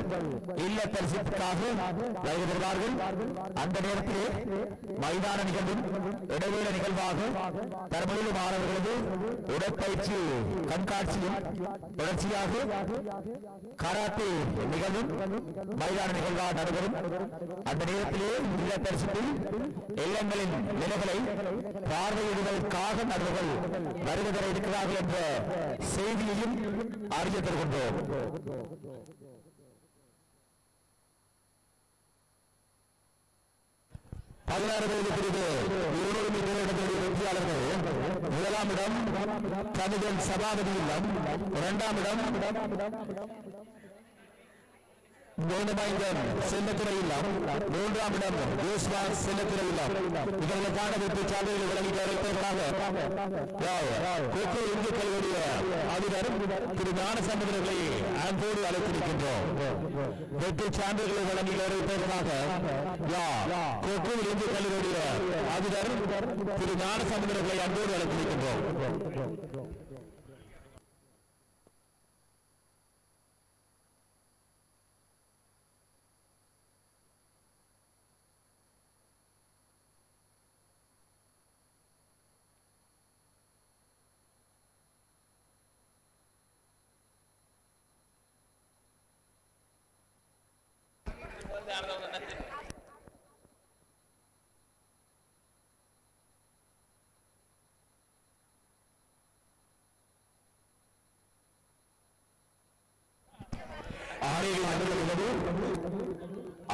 இல்ல பரிசுக்காக வருகிறார்கள். அந்த நேரத்திலே மைதான நிகழ்வும் இடைவேள நிகழ்வாக தரமொழி மாணவர்களது உடற்பயிற்சி கண்காட்சியும் தொடர்ச்சியாக கராத்தே நிகழ்வும் மைதான நிகழ்வாக நடைபெறும். அந்த நேரத்திலே இல்ல பரிசுத்தில் இல்லங்களின் நிலைகளை பார்வையிடுவதற்காக நடுவர்கள் வருவதர இருக்கிறார்கள் என்ற செய்தியையும் அறிய தருகின்றோம். பதினாறு வயது பிரிவு இருநூறு மீட்டர் இடத்தினுடைய வெற்றியாளர்கள். முதலாம் இடம் தமிழன் சபாபதி இல்லம். இரண்டாம் இடம் வேணுமைந்தன் செல்லத்துறை மூன்றாம் இடம் யோஸ்வா செல்லத்துறை இவர்களுக்கான வெற்றி சான்றிதழ் வழங்கி கௌரவிப்பதற்காக கொக்கு இந்து கல்வியுடைய அதிபர் திரு அன்போடு அழைத்திருக்கின்றோம் வெற்றி வழங்கி இந்து கல்வியுடைய அதிபர் திரு அன்போடு அழைத்திருக்கின்றோம்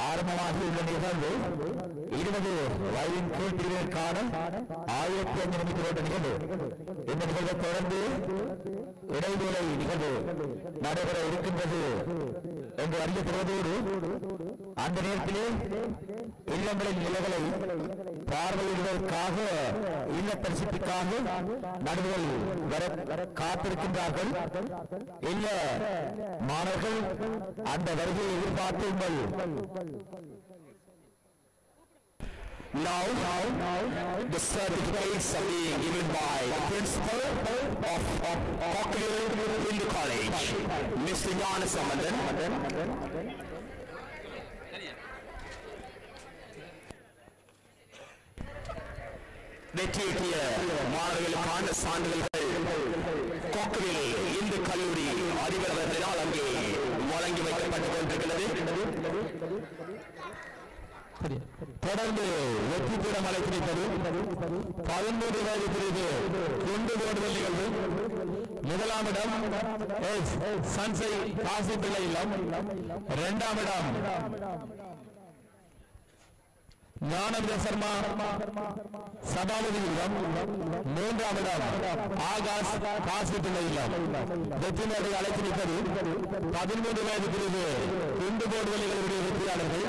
ஆரம்பமாகி உள்ள நிகழ்வு இருபது வயதின் கீழ் பிரிவினருக்கான ஆயிரத்தி ஐநூறு மீட்டர் ஓட்ட நிகழ்வு இந்த நிகழ்வை தொடர்ந்து இடைவேளை நிகழ்வு நடைபெற இருக்கின்றது என்று அறியப்படுவதோடு அந்த நேரத்திலே இல்லங்களின் நிலைகளை பார்வையிடுவதற்காக இல்ல பரிசுக்காக நடுவர்கள் வர காத்திருக்கின்றார்கள் இல்ல மாணவர்கள் அந்த வருகையை எதிர்பார்த்து உங்கள் Now, now, the certificates are being given by the principal of, of Cockville Hindu College, Mr. Jana Samandan. வெற்றியீட்டிய மாணவர்களுக்கான சான்றிதழ்கள். கொக்கவில் இந்து கல்லூரி அதிபர் அங்கே வழங்கி வைக்கப்பட்டுக் கொண்டிருக்கிறது. தொடர்ந்து வெற்றி பீடம் அழைத்திருப்பது பதினோரு வயது பிரிவு கொண்டு போடுதல் நிகழ்வு முதலாம் இடம் சன்சை காசி பிள்ளை இல்லம். இரண்டாம் இடம் ஞானவித சர்மா. சபாபதி இல்லம் மூன்றாம் ஆகாஷ் காசி இல்லம் வெற்றி மேடை அழைத்திருப்பது பதிமூன்று வயது பிரிவு. குண்டு போடுதல்களுடைய வெற்றியாளர்கள்.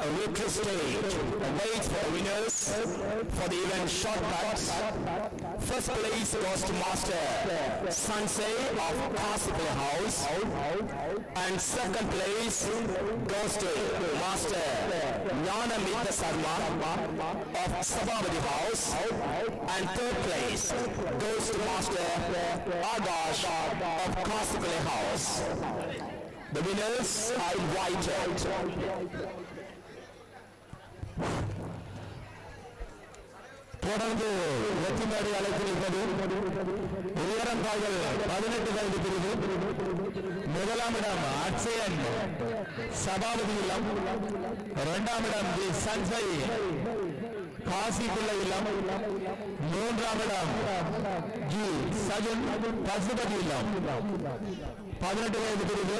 A victory stage awaits for winners for the event short putts. First place goes to Master Sansei of Kasipur House. And second place goes to Master Jnana Mitra Sarma of Sabhavati House. And third place goes to Master Agash of Kasipur House. The winners are invited. தொடர்ந்து வெற்றிமாடி அழைத்திருப்பது உயரம் காய்கள் பதினெட்டு வயது பிரிவு. முதலாம் இடம் அட்சயன் சபாபதி இல்லம். இரண்டாம் இடம் தி சஞ்சய். காசி பிள்ளை இல்லம். மூன்றாம் இடம் ஜி. சஜன். பசுபதி இல்லம். பதினெட்டு வயது பிரிவு.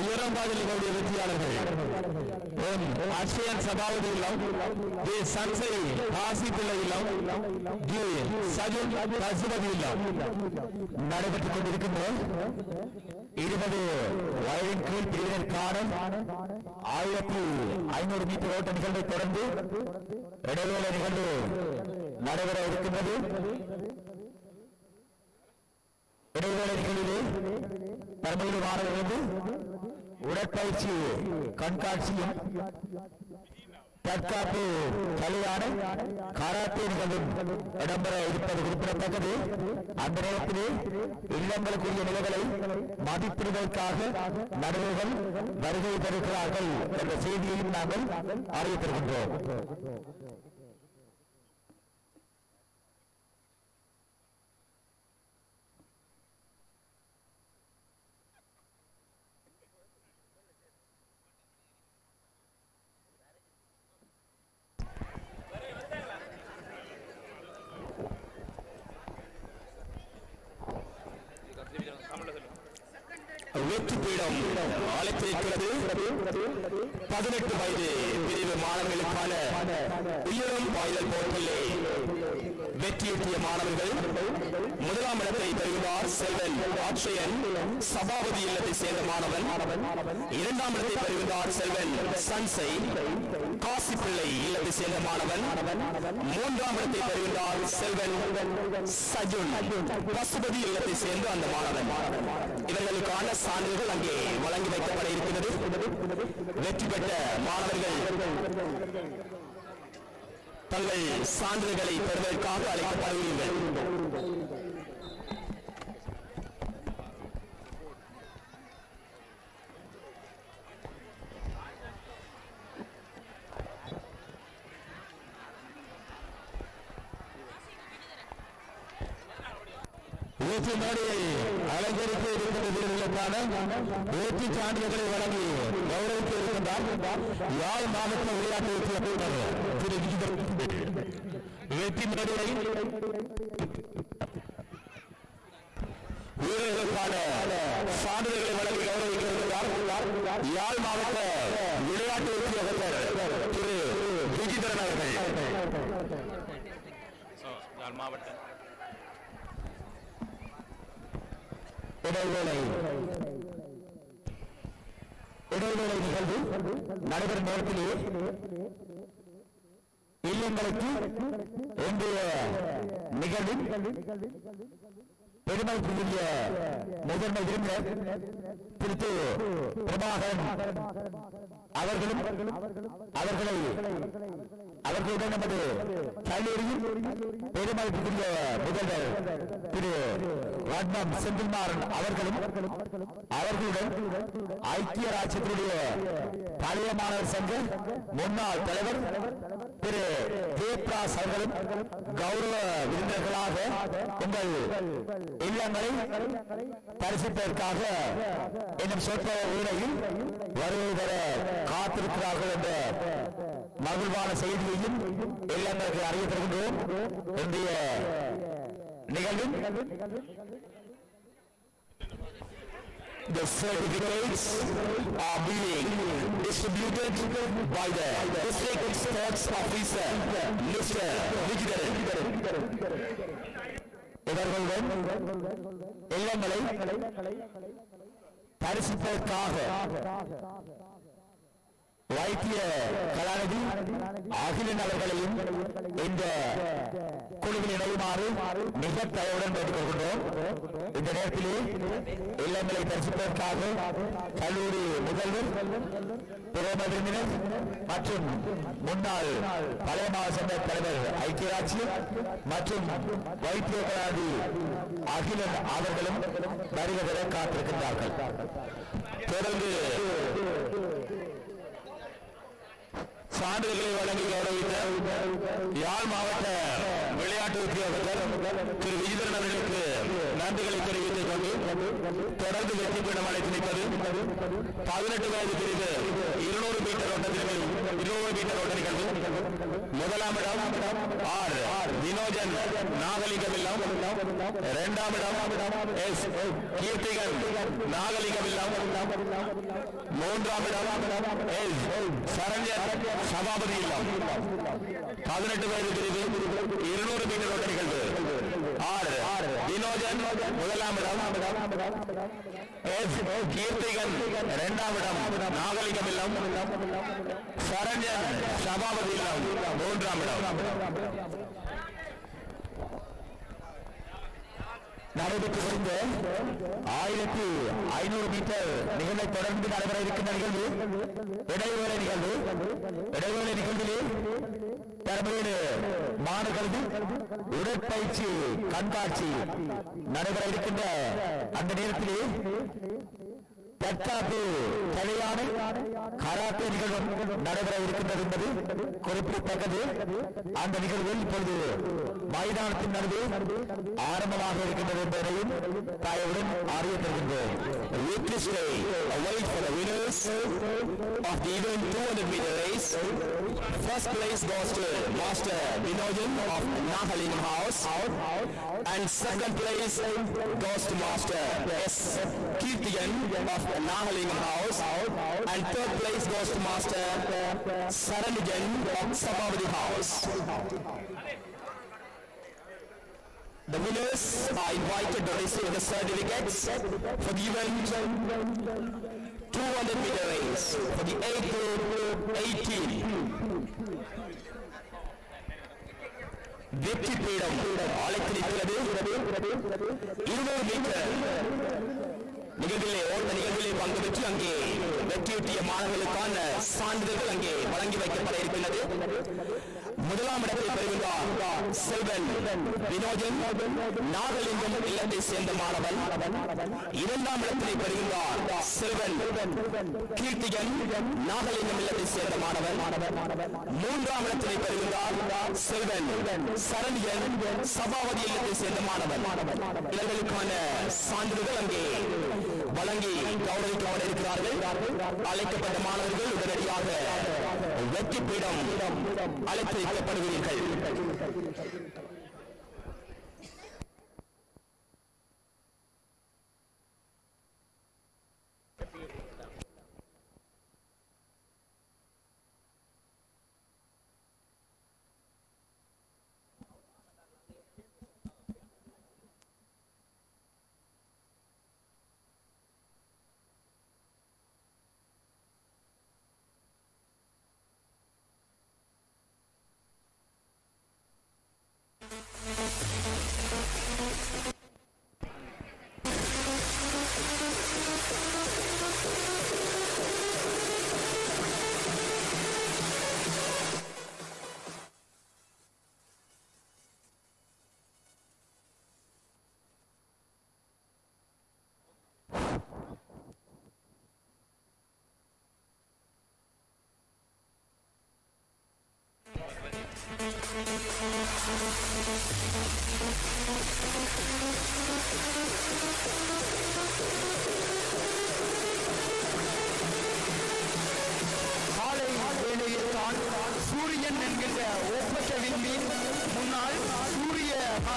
உயரம் காதல் நிகழ்வுடைய வெற்றியாளர்கள். எம் அக்ஷயன் இல்லம் தி சன்சரி காசி பிள்ளை இல்லம் ஜி சஜன் பசுபதி இல்லம் நடைபெற்றுக் கொண்டிருக்கின்ற இருபது வயதின் கீழ் பிரிவினர் பிரிவினருக்கான ஆயிரத்தி ஐநூறு மீட்டர் ஓட்ட நிகழ்வை தொடர்ந்து இடைவேளை நிகழ்வு நடைபெற இருக்கின்றது. இடைவேளை நிகழ்விலே பெரம்பலூர் மாணவர்களுக்கு உடற்பயிற்சி கண்காட்சியும் தற்காப்பு கலையான கராத்தே நிகழ்வும் இடம்பெற இருப்பது குறிப்பிடத்தக்கது. அந்த நேரத்திலே இல்லங்களுக்குரிய நிலைகளை மதிப்பிடுவதற்காக நடுவர்கள் வருகை தருகிறார்கள் என்ற செய்தியையும் நாங்கள் அறிவித்திருக்கின்றோம். வெற்றி பீடம். அழைத்திருக்கிறது பதினெட்டு வயது பிரிவு மாணவர்களுக்கான உயரம் பாய்தல் போட்டியிலே வெற்றியீட்டிய மாணவர்கள் முதலாம் இடத்தை பெறுகிறார் செல்வன் ஆட்சியன் சபாபதி இல்லத்தை சேர்ந்த மாணவன். இரண்டாம் இடத்தை பெறுகிறார் செல்வன் சன்சை காசி பிள்ளை இல்லத்தை சேர்ந்த மாணவன். மூன்றாம் இடத்தை பெறுகிறார் செல்வன் சஜுன் பசுபதி இல்லத்தை சேர்ந்த அந்த மாணவன். இவர்களுக்கான சான்றிதழ் அங்கே வழங்கி வைக்கப்பட இருக்கிறது வெற்றி பெற்ற மாணவர்கள் தங்கள் சான்றிதழ்களை பெறுவதற்காக அழைக்கப்படுவீர்கள் வெற்றி மேடையை அலங்கரிக்க இருக்கின்ற வீரர்களுக்கான வெற்றி சான்றிதழ்களை வழங்கி கௌரவிக்க இருக்கின்றார். யாழ் மாவட்ட விளையாட்டு திரு விஜிதர் வெற்றி மேடையை வீரர்களுக்கான சான்றிதழ்களை வழங்கி கௌரவிக்க இருக்கிறார் யாழ் மாவட்ட விளையாட்டு வெற்றி அமைச்சர் திரு விஜிதரன் அவர்கள். ஸோ யாழ் மாவட்ட. இடைவேளை இடைவேளை நிகழ்வு நடைபெறும் நேரத்திலே இல்லங்களுக்கு இன்றைய நிகழ்வில் பெருமைக்குரிய முதன்மை விருந்தினர் திரு பிரபாகரன் அவர்களும் அவர்களை அவர்களுடன் நமது கல்லூரியில் பெருமைக்குரிய முதல்வர் திரு ரட்னம் செந்தில்மாறன் அவர்களும் அவர்களுடன் ஐக்கிய ராஜ்யத்தினுடைய பழைய மாணவர் சங்க முன்னாள் தலைவர் திரு ஜெயபிராஸ் அவர்களும் கௌரவ விருந்தினர்களாக உங்கள் இல்லங்களை பரிசிப்பதற்காக இன்னும் சொற்ப உரையில் வருகை காத்திருக்கிறார்கள் என்ற மகிழ்வான செய்தி செய்யும் இல்லங்களுக்கு அறியப்படுகின்றோம் இன்றைய நிகழ்வில் The certificates are being distributed by the district sports officer, Mr. Vigilaran. இவர்களுடன் இல்லங்களை பரிசிப்பதற்காக வைத்திய கலாநிதி அகிலன் அவர்களையும் இந்த குழுவில் இணையுமாறு மிக தயவுடன் கேட்டுக்கொள்கின்றோம் இந்த நேரத்திலே இல்லங்களை தரிசிப்பதற்காக கல்லூரி முதல்வர் பிரதம விருந்தினர் மற்றும் முன்னாள் பழைய மாவட்ட தலைவர் ஐக்கியராட்சி மற்றும் வைத்திய கலாநிதி அகிலன் அவர்களும் வருவதை காத்திருக்கின்றார்கள். தொடர்ந்து சான்றிதழ்களை வழங்கி கௌரவித்த யாழ் மாவட்ட விளையாட்டு உத்தியோகத்தர் திரு விஜிதரன் அவர்களுக்கு நன்றிகளை தெரிவித்து தொடர்ந்து வெற்றி பீடம் அழைத்து நிற்பது பதினெட்டு வயது பிரிவு இருநூறு மீட்டர் ஓட்டத்தில் இருநூறு மீட்டர் ஓட்ட நிகழ்வு. முதலாம் இடம் ஆர் வினோஜன் நாகலிங்கமில்லாம். இரண்டாம் இடம் எஸ் கீர்த்திகன் நாகலிங்கமில்லாம். மூன்றாம் இடம் எஸ் சரண்யன் சபாபதி இல்லம் பதினெட்டு வயது பிரிவு இருநூறு மீட்டர் ஓட்ட நிகழ்வு. ஆறு வினோஜன் முதலாம் இடம். கீர்த்திகன் இரண்டாம் இடம் நாகலிங்கம் இல்லம் சரண்யன் சபாபதி இல்லம் மூன்றாம் இடம். நடைபெற்று வருந்த ஆயிரத்தி ஐநூறு மீட்டர் நிகழ்வை தொடர்ந்து நடைபெற இருக்கின்ற நிகழ்வு இடைவேளை நிகழ்வு. இடைவேளை நிகழ்விலே பெரம்பலூர் மாணவர்களது உடற்பயிற்சி கண்காட்சி நடைபெற இருக்கின்ற அந்த நேரத்திலே தற்காப்பு தலையான கராத்தே நிகழ்வு நடைபெற இருக்கின்றது என்பது குறிப்பிடத்தக்கது. அந்த நிகழ்வில் இப்பொழுது மைதானத்தின் நடுவே ஆரம்பமாக இருக்கின்றது என்பதையும் தாயவுடன் அறிய தருகின்றோம் Witnessly await for the winners of the event 200 meter race. First place goes to Master Vinojan of Nahalingam House and second place goes to Master S. Kirtigan of Nahalingam House and third place goes to Master Saranijan of Sabavadi House. The winners are invited to receive the certificates for the event. 200 meter race for the 8 group 18. வெற்றி பீடம் அழைத்திருக்கிறது இருநூறு metre நிகழ்விலே ஓட்ட நிகழ்விலே பங்கு பெற்று அங்கே வெற்றியூட்டிய மாணவர்களுக்கான சான்றிதழ்கள் அங்கே வழங்கி வைக்கப்பட இருக்கின்றது முதலாம் இடத்தை பெறுகின்றார் செல்வன் வினோஜன் நாகலிங்கம் இல்லத்தை சேர்ந்த மாணவன். இரண்டாம் இடத்தை பெறுகின்றார் செல்வன் கீர்த்திகன் நாகலிங்கம் இல்லத்தை சேர்ந்த மாணவன். மூன்றாம் இடத்தை பெறுகின்றார் செல்வன் சரண்யன் சபாவதி இல்லத்தை சேர்ந்த மாணவன். இவர்களுக்கான சான்றிதழ் அங்கே வழங்கி கௌரவிக்கப்பட இருக்கிறார்கள் அழைக்கப்பட்ட மாணவர்கள் உடனடியாக வெற்றி பீடம் அழைத்து வைக்கப்படுகிறீர்கள்.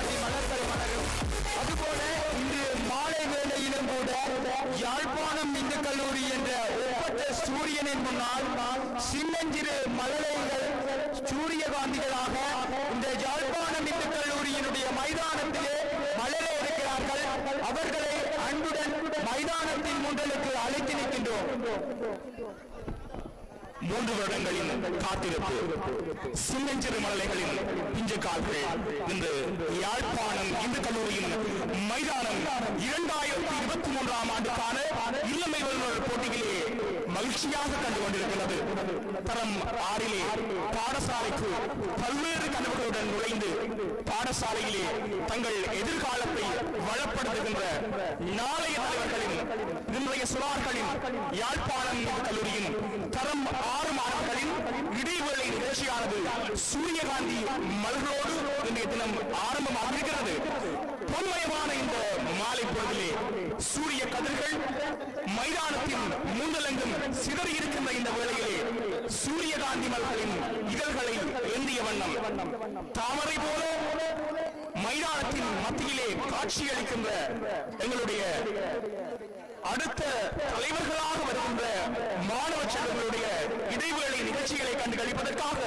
பாட்டி மலர்கள் மலரும் அதுபோல இன்று மாலை வேளையிலும் கூட யாழ்ப்பாணம் இந்து கல்லூரி என்ற ஒப்பற்ற சூரியனின் முன்னால் சின்னஞ்சிறு மலரைகள் சூரியகாந்திகளாக இந்த யாழ்ப்பாணம் இந்து கல்லூரியினுடைய மைதானத்திலே மலர இருக்கிறார்கள். அவர்களை அன்புடன் மைதானத்தின் முன்றலுக்கு அழைத்து நிற்கின்றோம். மூன்று வருடங்களின் காத்திருப்பு சின்னஞ்சிறு மலைகளின் பிஞ்சு கால்கள் இன்று யாழ்ப்பாணம் இந்து கல்லூரியின் மைதானம் இரண்டாயிரத்தி இருபத்தி மூன்றாம் ஆண்டுக்கான மகிழ்ச்சியாக கண்டு கொண்டிருக்கிறது தரம் ஆறிலே பாடசாலைக்கு பல்வேறு கனவுகளுடன் நுழைந்து பாடசாலையிலே தங்கள் எதிர்காலத்தை வளப்படுத்துகின்ற நாளைய தலைவர்களின் இன்றைய சுறார்களின் யாழ்ப்பாணம் கல்லூரியின் தரம் ஆறு மாணவர்களின் இடைவேளை நிகழ்ச்சியானது சூரியகாந்தி மலர்களோடு இன்றைய தினம் ஆரம்பமாக இருக்கிறது பொன்மயமான இந்த மாலை பொழுதிலே சூரிய கதிர்கள் மைதானத்தின் மூன்றலங்கும் சிதறி இருக்கின்ற இந்த வேளையிலே சூரியகாந்தி மலர்களின் இதழ்களை ஏந்திய வண்ணம். தாமரை போல மைதானத்தின் மத்தியிலே காட்சியளிக்கின்ற எங்களுடைய அடுத்த தலைவர்களாக வருகின்ற மாணவ செல்வங்களுடைய இடைவேளை நிகழ்ச்சிகளை கண்டு களிப்பதற்காக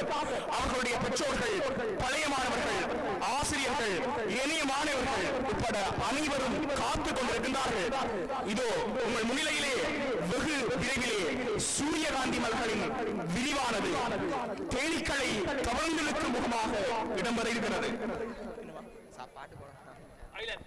அவர்களுடைய பெற்றோர்கள் பழைய மாணவர்கள் ஆசிரியர்கள் இணைய மாணவர்கள் உட்பட அனைவரும் காத்துக் கொண்டிருக்கின்றார்கள். இதோ உங்கள் முன்னிலையிலே வெகு விரைவிலே சூரியகாந்தி மலர்களின் விரிவானது தேனீக்களை கவர்ந்தெழுக்கும் முகமாக இடம்பெற இருக்கிறது. Island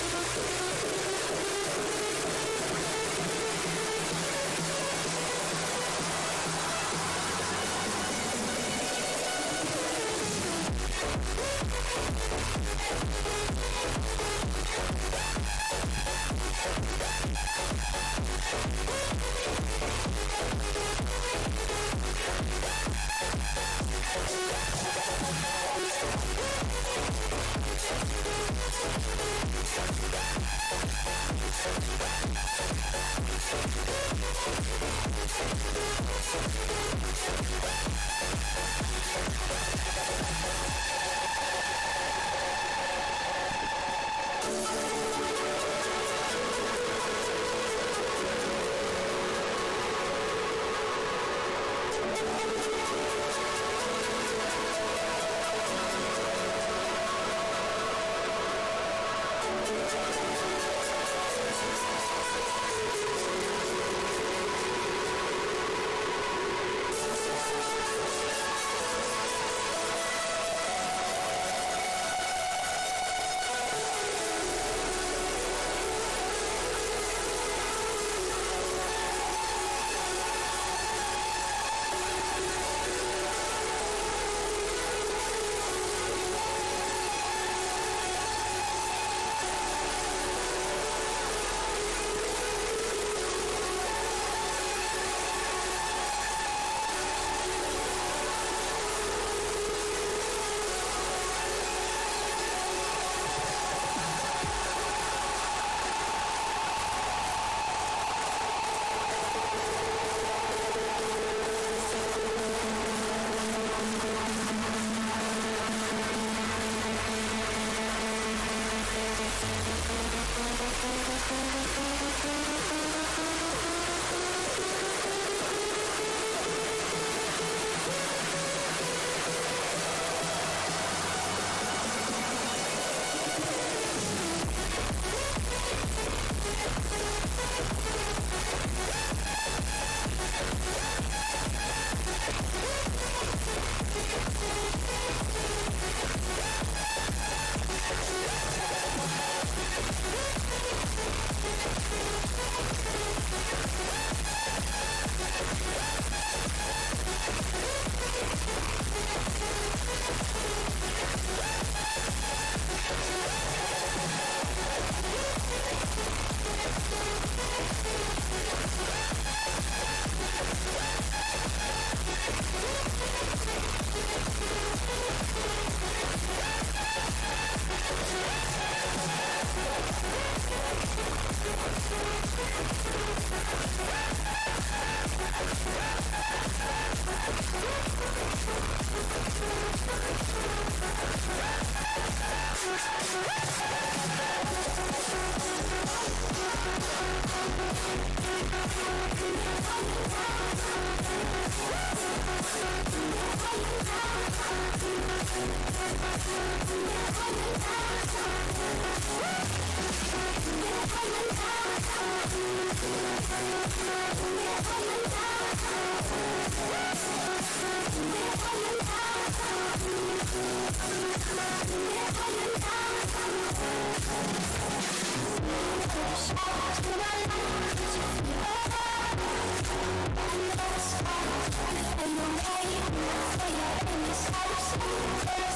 Hey,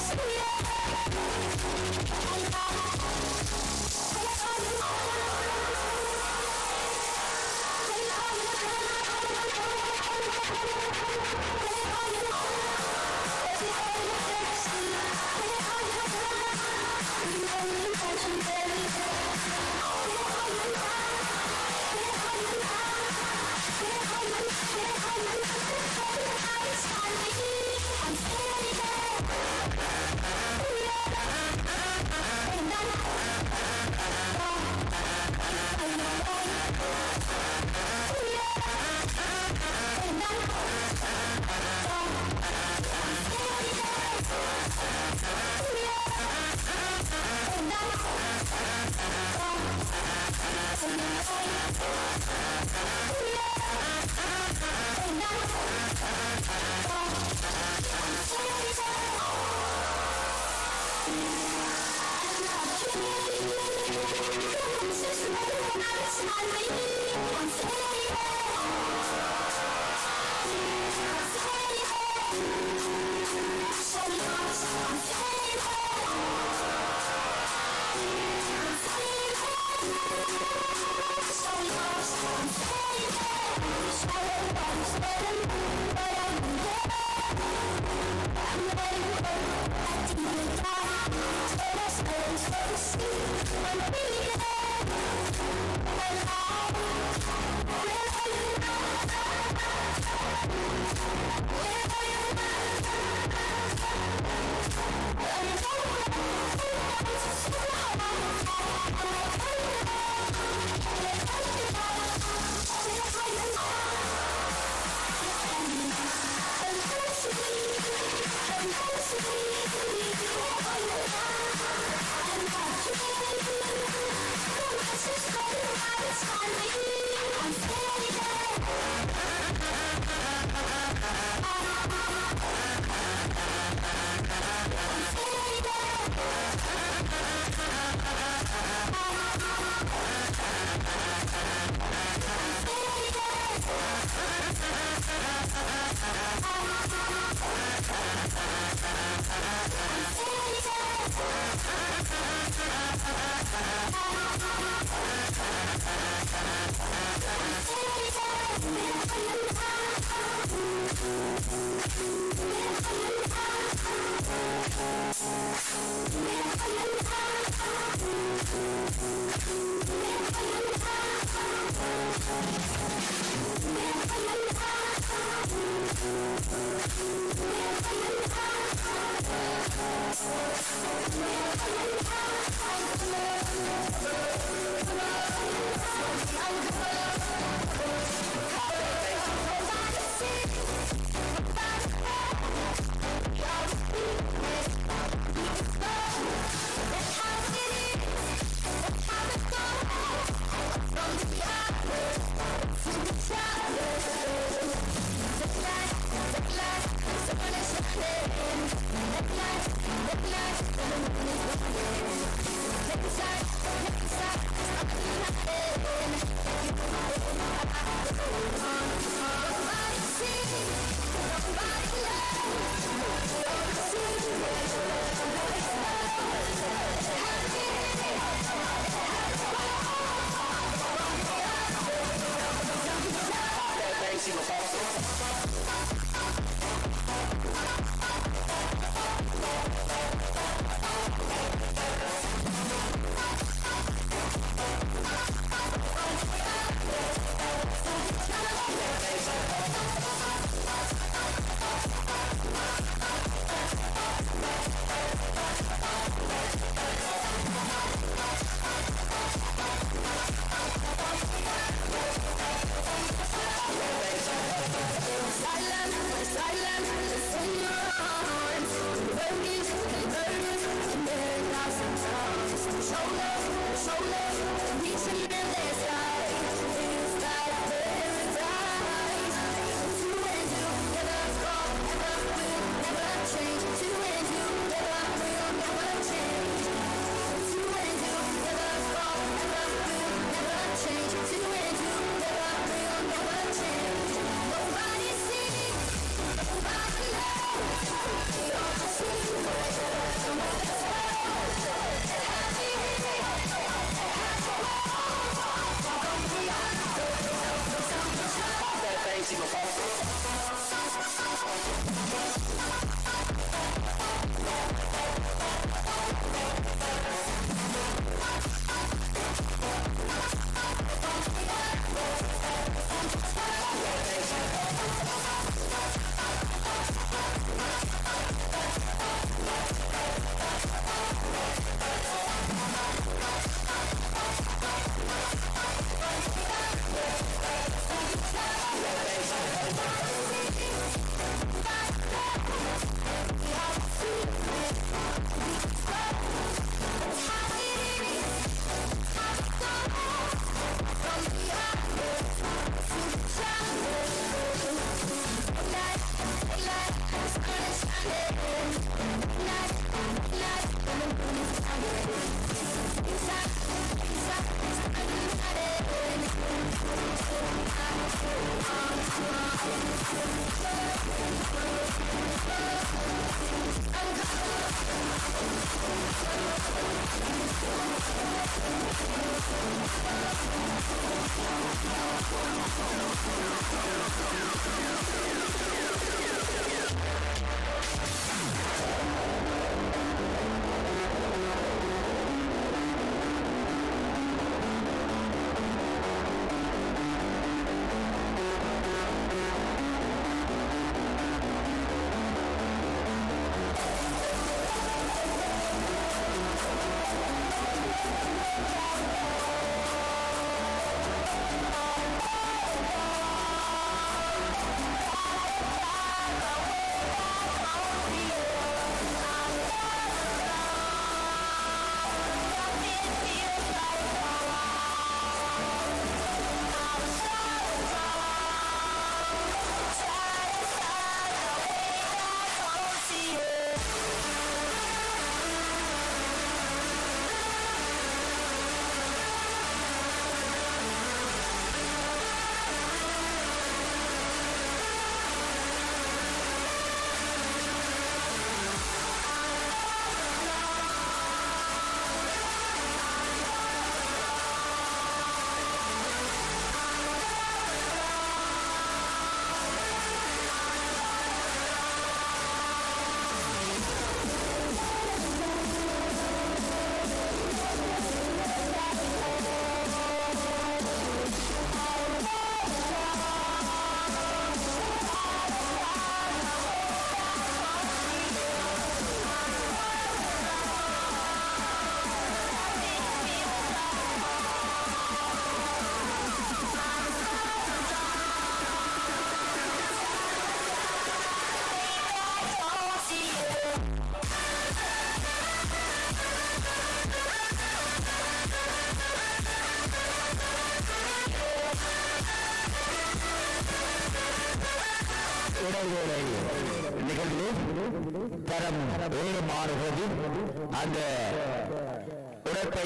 Let's go! I'm Yeah.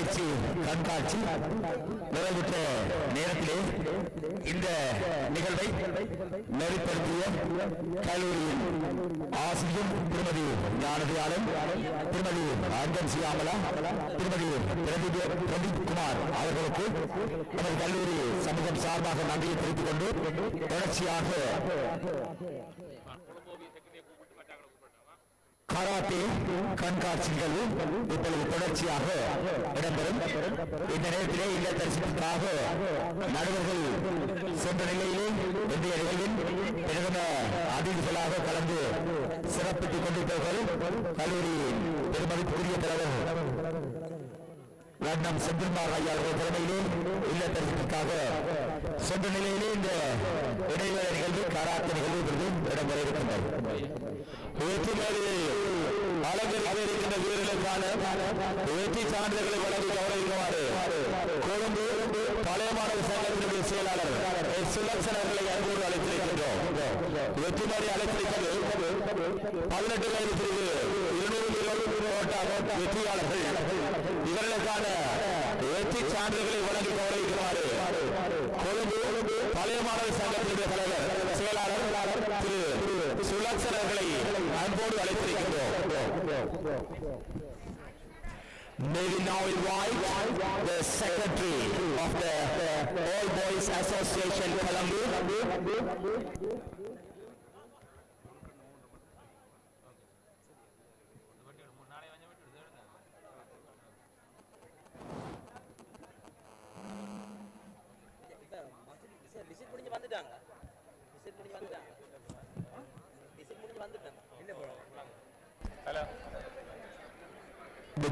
உடற்பயிற்சி கண்காட்சி நிறைவுற்ற நேரத்திலே இந்த நிகழ்வை நெறிப்படுத்திய கல்லூரியின் ஆசிரியர் திருமதி ஞானதியாளன் திருமதி அஞ்சன் சியாமலா திருமதி பிரதீப் குமார் அவர்களுக்கு நமது கல்லூரி சமூகம் சார்பாக நன்றியை தெரிவித்துக் கொண்டு தொடர்ச்சியாக கராத்தே கண்காட்சிகள் இப்பொழுது தொடர்ச்சியாக இடம்பெறும். இந்த நேரத்திலே இந்த தரிசனத்திற்காக நடுவர்கள் சென்ற நிலையிலே இன்றைய நிகழ்வில் பிரதம அதிதிகளாக கலந்து சிறப்பித்துக் கொண்டிருப்பவர்கள் கல்லூரி பெருமதிப்புக்குரிய தலைவர் ரத்னம் செந்தில்மார் ஐயா அவர்கள் தலைமையிலே இல்ல தரிசனத்திற்காக சென்ற நிலையிலே இந்த இடைவேளை நிகழ்வு கராத்தே நிகழ்வு இடம்பெற இருக்கின்றது. இருக்கின்ற வீரர்களுக்கான வெற்றி சான்றிதழ்களை வழங்கி கௌரவிக்குமாறு கொழும்பு பழைய மாணவர் சங்கத்தினுடைய செயலாளர் எஸ். சுலக்ஷன் அவர்களை அன்போடு அழைத்திருக்கின்றோம். வெற்றிமாறி அழைத்திருக்கிறது. பதினெட்டு வயது பிரிவு இருநூறு இருபது ஓட்ட வெற்றியாளர்கள். இவர்களுக்கான வெற்றி சான்றிதழ்களை வழங்கி கௌரவிக்குமாறு Maybe Navy now invite the Secretary of the All Boys Association Colombo.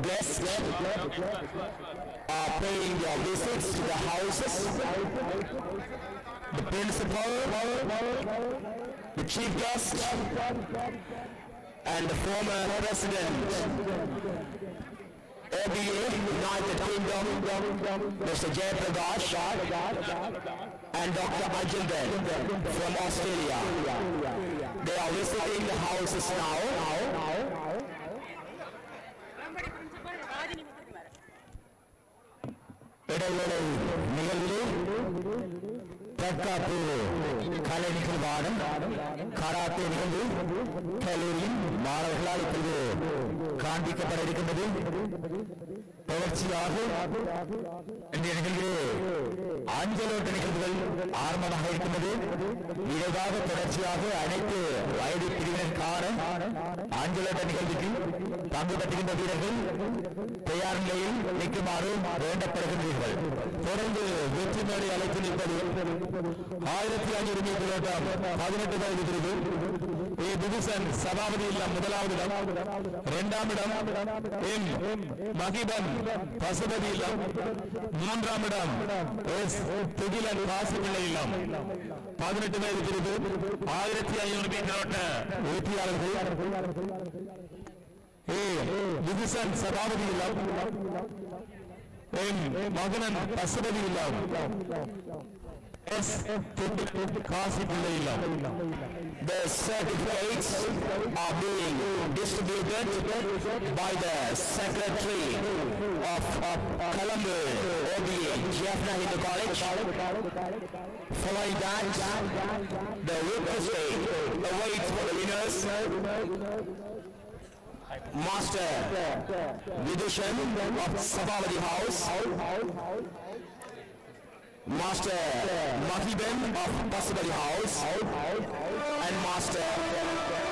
Guests are paying their visits to the houses. The principal, the chief guest, and the former president OBA, United Kingdom, Mr. Jay Prakash, and Dr. Ajinder from Australia. They are visiting the houses now. இடைவேளை நிகழ்விலே தற்காப்பு கலை நிகழ்வாடம் karate நிகழ்வு கல்லூரியின் மாணவர்களால் இப்பொழுது காண்பிக்கப்பட இருக்கின்றது. தொடர்ச்சியாக இன்றைய நிகழ்விலே அஞ்சலோட்ட நிகழ்வுகள் ஆரம்பமாக இருக்கின்றது. விரைவாக தொடர்ச்சியாக அனைத்து வயது பிரிவினருக்கான அஞ்சலோட்ட நிகழ்வுக்கு பங்கு பெற்றுகின்ற வீரர்கள் தயார் நிலையில் நிற்குமாறு வேண்டப்படுகின்றீர்கள். தொடர்ந்து வெற்றி மேடை அழைத்து நிற்பது ஆயிரத்தி ஐநூறு மீட்டர் ஓட்டம் பதினெட்டு வயது பிரிவு. ஏ புதுசன் சபாபதி இல்லம் முதலாவது இடம். இரண்டாம் இடம் எம். மகிதன் பசுபதி இல்லம். மூன்றாம் இடம் எஸ். துகிலன் காசுபிள்ளை இல்லம். பதினெட்டு வயது பிரிவு ஆயிரத்தி ஐநூறு மீட்டர் ஓட்ட வெற்றியாளர்கள் ஏ விதுசன் சபாபதி இல்லம். எம். மகனன் பசுபதி இல்லம். എസ് കാസിപ്പുള്ളയില്ല The certificates are being distributed by the Secretary of, of Colombo OBA, Jaffna Hindu College. Following that, the requested awaits for the winners. Master Vidushan of Sabavati House. Master Mahiben of Pasabadi House, and Master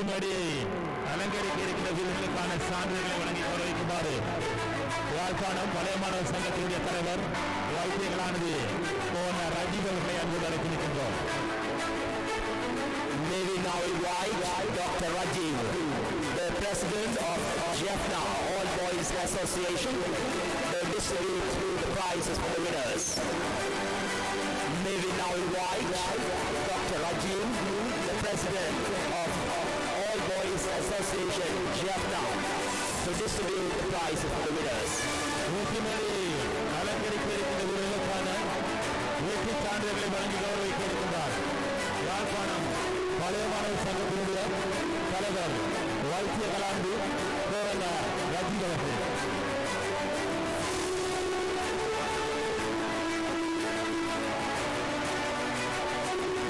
வெற்றி மேடையை அலங்கரிக்க இருக்கிற வீரர்களுக்கான சான்றிதழ்களை வழங்கி கௌரவிக்குமாறு யாழ்ப்பாணம் பழைய மாணவர் சங்கத்தினுடைய தலைவர் வைத்தியர்களானது போன ரஜீவ் அவர்களை அன்போடு அழைத்து நிற்கின்றோம் May we now invite Dr. Rajiv, the president of Jeffna All Boys Association, to distribute the prizes for the winners. May we now invite Dr. Rajiv, the president of All Boys Association, Jeffna, to distribute the prizes for the winners. வெற்றி மேடையை அலங்கரிக்க இருக்கிற வீரர்களுக்கான வெற்றி சான்றிதழ்களை வழங்கி கௌரவிக்க இருக்கின்றார் யாழ்ப்பாணம் பழைய மாணவர் சங்கத்தினுடைய தலைவர் வைத்திய கலாந்து பேரன ரஜீவ் அவர்கள்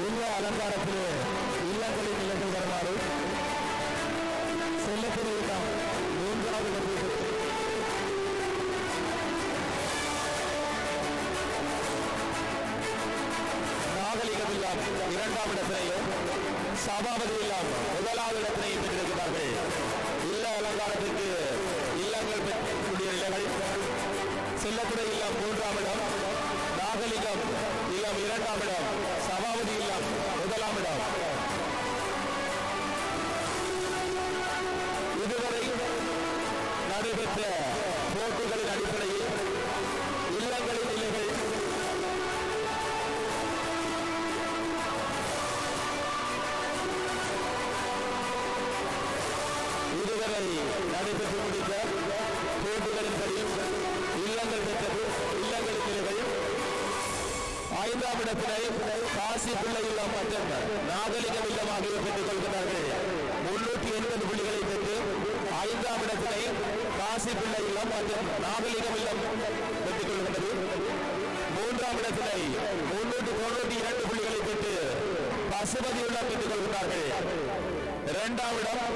இந்த அலங்காரத்திலே செல்லக்கூடிய மூன்றாவது வந்து நாகலிகம் இல்லம் இரண்டாம் இடத்திலையும் சபாபதி இல்லம் முதலாவது இடத்திலையும் பெற்றிருக்கிறார்கள் இல்ல அலங்காரத்திற்கு இல்லங்கள் பெற்றக்கூடிய நிலைகள் செல்லத்துறை இல்லம் மூன்றாம் இடம் நாகலிகம் இல்லம் இரண்டாம் இடம். இதுவரை நடைபெற்ற போட்டிகளின் அடிப்படையில் இல்லங்களின் நிலைகள் இதுவரை நடைபெற்று முடித்த போட்டிகளின்படி இல்லங்கள் பெற்றது. இல்லங்களின் நிலைகள் ஐந்தாம் இடத்தினை காசி பிள்ளை இல்லம் மற்றும் நாகலிங்கம் இல்லம் ஆகியோர் பெற்றுக் கொள்கிறார்கள். இரண்டாம் இடத்தினை காசி பிள்ளை இல்லம் மற்றும் நாகலிகம் இல்லம் பெற்றுக் கொள்கின்றது. மூன்றாம் இடத்தினை முன்னூற்று தொண்ணூற்றி இரண்டு புள்ளிகளை பெற்று பசுபதி உள்ளம் பெற்றுக் கொள்கிறார்கள் இரண்டாம் இடம்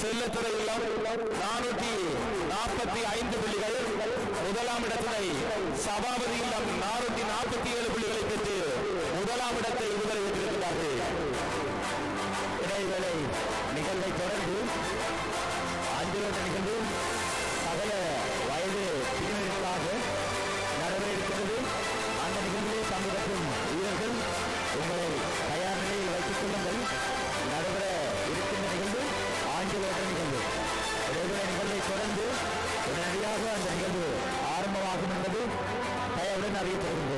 செல்லத்துறை இல்லம் நானூற்றி நாற்பத்தி ஐந்து புள்ளிகள். முதலாம் இடத்தினை சபாபதி இல்லம் நானூற்றி நாற்பத்தி ஏழு புள்ளிகளை பெற்று முதலாம் இடத்தை இதுவரை பெற்றிருக்கிறார்கள் இடைவேளை தயவுடன் அறியப்படுகின்றது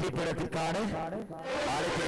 வெற்றி படத்திற்கான அழைப்பு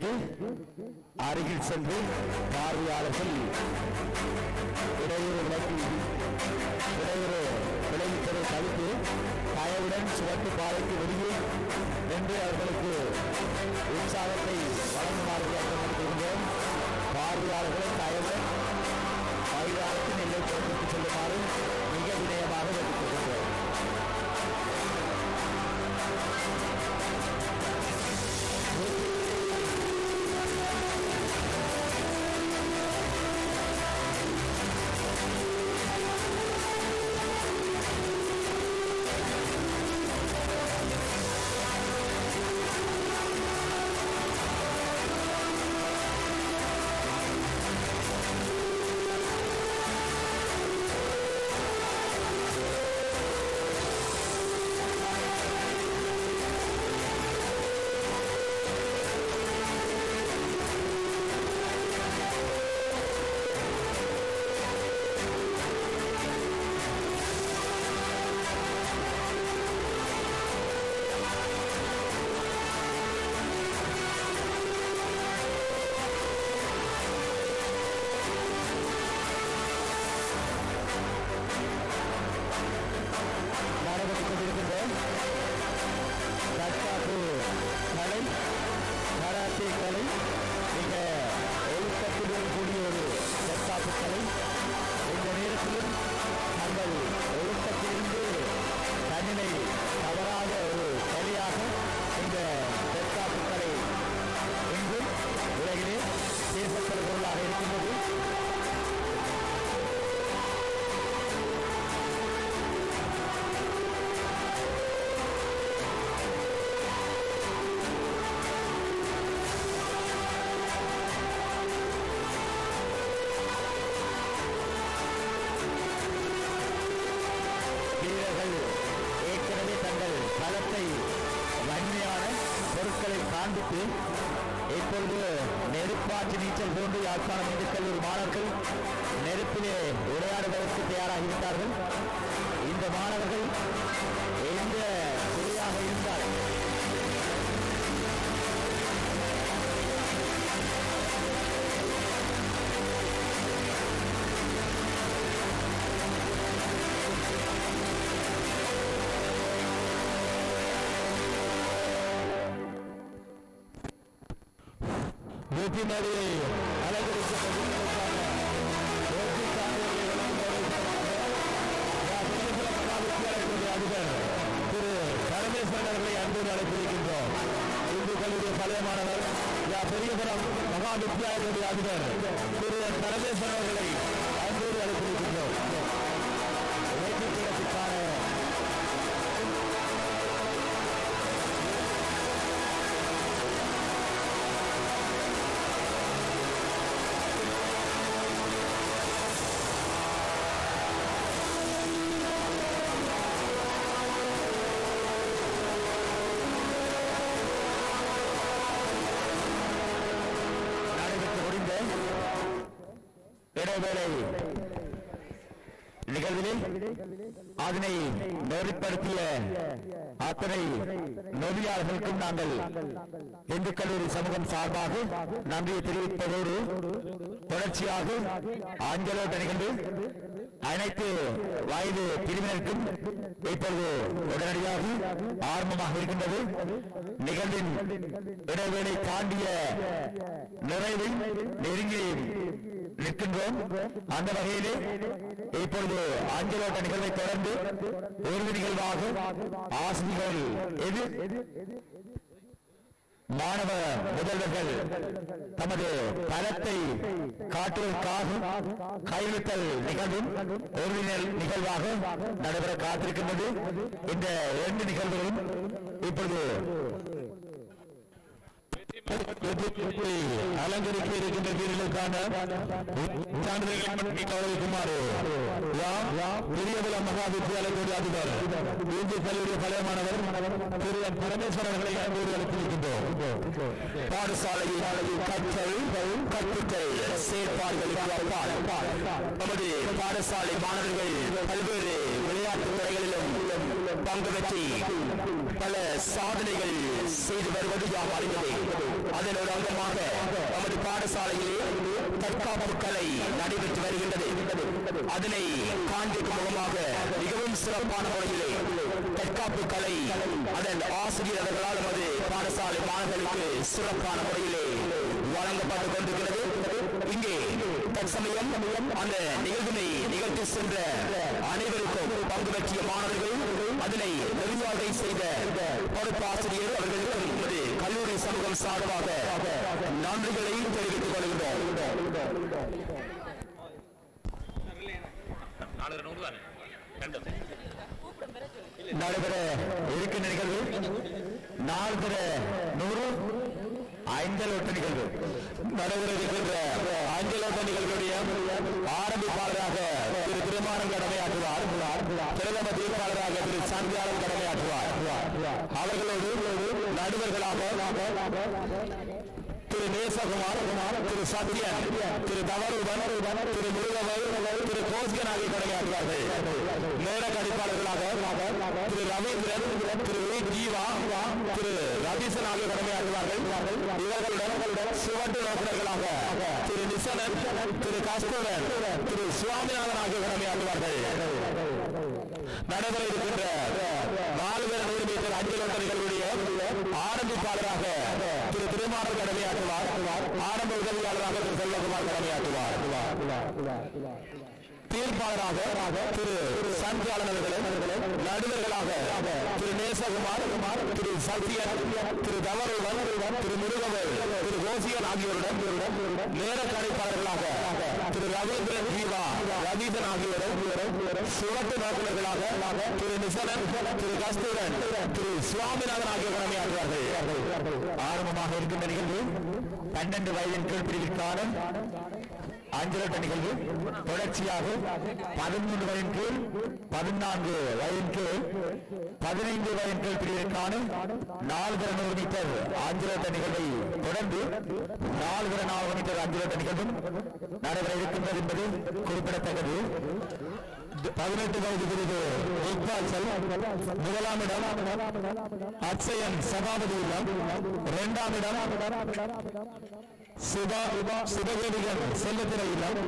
நிகழ்வுக்கு அருகில் சென்று பார்வையாளர்கள் இடையூறு விளக்கி இடையூறு விளைவிப்பதை தவிர்த்து தயவுடன் சிவப்பு பாதைக்கு வெளியே நின்று அவர்களுக்கு உற்சாகத்தை வழங்குமாறு கேட்டுக்கொண்டிருக்கின்றோம் பார்வையாளர்களை தயவுடன் மைதானத்தின் எல்லை புறத்துக்கு செல்லுமாறு வெற்றி மேடையை அதிபர் திரு பரமேஸ்வரன் அவர்களை அன்போடு அழைப்பிருக்கின்றோம் இந்து கல்லூரிய பழைய மாணவர் பெரியபுரம் மகா வித்யாலயத்துடைய அதிபர். திரு பரமேஸ்வரன் அவர்களை அதனை நெறிப்படுத்திய அத்தனை நெறியாளர்களுக்கும் நாங்கள் இந்து கல்லூரி சமூகம் சார்பாக நன்றியை தெரிவிப்பதோடு தொடர்ச்சியாக ஆஞ்சலோட்ட நிகழ்வு அனைத்து வயது பிரிவினருக்கும் இப்பொழுது உடனடியாக ஆரம்பமாக இருக்கின்றது. நிகழ்வின் இடைவேளை தாண்டிய நிறைவில் நெருங்கி நிற்கின்றோம். அந்த வகையிலே இப்பொழுது அஞ்சலோட்ட நிகழ்வை தொடர்ந்து இறுதி நிகழ்வாக ஆசிரியர்கள் எது? மாணவ முதல்வர்கள் தமது பலத்தை காட்டுவதற்காக கைவித்தல் நிகழ்வும் இறுதி நிகழ்வாக நடைபெற காத்திருக்கின்றது. இந்த இரண்டு நிகழ்வுகளும் இப்பொழுது அலங்கரிக்க இருக்கின்ற வீரர்களுக்கான சான்றிதழ்கள் மற்றும் மகா வித்தியாலயத்துடைய அதிபர் இந்து கல்லூரி பழைய மாணவர் திரு பரமேஸ்வரன் அவர்களை அன்போடு பாடசாலையில் கற்றல் கற்பித்தல் செயற்பாடுகளுக்கு அப்பால் நமது பாடசாலை மாணவர்கள் பல்வேறு துறைகளிலும் பங்கு பெற்றி பல சாதனைகள் செய்து வருவது யாம் அறிந்ததே ஒரு அங்கமாக நமது பாடசாலையிலே தற்காப்பு கலை நடைபெற்று வருகின்றது. அதனை காண்பிக்கும் முகமாக மிகவும் சிறப்பான முறையிலே தற்காப்பு கலை அதன் ஆசிரியர் அவர்களால் நமது பாடசாலை மாணவர்களுக்கு சிறப்பான முறையிலே வழங்கப்பட்டுக் கொண்டிருக்கிறது. இங்கே தற்சமயம் அந்த நிகழ்வினை நிகழ்த்தி சென்ற அனைவருக்கும் பங்கு பெற்றிய மாணவர்கள் அதனை நெறியாழ்வை செய்த பொறுப்பாசிரியர் அவர்களுக்கும் கல்லூரி சமூகம் சார்பாக நன்றிகளை தெரிவித்துக் கொள்கின்றோம். நாலு நடைபெற இருக்கின்ற நிகழ்வு நாலு நூறு ஐந்தல் ஒட்டு நிகழ்வு. நடைபெற இருக்கின்ற ஐந்தலோட்ட நிகழ்வுடைய ஆரம்பிப்பாளராக திரு திருமானம் கடமையாற்றுவார். பிரதம தீர்ப்பாளராக திரு சாந்தியாளன் கடமையாற்றுவார். அவர்களோடு நடுவர்களாக திரு நேசகுமார் திரு சத்யன் திரு தவறுடன் திரு முருகவர் திரு கோஸ்கன் ஆகிய கடமையாற்றுவார்கள் நேர கணிப்பாளர்களாக திரு ரவீந்திரன் திரு வி. ஜீவா திரு ரதீசன் ஆகிய கடமையாற்றுவார்கள் இவர்களுடன் சிவட்டு நோக்கர்களாக திரு நிசனன் திரு கஸ்தூரன் திரு சுவாமிநாதன் ஆகிய கடமையாற்றுவார்கள் நடைபெற இருக்கின்ற நாலு பேர் நூறு மீட்டர் அஞ்சல் ஓட்ட நிகழ்வுடைய ஆரம்பிப்பாளராக திரு கடமையாற்றுவார். ஆரம்ப உதவியாளராக திரு செல்வகுமார் கடமையாற்றுவார். தீர்ப்பாளராக திரு சந்தியாளன் அவர்களும் நடுவர்களாக திரு நேசகுமார் திரு சத்யன் திரு தவறுடன் திரு முருகவர் திரு கோசியன் ஆகியோருடன் நேர கணிப்பாளர்களாக திரு ரவீந்திரன் ஜீவா ரவீந்திரன் ஆகியோரும் சிவட்டு நோக்கர்களாக திரு நிசனன் திரு கஸ்தூரன் திரு சுவாமிநாதன் ஆகியோர் கடமையாற்றுவார்கள். ஆரம்பமாக இருக்கின்ற நிகழ்வு பன்னெண்டு வயதின் கீழ் பிரிவிற்கான அஞ்சலட்ட நிகழ்வு. தொடர்ச்சியாக பதிமூன்று வயதின் கீழ் பதினான்கு வயதின் கீழ் பதினைந்து வயதின் கீழ் பிரிவிற்கான நான்கு நூறு மீட்டர். அஞ்சலட்ட நிகழ்வை தொடர்ந்து நான்கு நாலு மீட்டர் அஞ்சலட்ட நிகழ்வும் நடைபெற இருக்கின்றது என்பது குறிப்பிடத்தக்கது. பதினெட்டு வயது பிரிவு இக்பால் முதலாம் இடம் சபாபதி இல்லம் இரண்டாம் இடம் சுபா செல்லத்திரை இல்லம்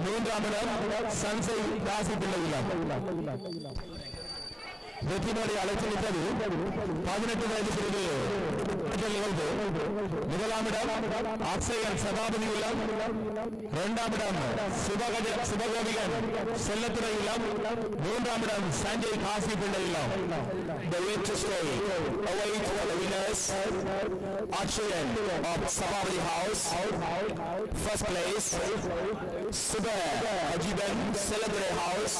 மூன்றாம் இடம் சன்சை ராசி பிள்ளை இல்லம் வெற்றிமொழி அழைத்துவிட்டது பதினெட்டு வயது பிரிவு நிகழ்வு. முதலாம் இடம் அக்ஷயன் சபாபதி இல்லம் இரண்டாம் இடம் சுபகஜ சுபகோபிகன் செல்லத்துறை இல்லம் மூன்றாம் இடம் சஞ்சய் காசி பிள்ளை இல்லம் The latest day await the winners. Akshayan of Sabavali House. First place Subha Ajiban Celebrate House.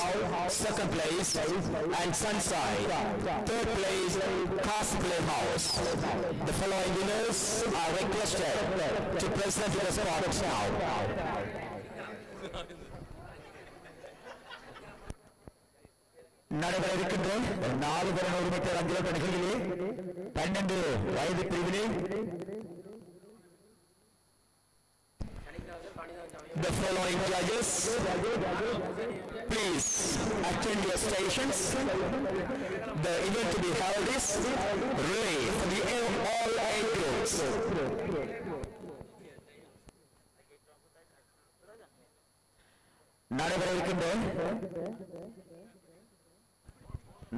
Second place and Sunside. Third place Play House. The following winners are requested to present to the spot now நடைபெற இருக்கின்ற நாலு பதினோரு metre அஞ்சலோட்ட நிகழ்விலே பன்னெண்டு வயது பிரிவிலே The following judges, please attend your stations. The event to be held is relay for the all age groups. நடைபெற இருக்கின்ற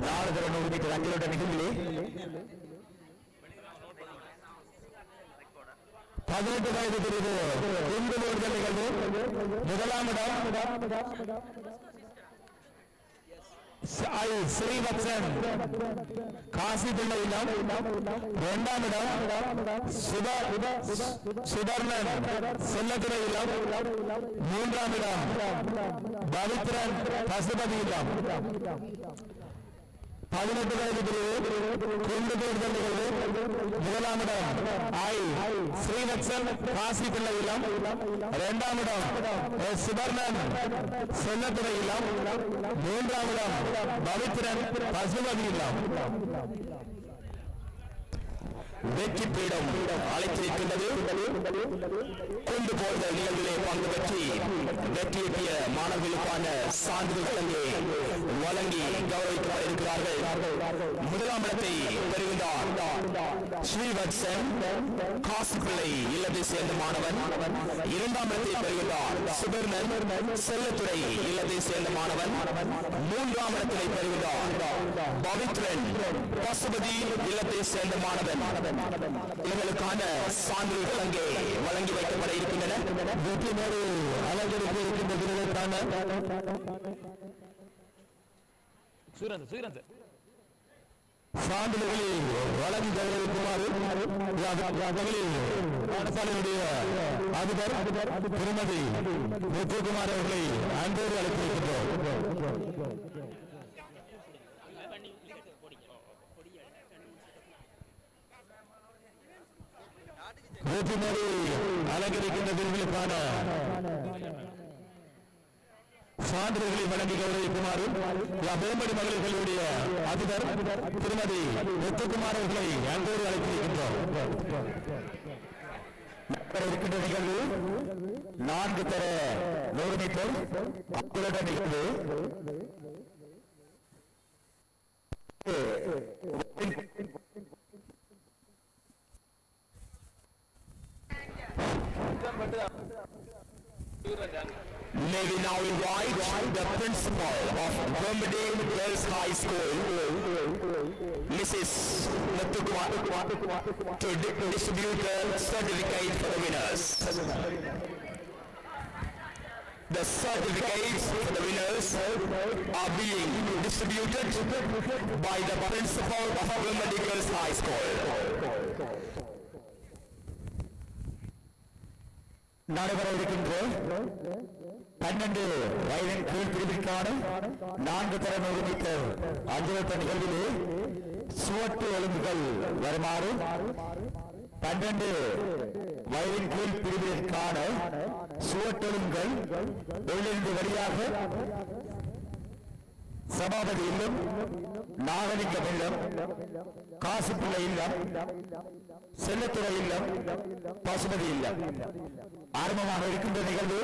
நாலு தர நூறு மீட்டர் அஞ்சலோட்ட நிகழ்விலே பதினெட்டு வயது பிரிவு இந்து போர்கள் நிகழ்வு. முதலாம் இடம். ஸ்ரீவத்சன். காசி பிள்ளை இல்லம். இரண்டாம் இடம். சுப செல்லத்துறை இல்லம். மூன்றாம் இடம். பவித்ரன். பசுபதி இல்லம். பதினெட்டு வயது பிரிவு கொண்டு தேர்தல் நிகழ்வு முதலாம் இடம். ஐ. ஸ்ரீவத்சன் காசி பிள்ளை இல்லம் இரண்டாம் இடம். சுபர்ணன் செல்லத்துறை இல்லம். மூன்றாம் இடம். பவித்ரன் பசுபதி இல்லம். வெற்றி பீடம் அழைத்திருக்கின்றது. கொண்டு போன்ற நிகழ்விலே பங்கு பெற்றி வெற்றியீட்டிய மாணவர்களுக்கான சான்றிதழ்களை வழங்கி கௌரவிக்கப்பட இருக்கிறார்கள் முதலாம் இடத்தை பெறுகின்றார் ஸ்ரீவத்சன் காசுப்பிள்ளை இல்லத்தை சேர்ந்த மாணவன். இரண்டாம் இடத்தை பெறுகின்றார் சுபர்ணன். செல்லத்துறை இல்லத்தை சேர்ந்த மாணவன். மூன்றாம் இடத்தினை பெறுகின்றார் பவித்ரன். பசுபதி இல்லத்தை சேர்ந்த மாணவன். இவர்களுக்கான சான்றிதழ்கள் அங்கே வழங்கி வைக்கப்பட இருக்கின்றன வெற்றிமோடு அலங்கரிக்க இருக்கின்ற சான்றிதழ்களை வழங்கி பாடசாலையுடைய அதிபர் திருமதி முத்துக்குமார் அவர்களை அன்போடு அழைத்திருக்கின்றோம் வெற்றிமோடு அலங்கரிக்கின்ற விருதுகளுக்கான சான்றிதழ்களை வழங்கி கௌரவிக்குமாறு வேம்படி மகளிர்களுடைய அதிபர் திருமதி முத்துக்குமார் அவர்களை அன்போடு அழைத்திருக்கின்றோம். இருக்கின்ற நிகழ்வு நான்கு தர நூறு மீட்டர் அக்குலக நிகழ்வு. May we now invite the principal of Bermudale Girls High School, Mrs. Mutukwa, to di- distribute the certificate for the winners. The certificates for the winners are being distributed by the principal of Bermudale Girls High School. நடைபெற இருக்கின்ற பன்னெண்டு வயதின் கீழ் பிரிவிற்கான நான்கு தர நூறு அஞ்சலத்த நிகழ்விலே சுவட்டு எலும்புகள் வருமாறு பன்னெண்டு வயதின் கீழ் பிரிவிற்கான சுவட்டெலும்புகள் உள்ளிருந்து வழியாக சபாபதி இல்லம் நாகலிங்கம் இல்லம் காசுப்பிள்ளை இல்லம் செல்லத்துறை இல்லம் பசுபதி இல்லம். ஆரம்பமாக இருக்கின்ற நிகழ்வு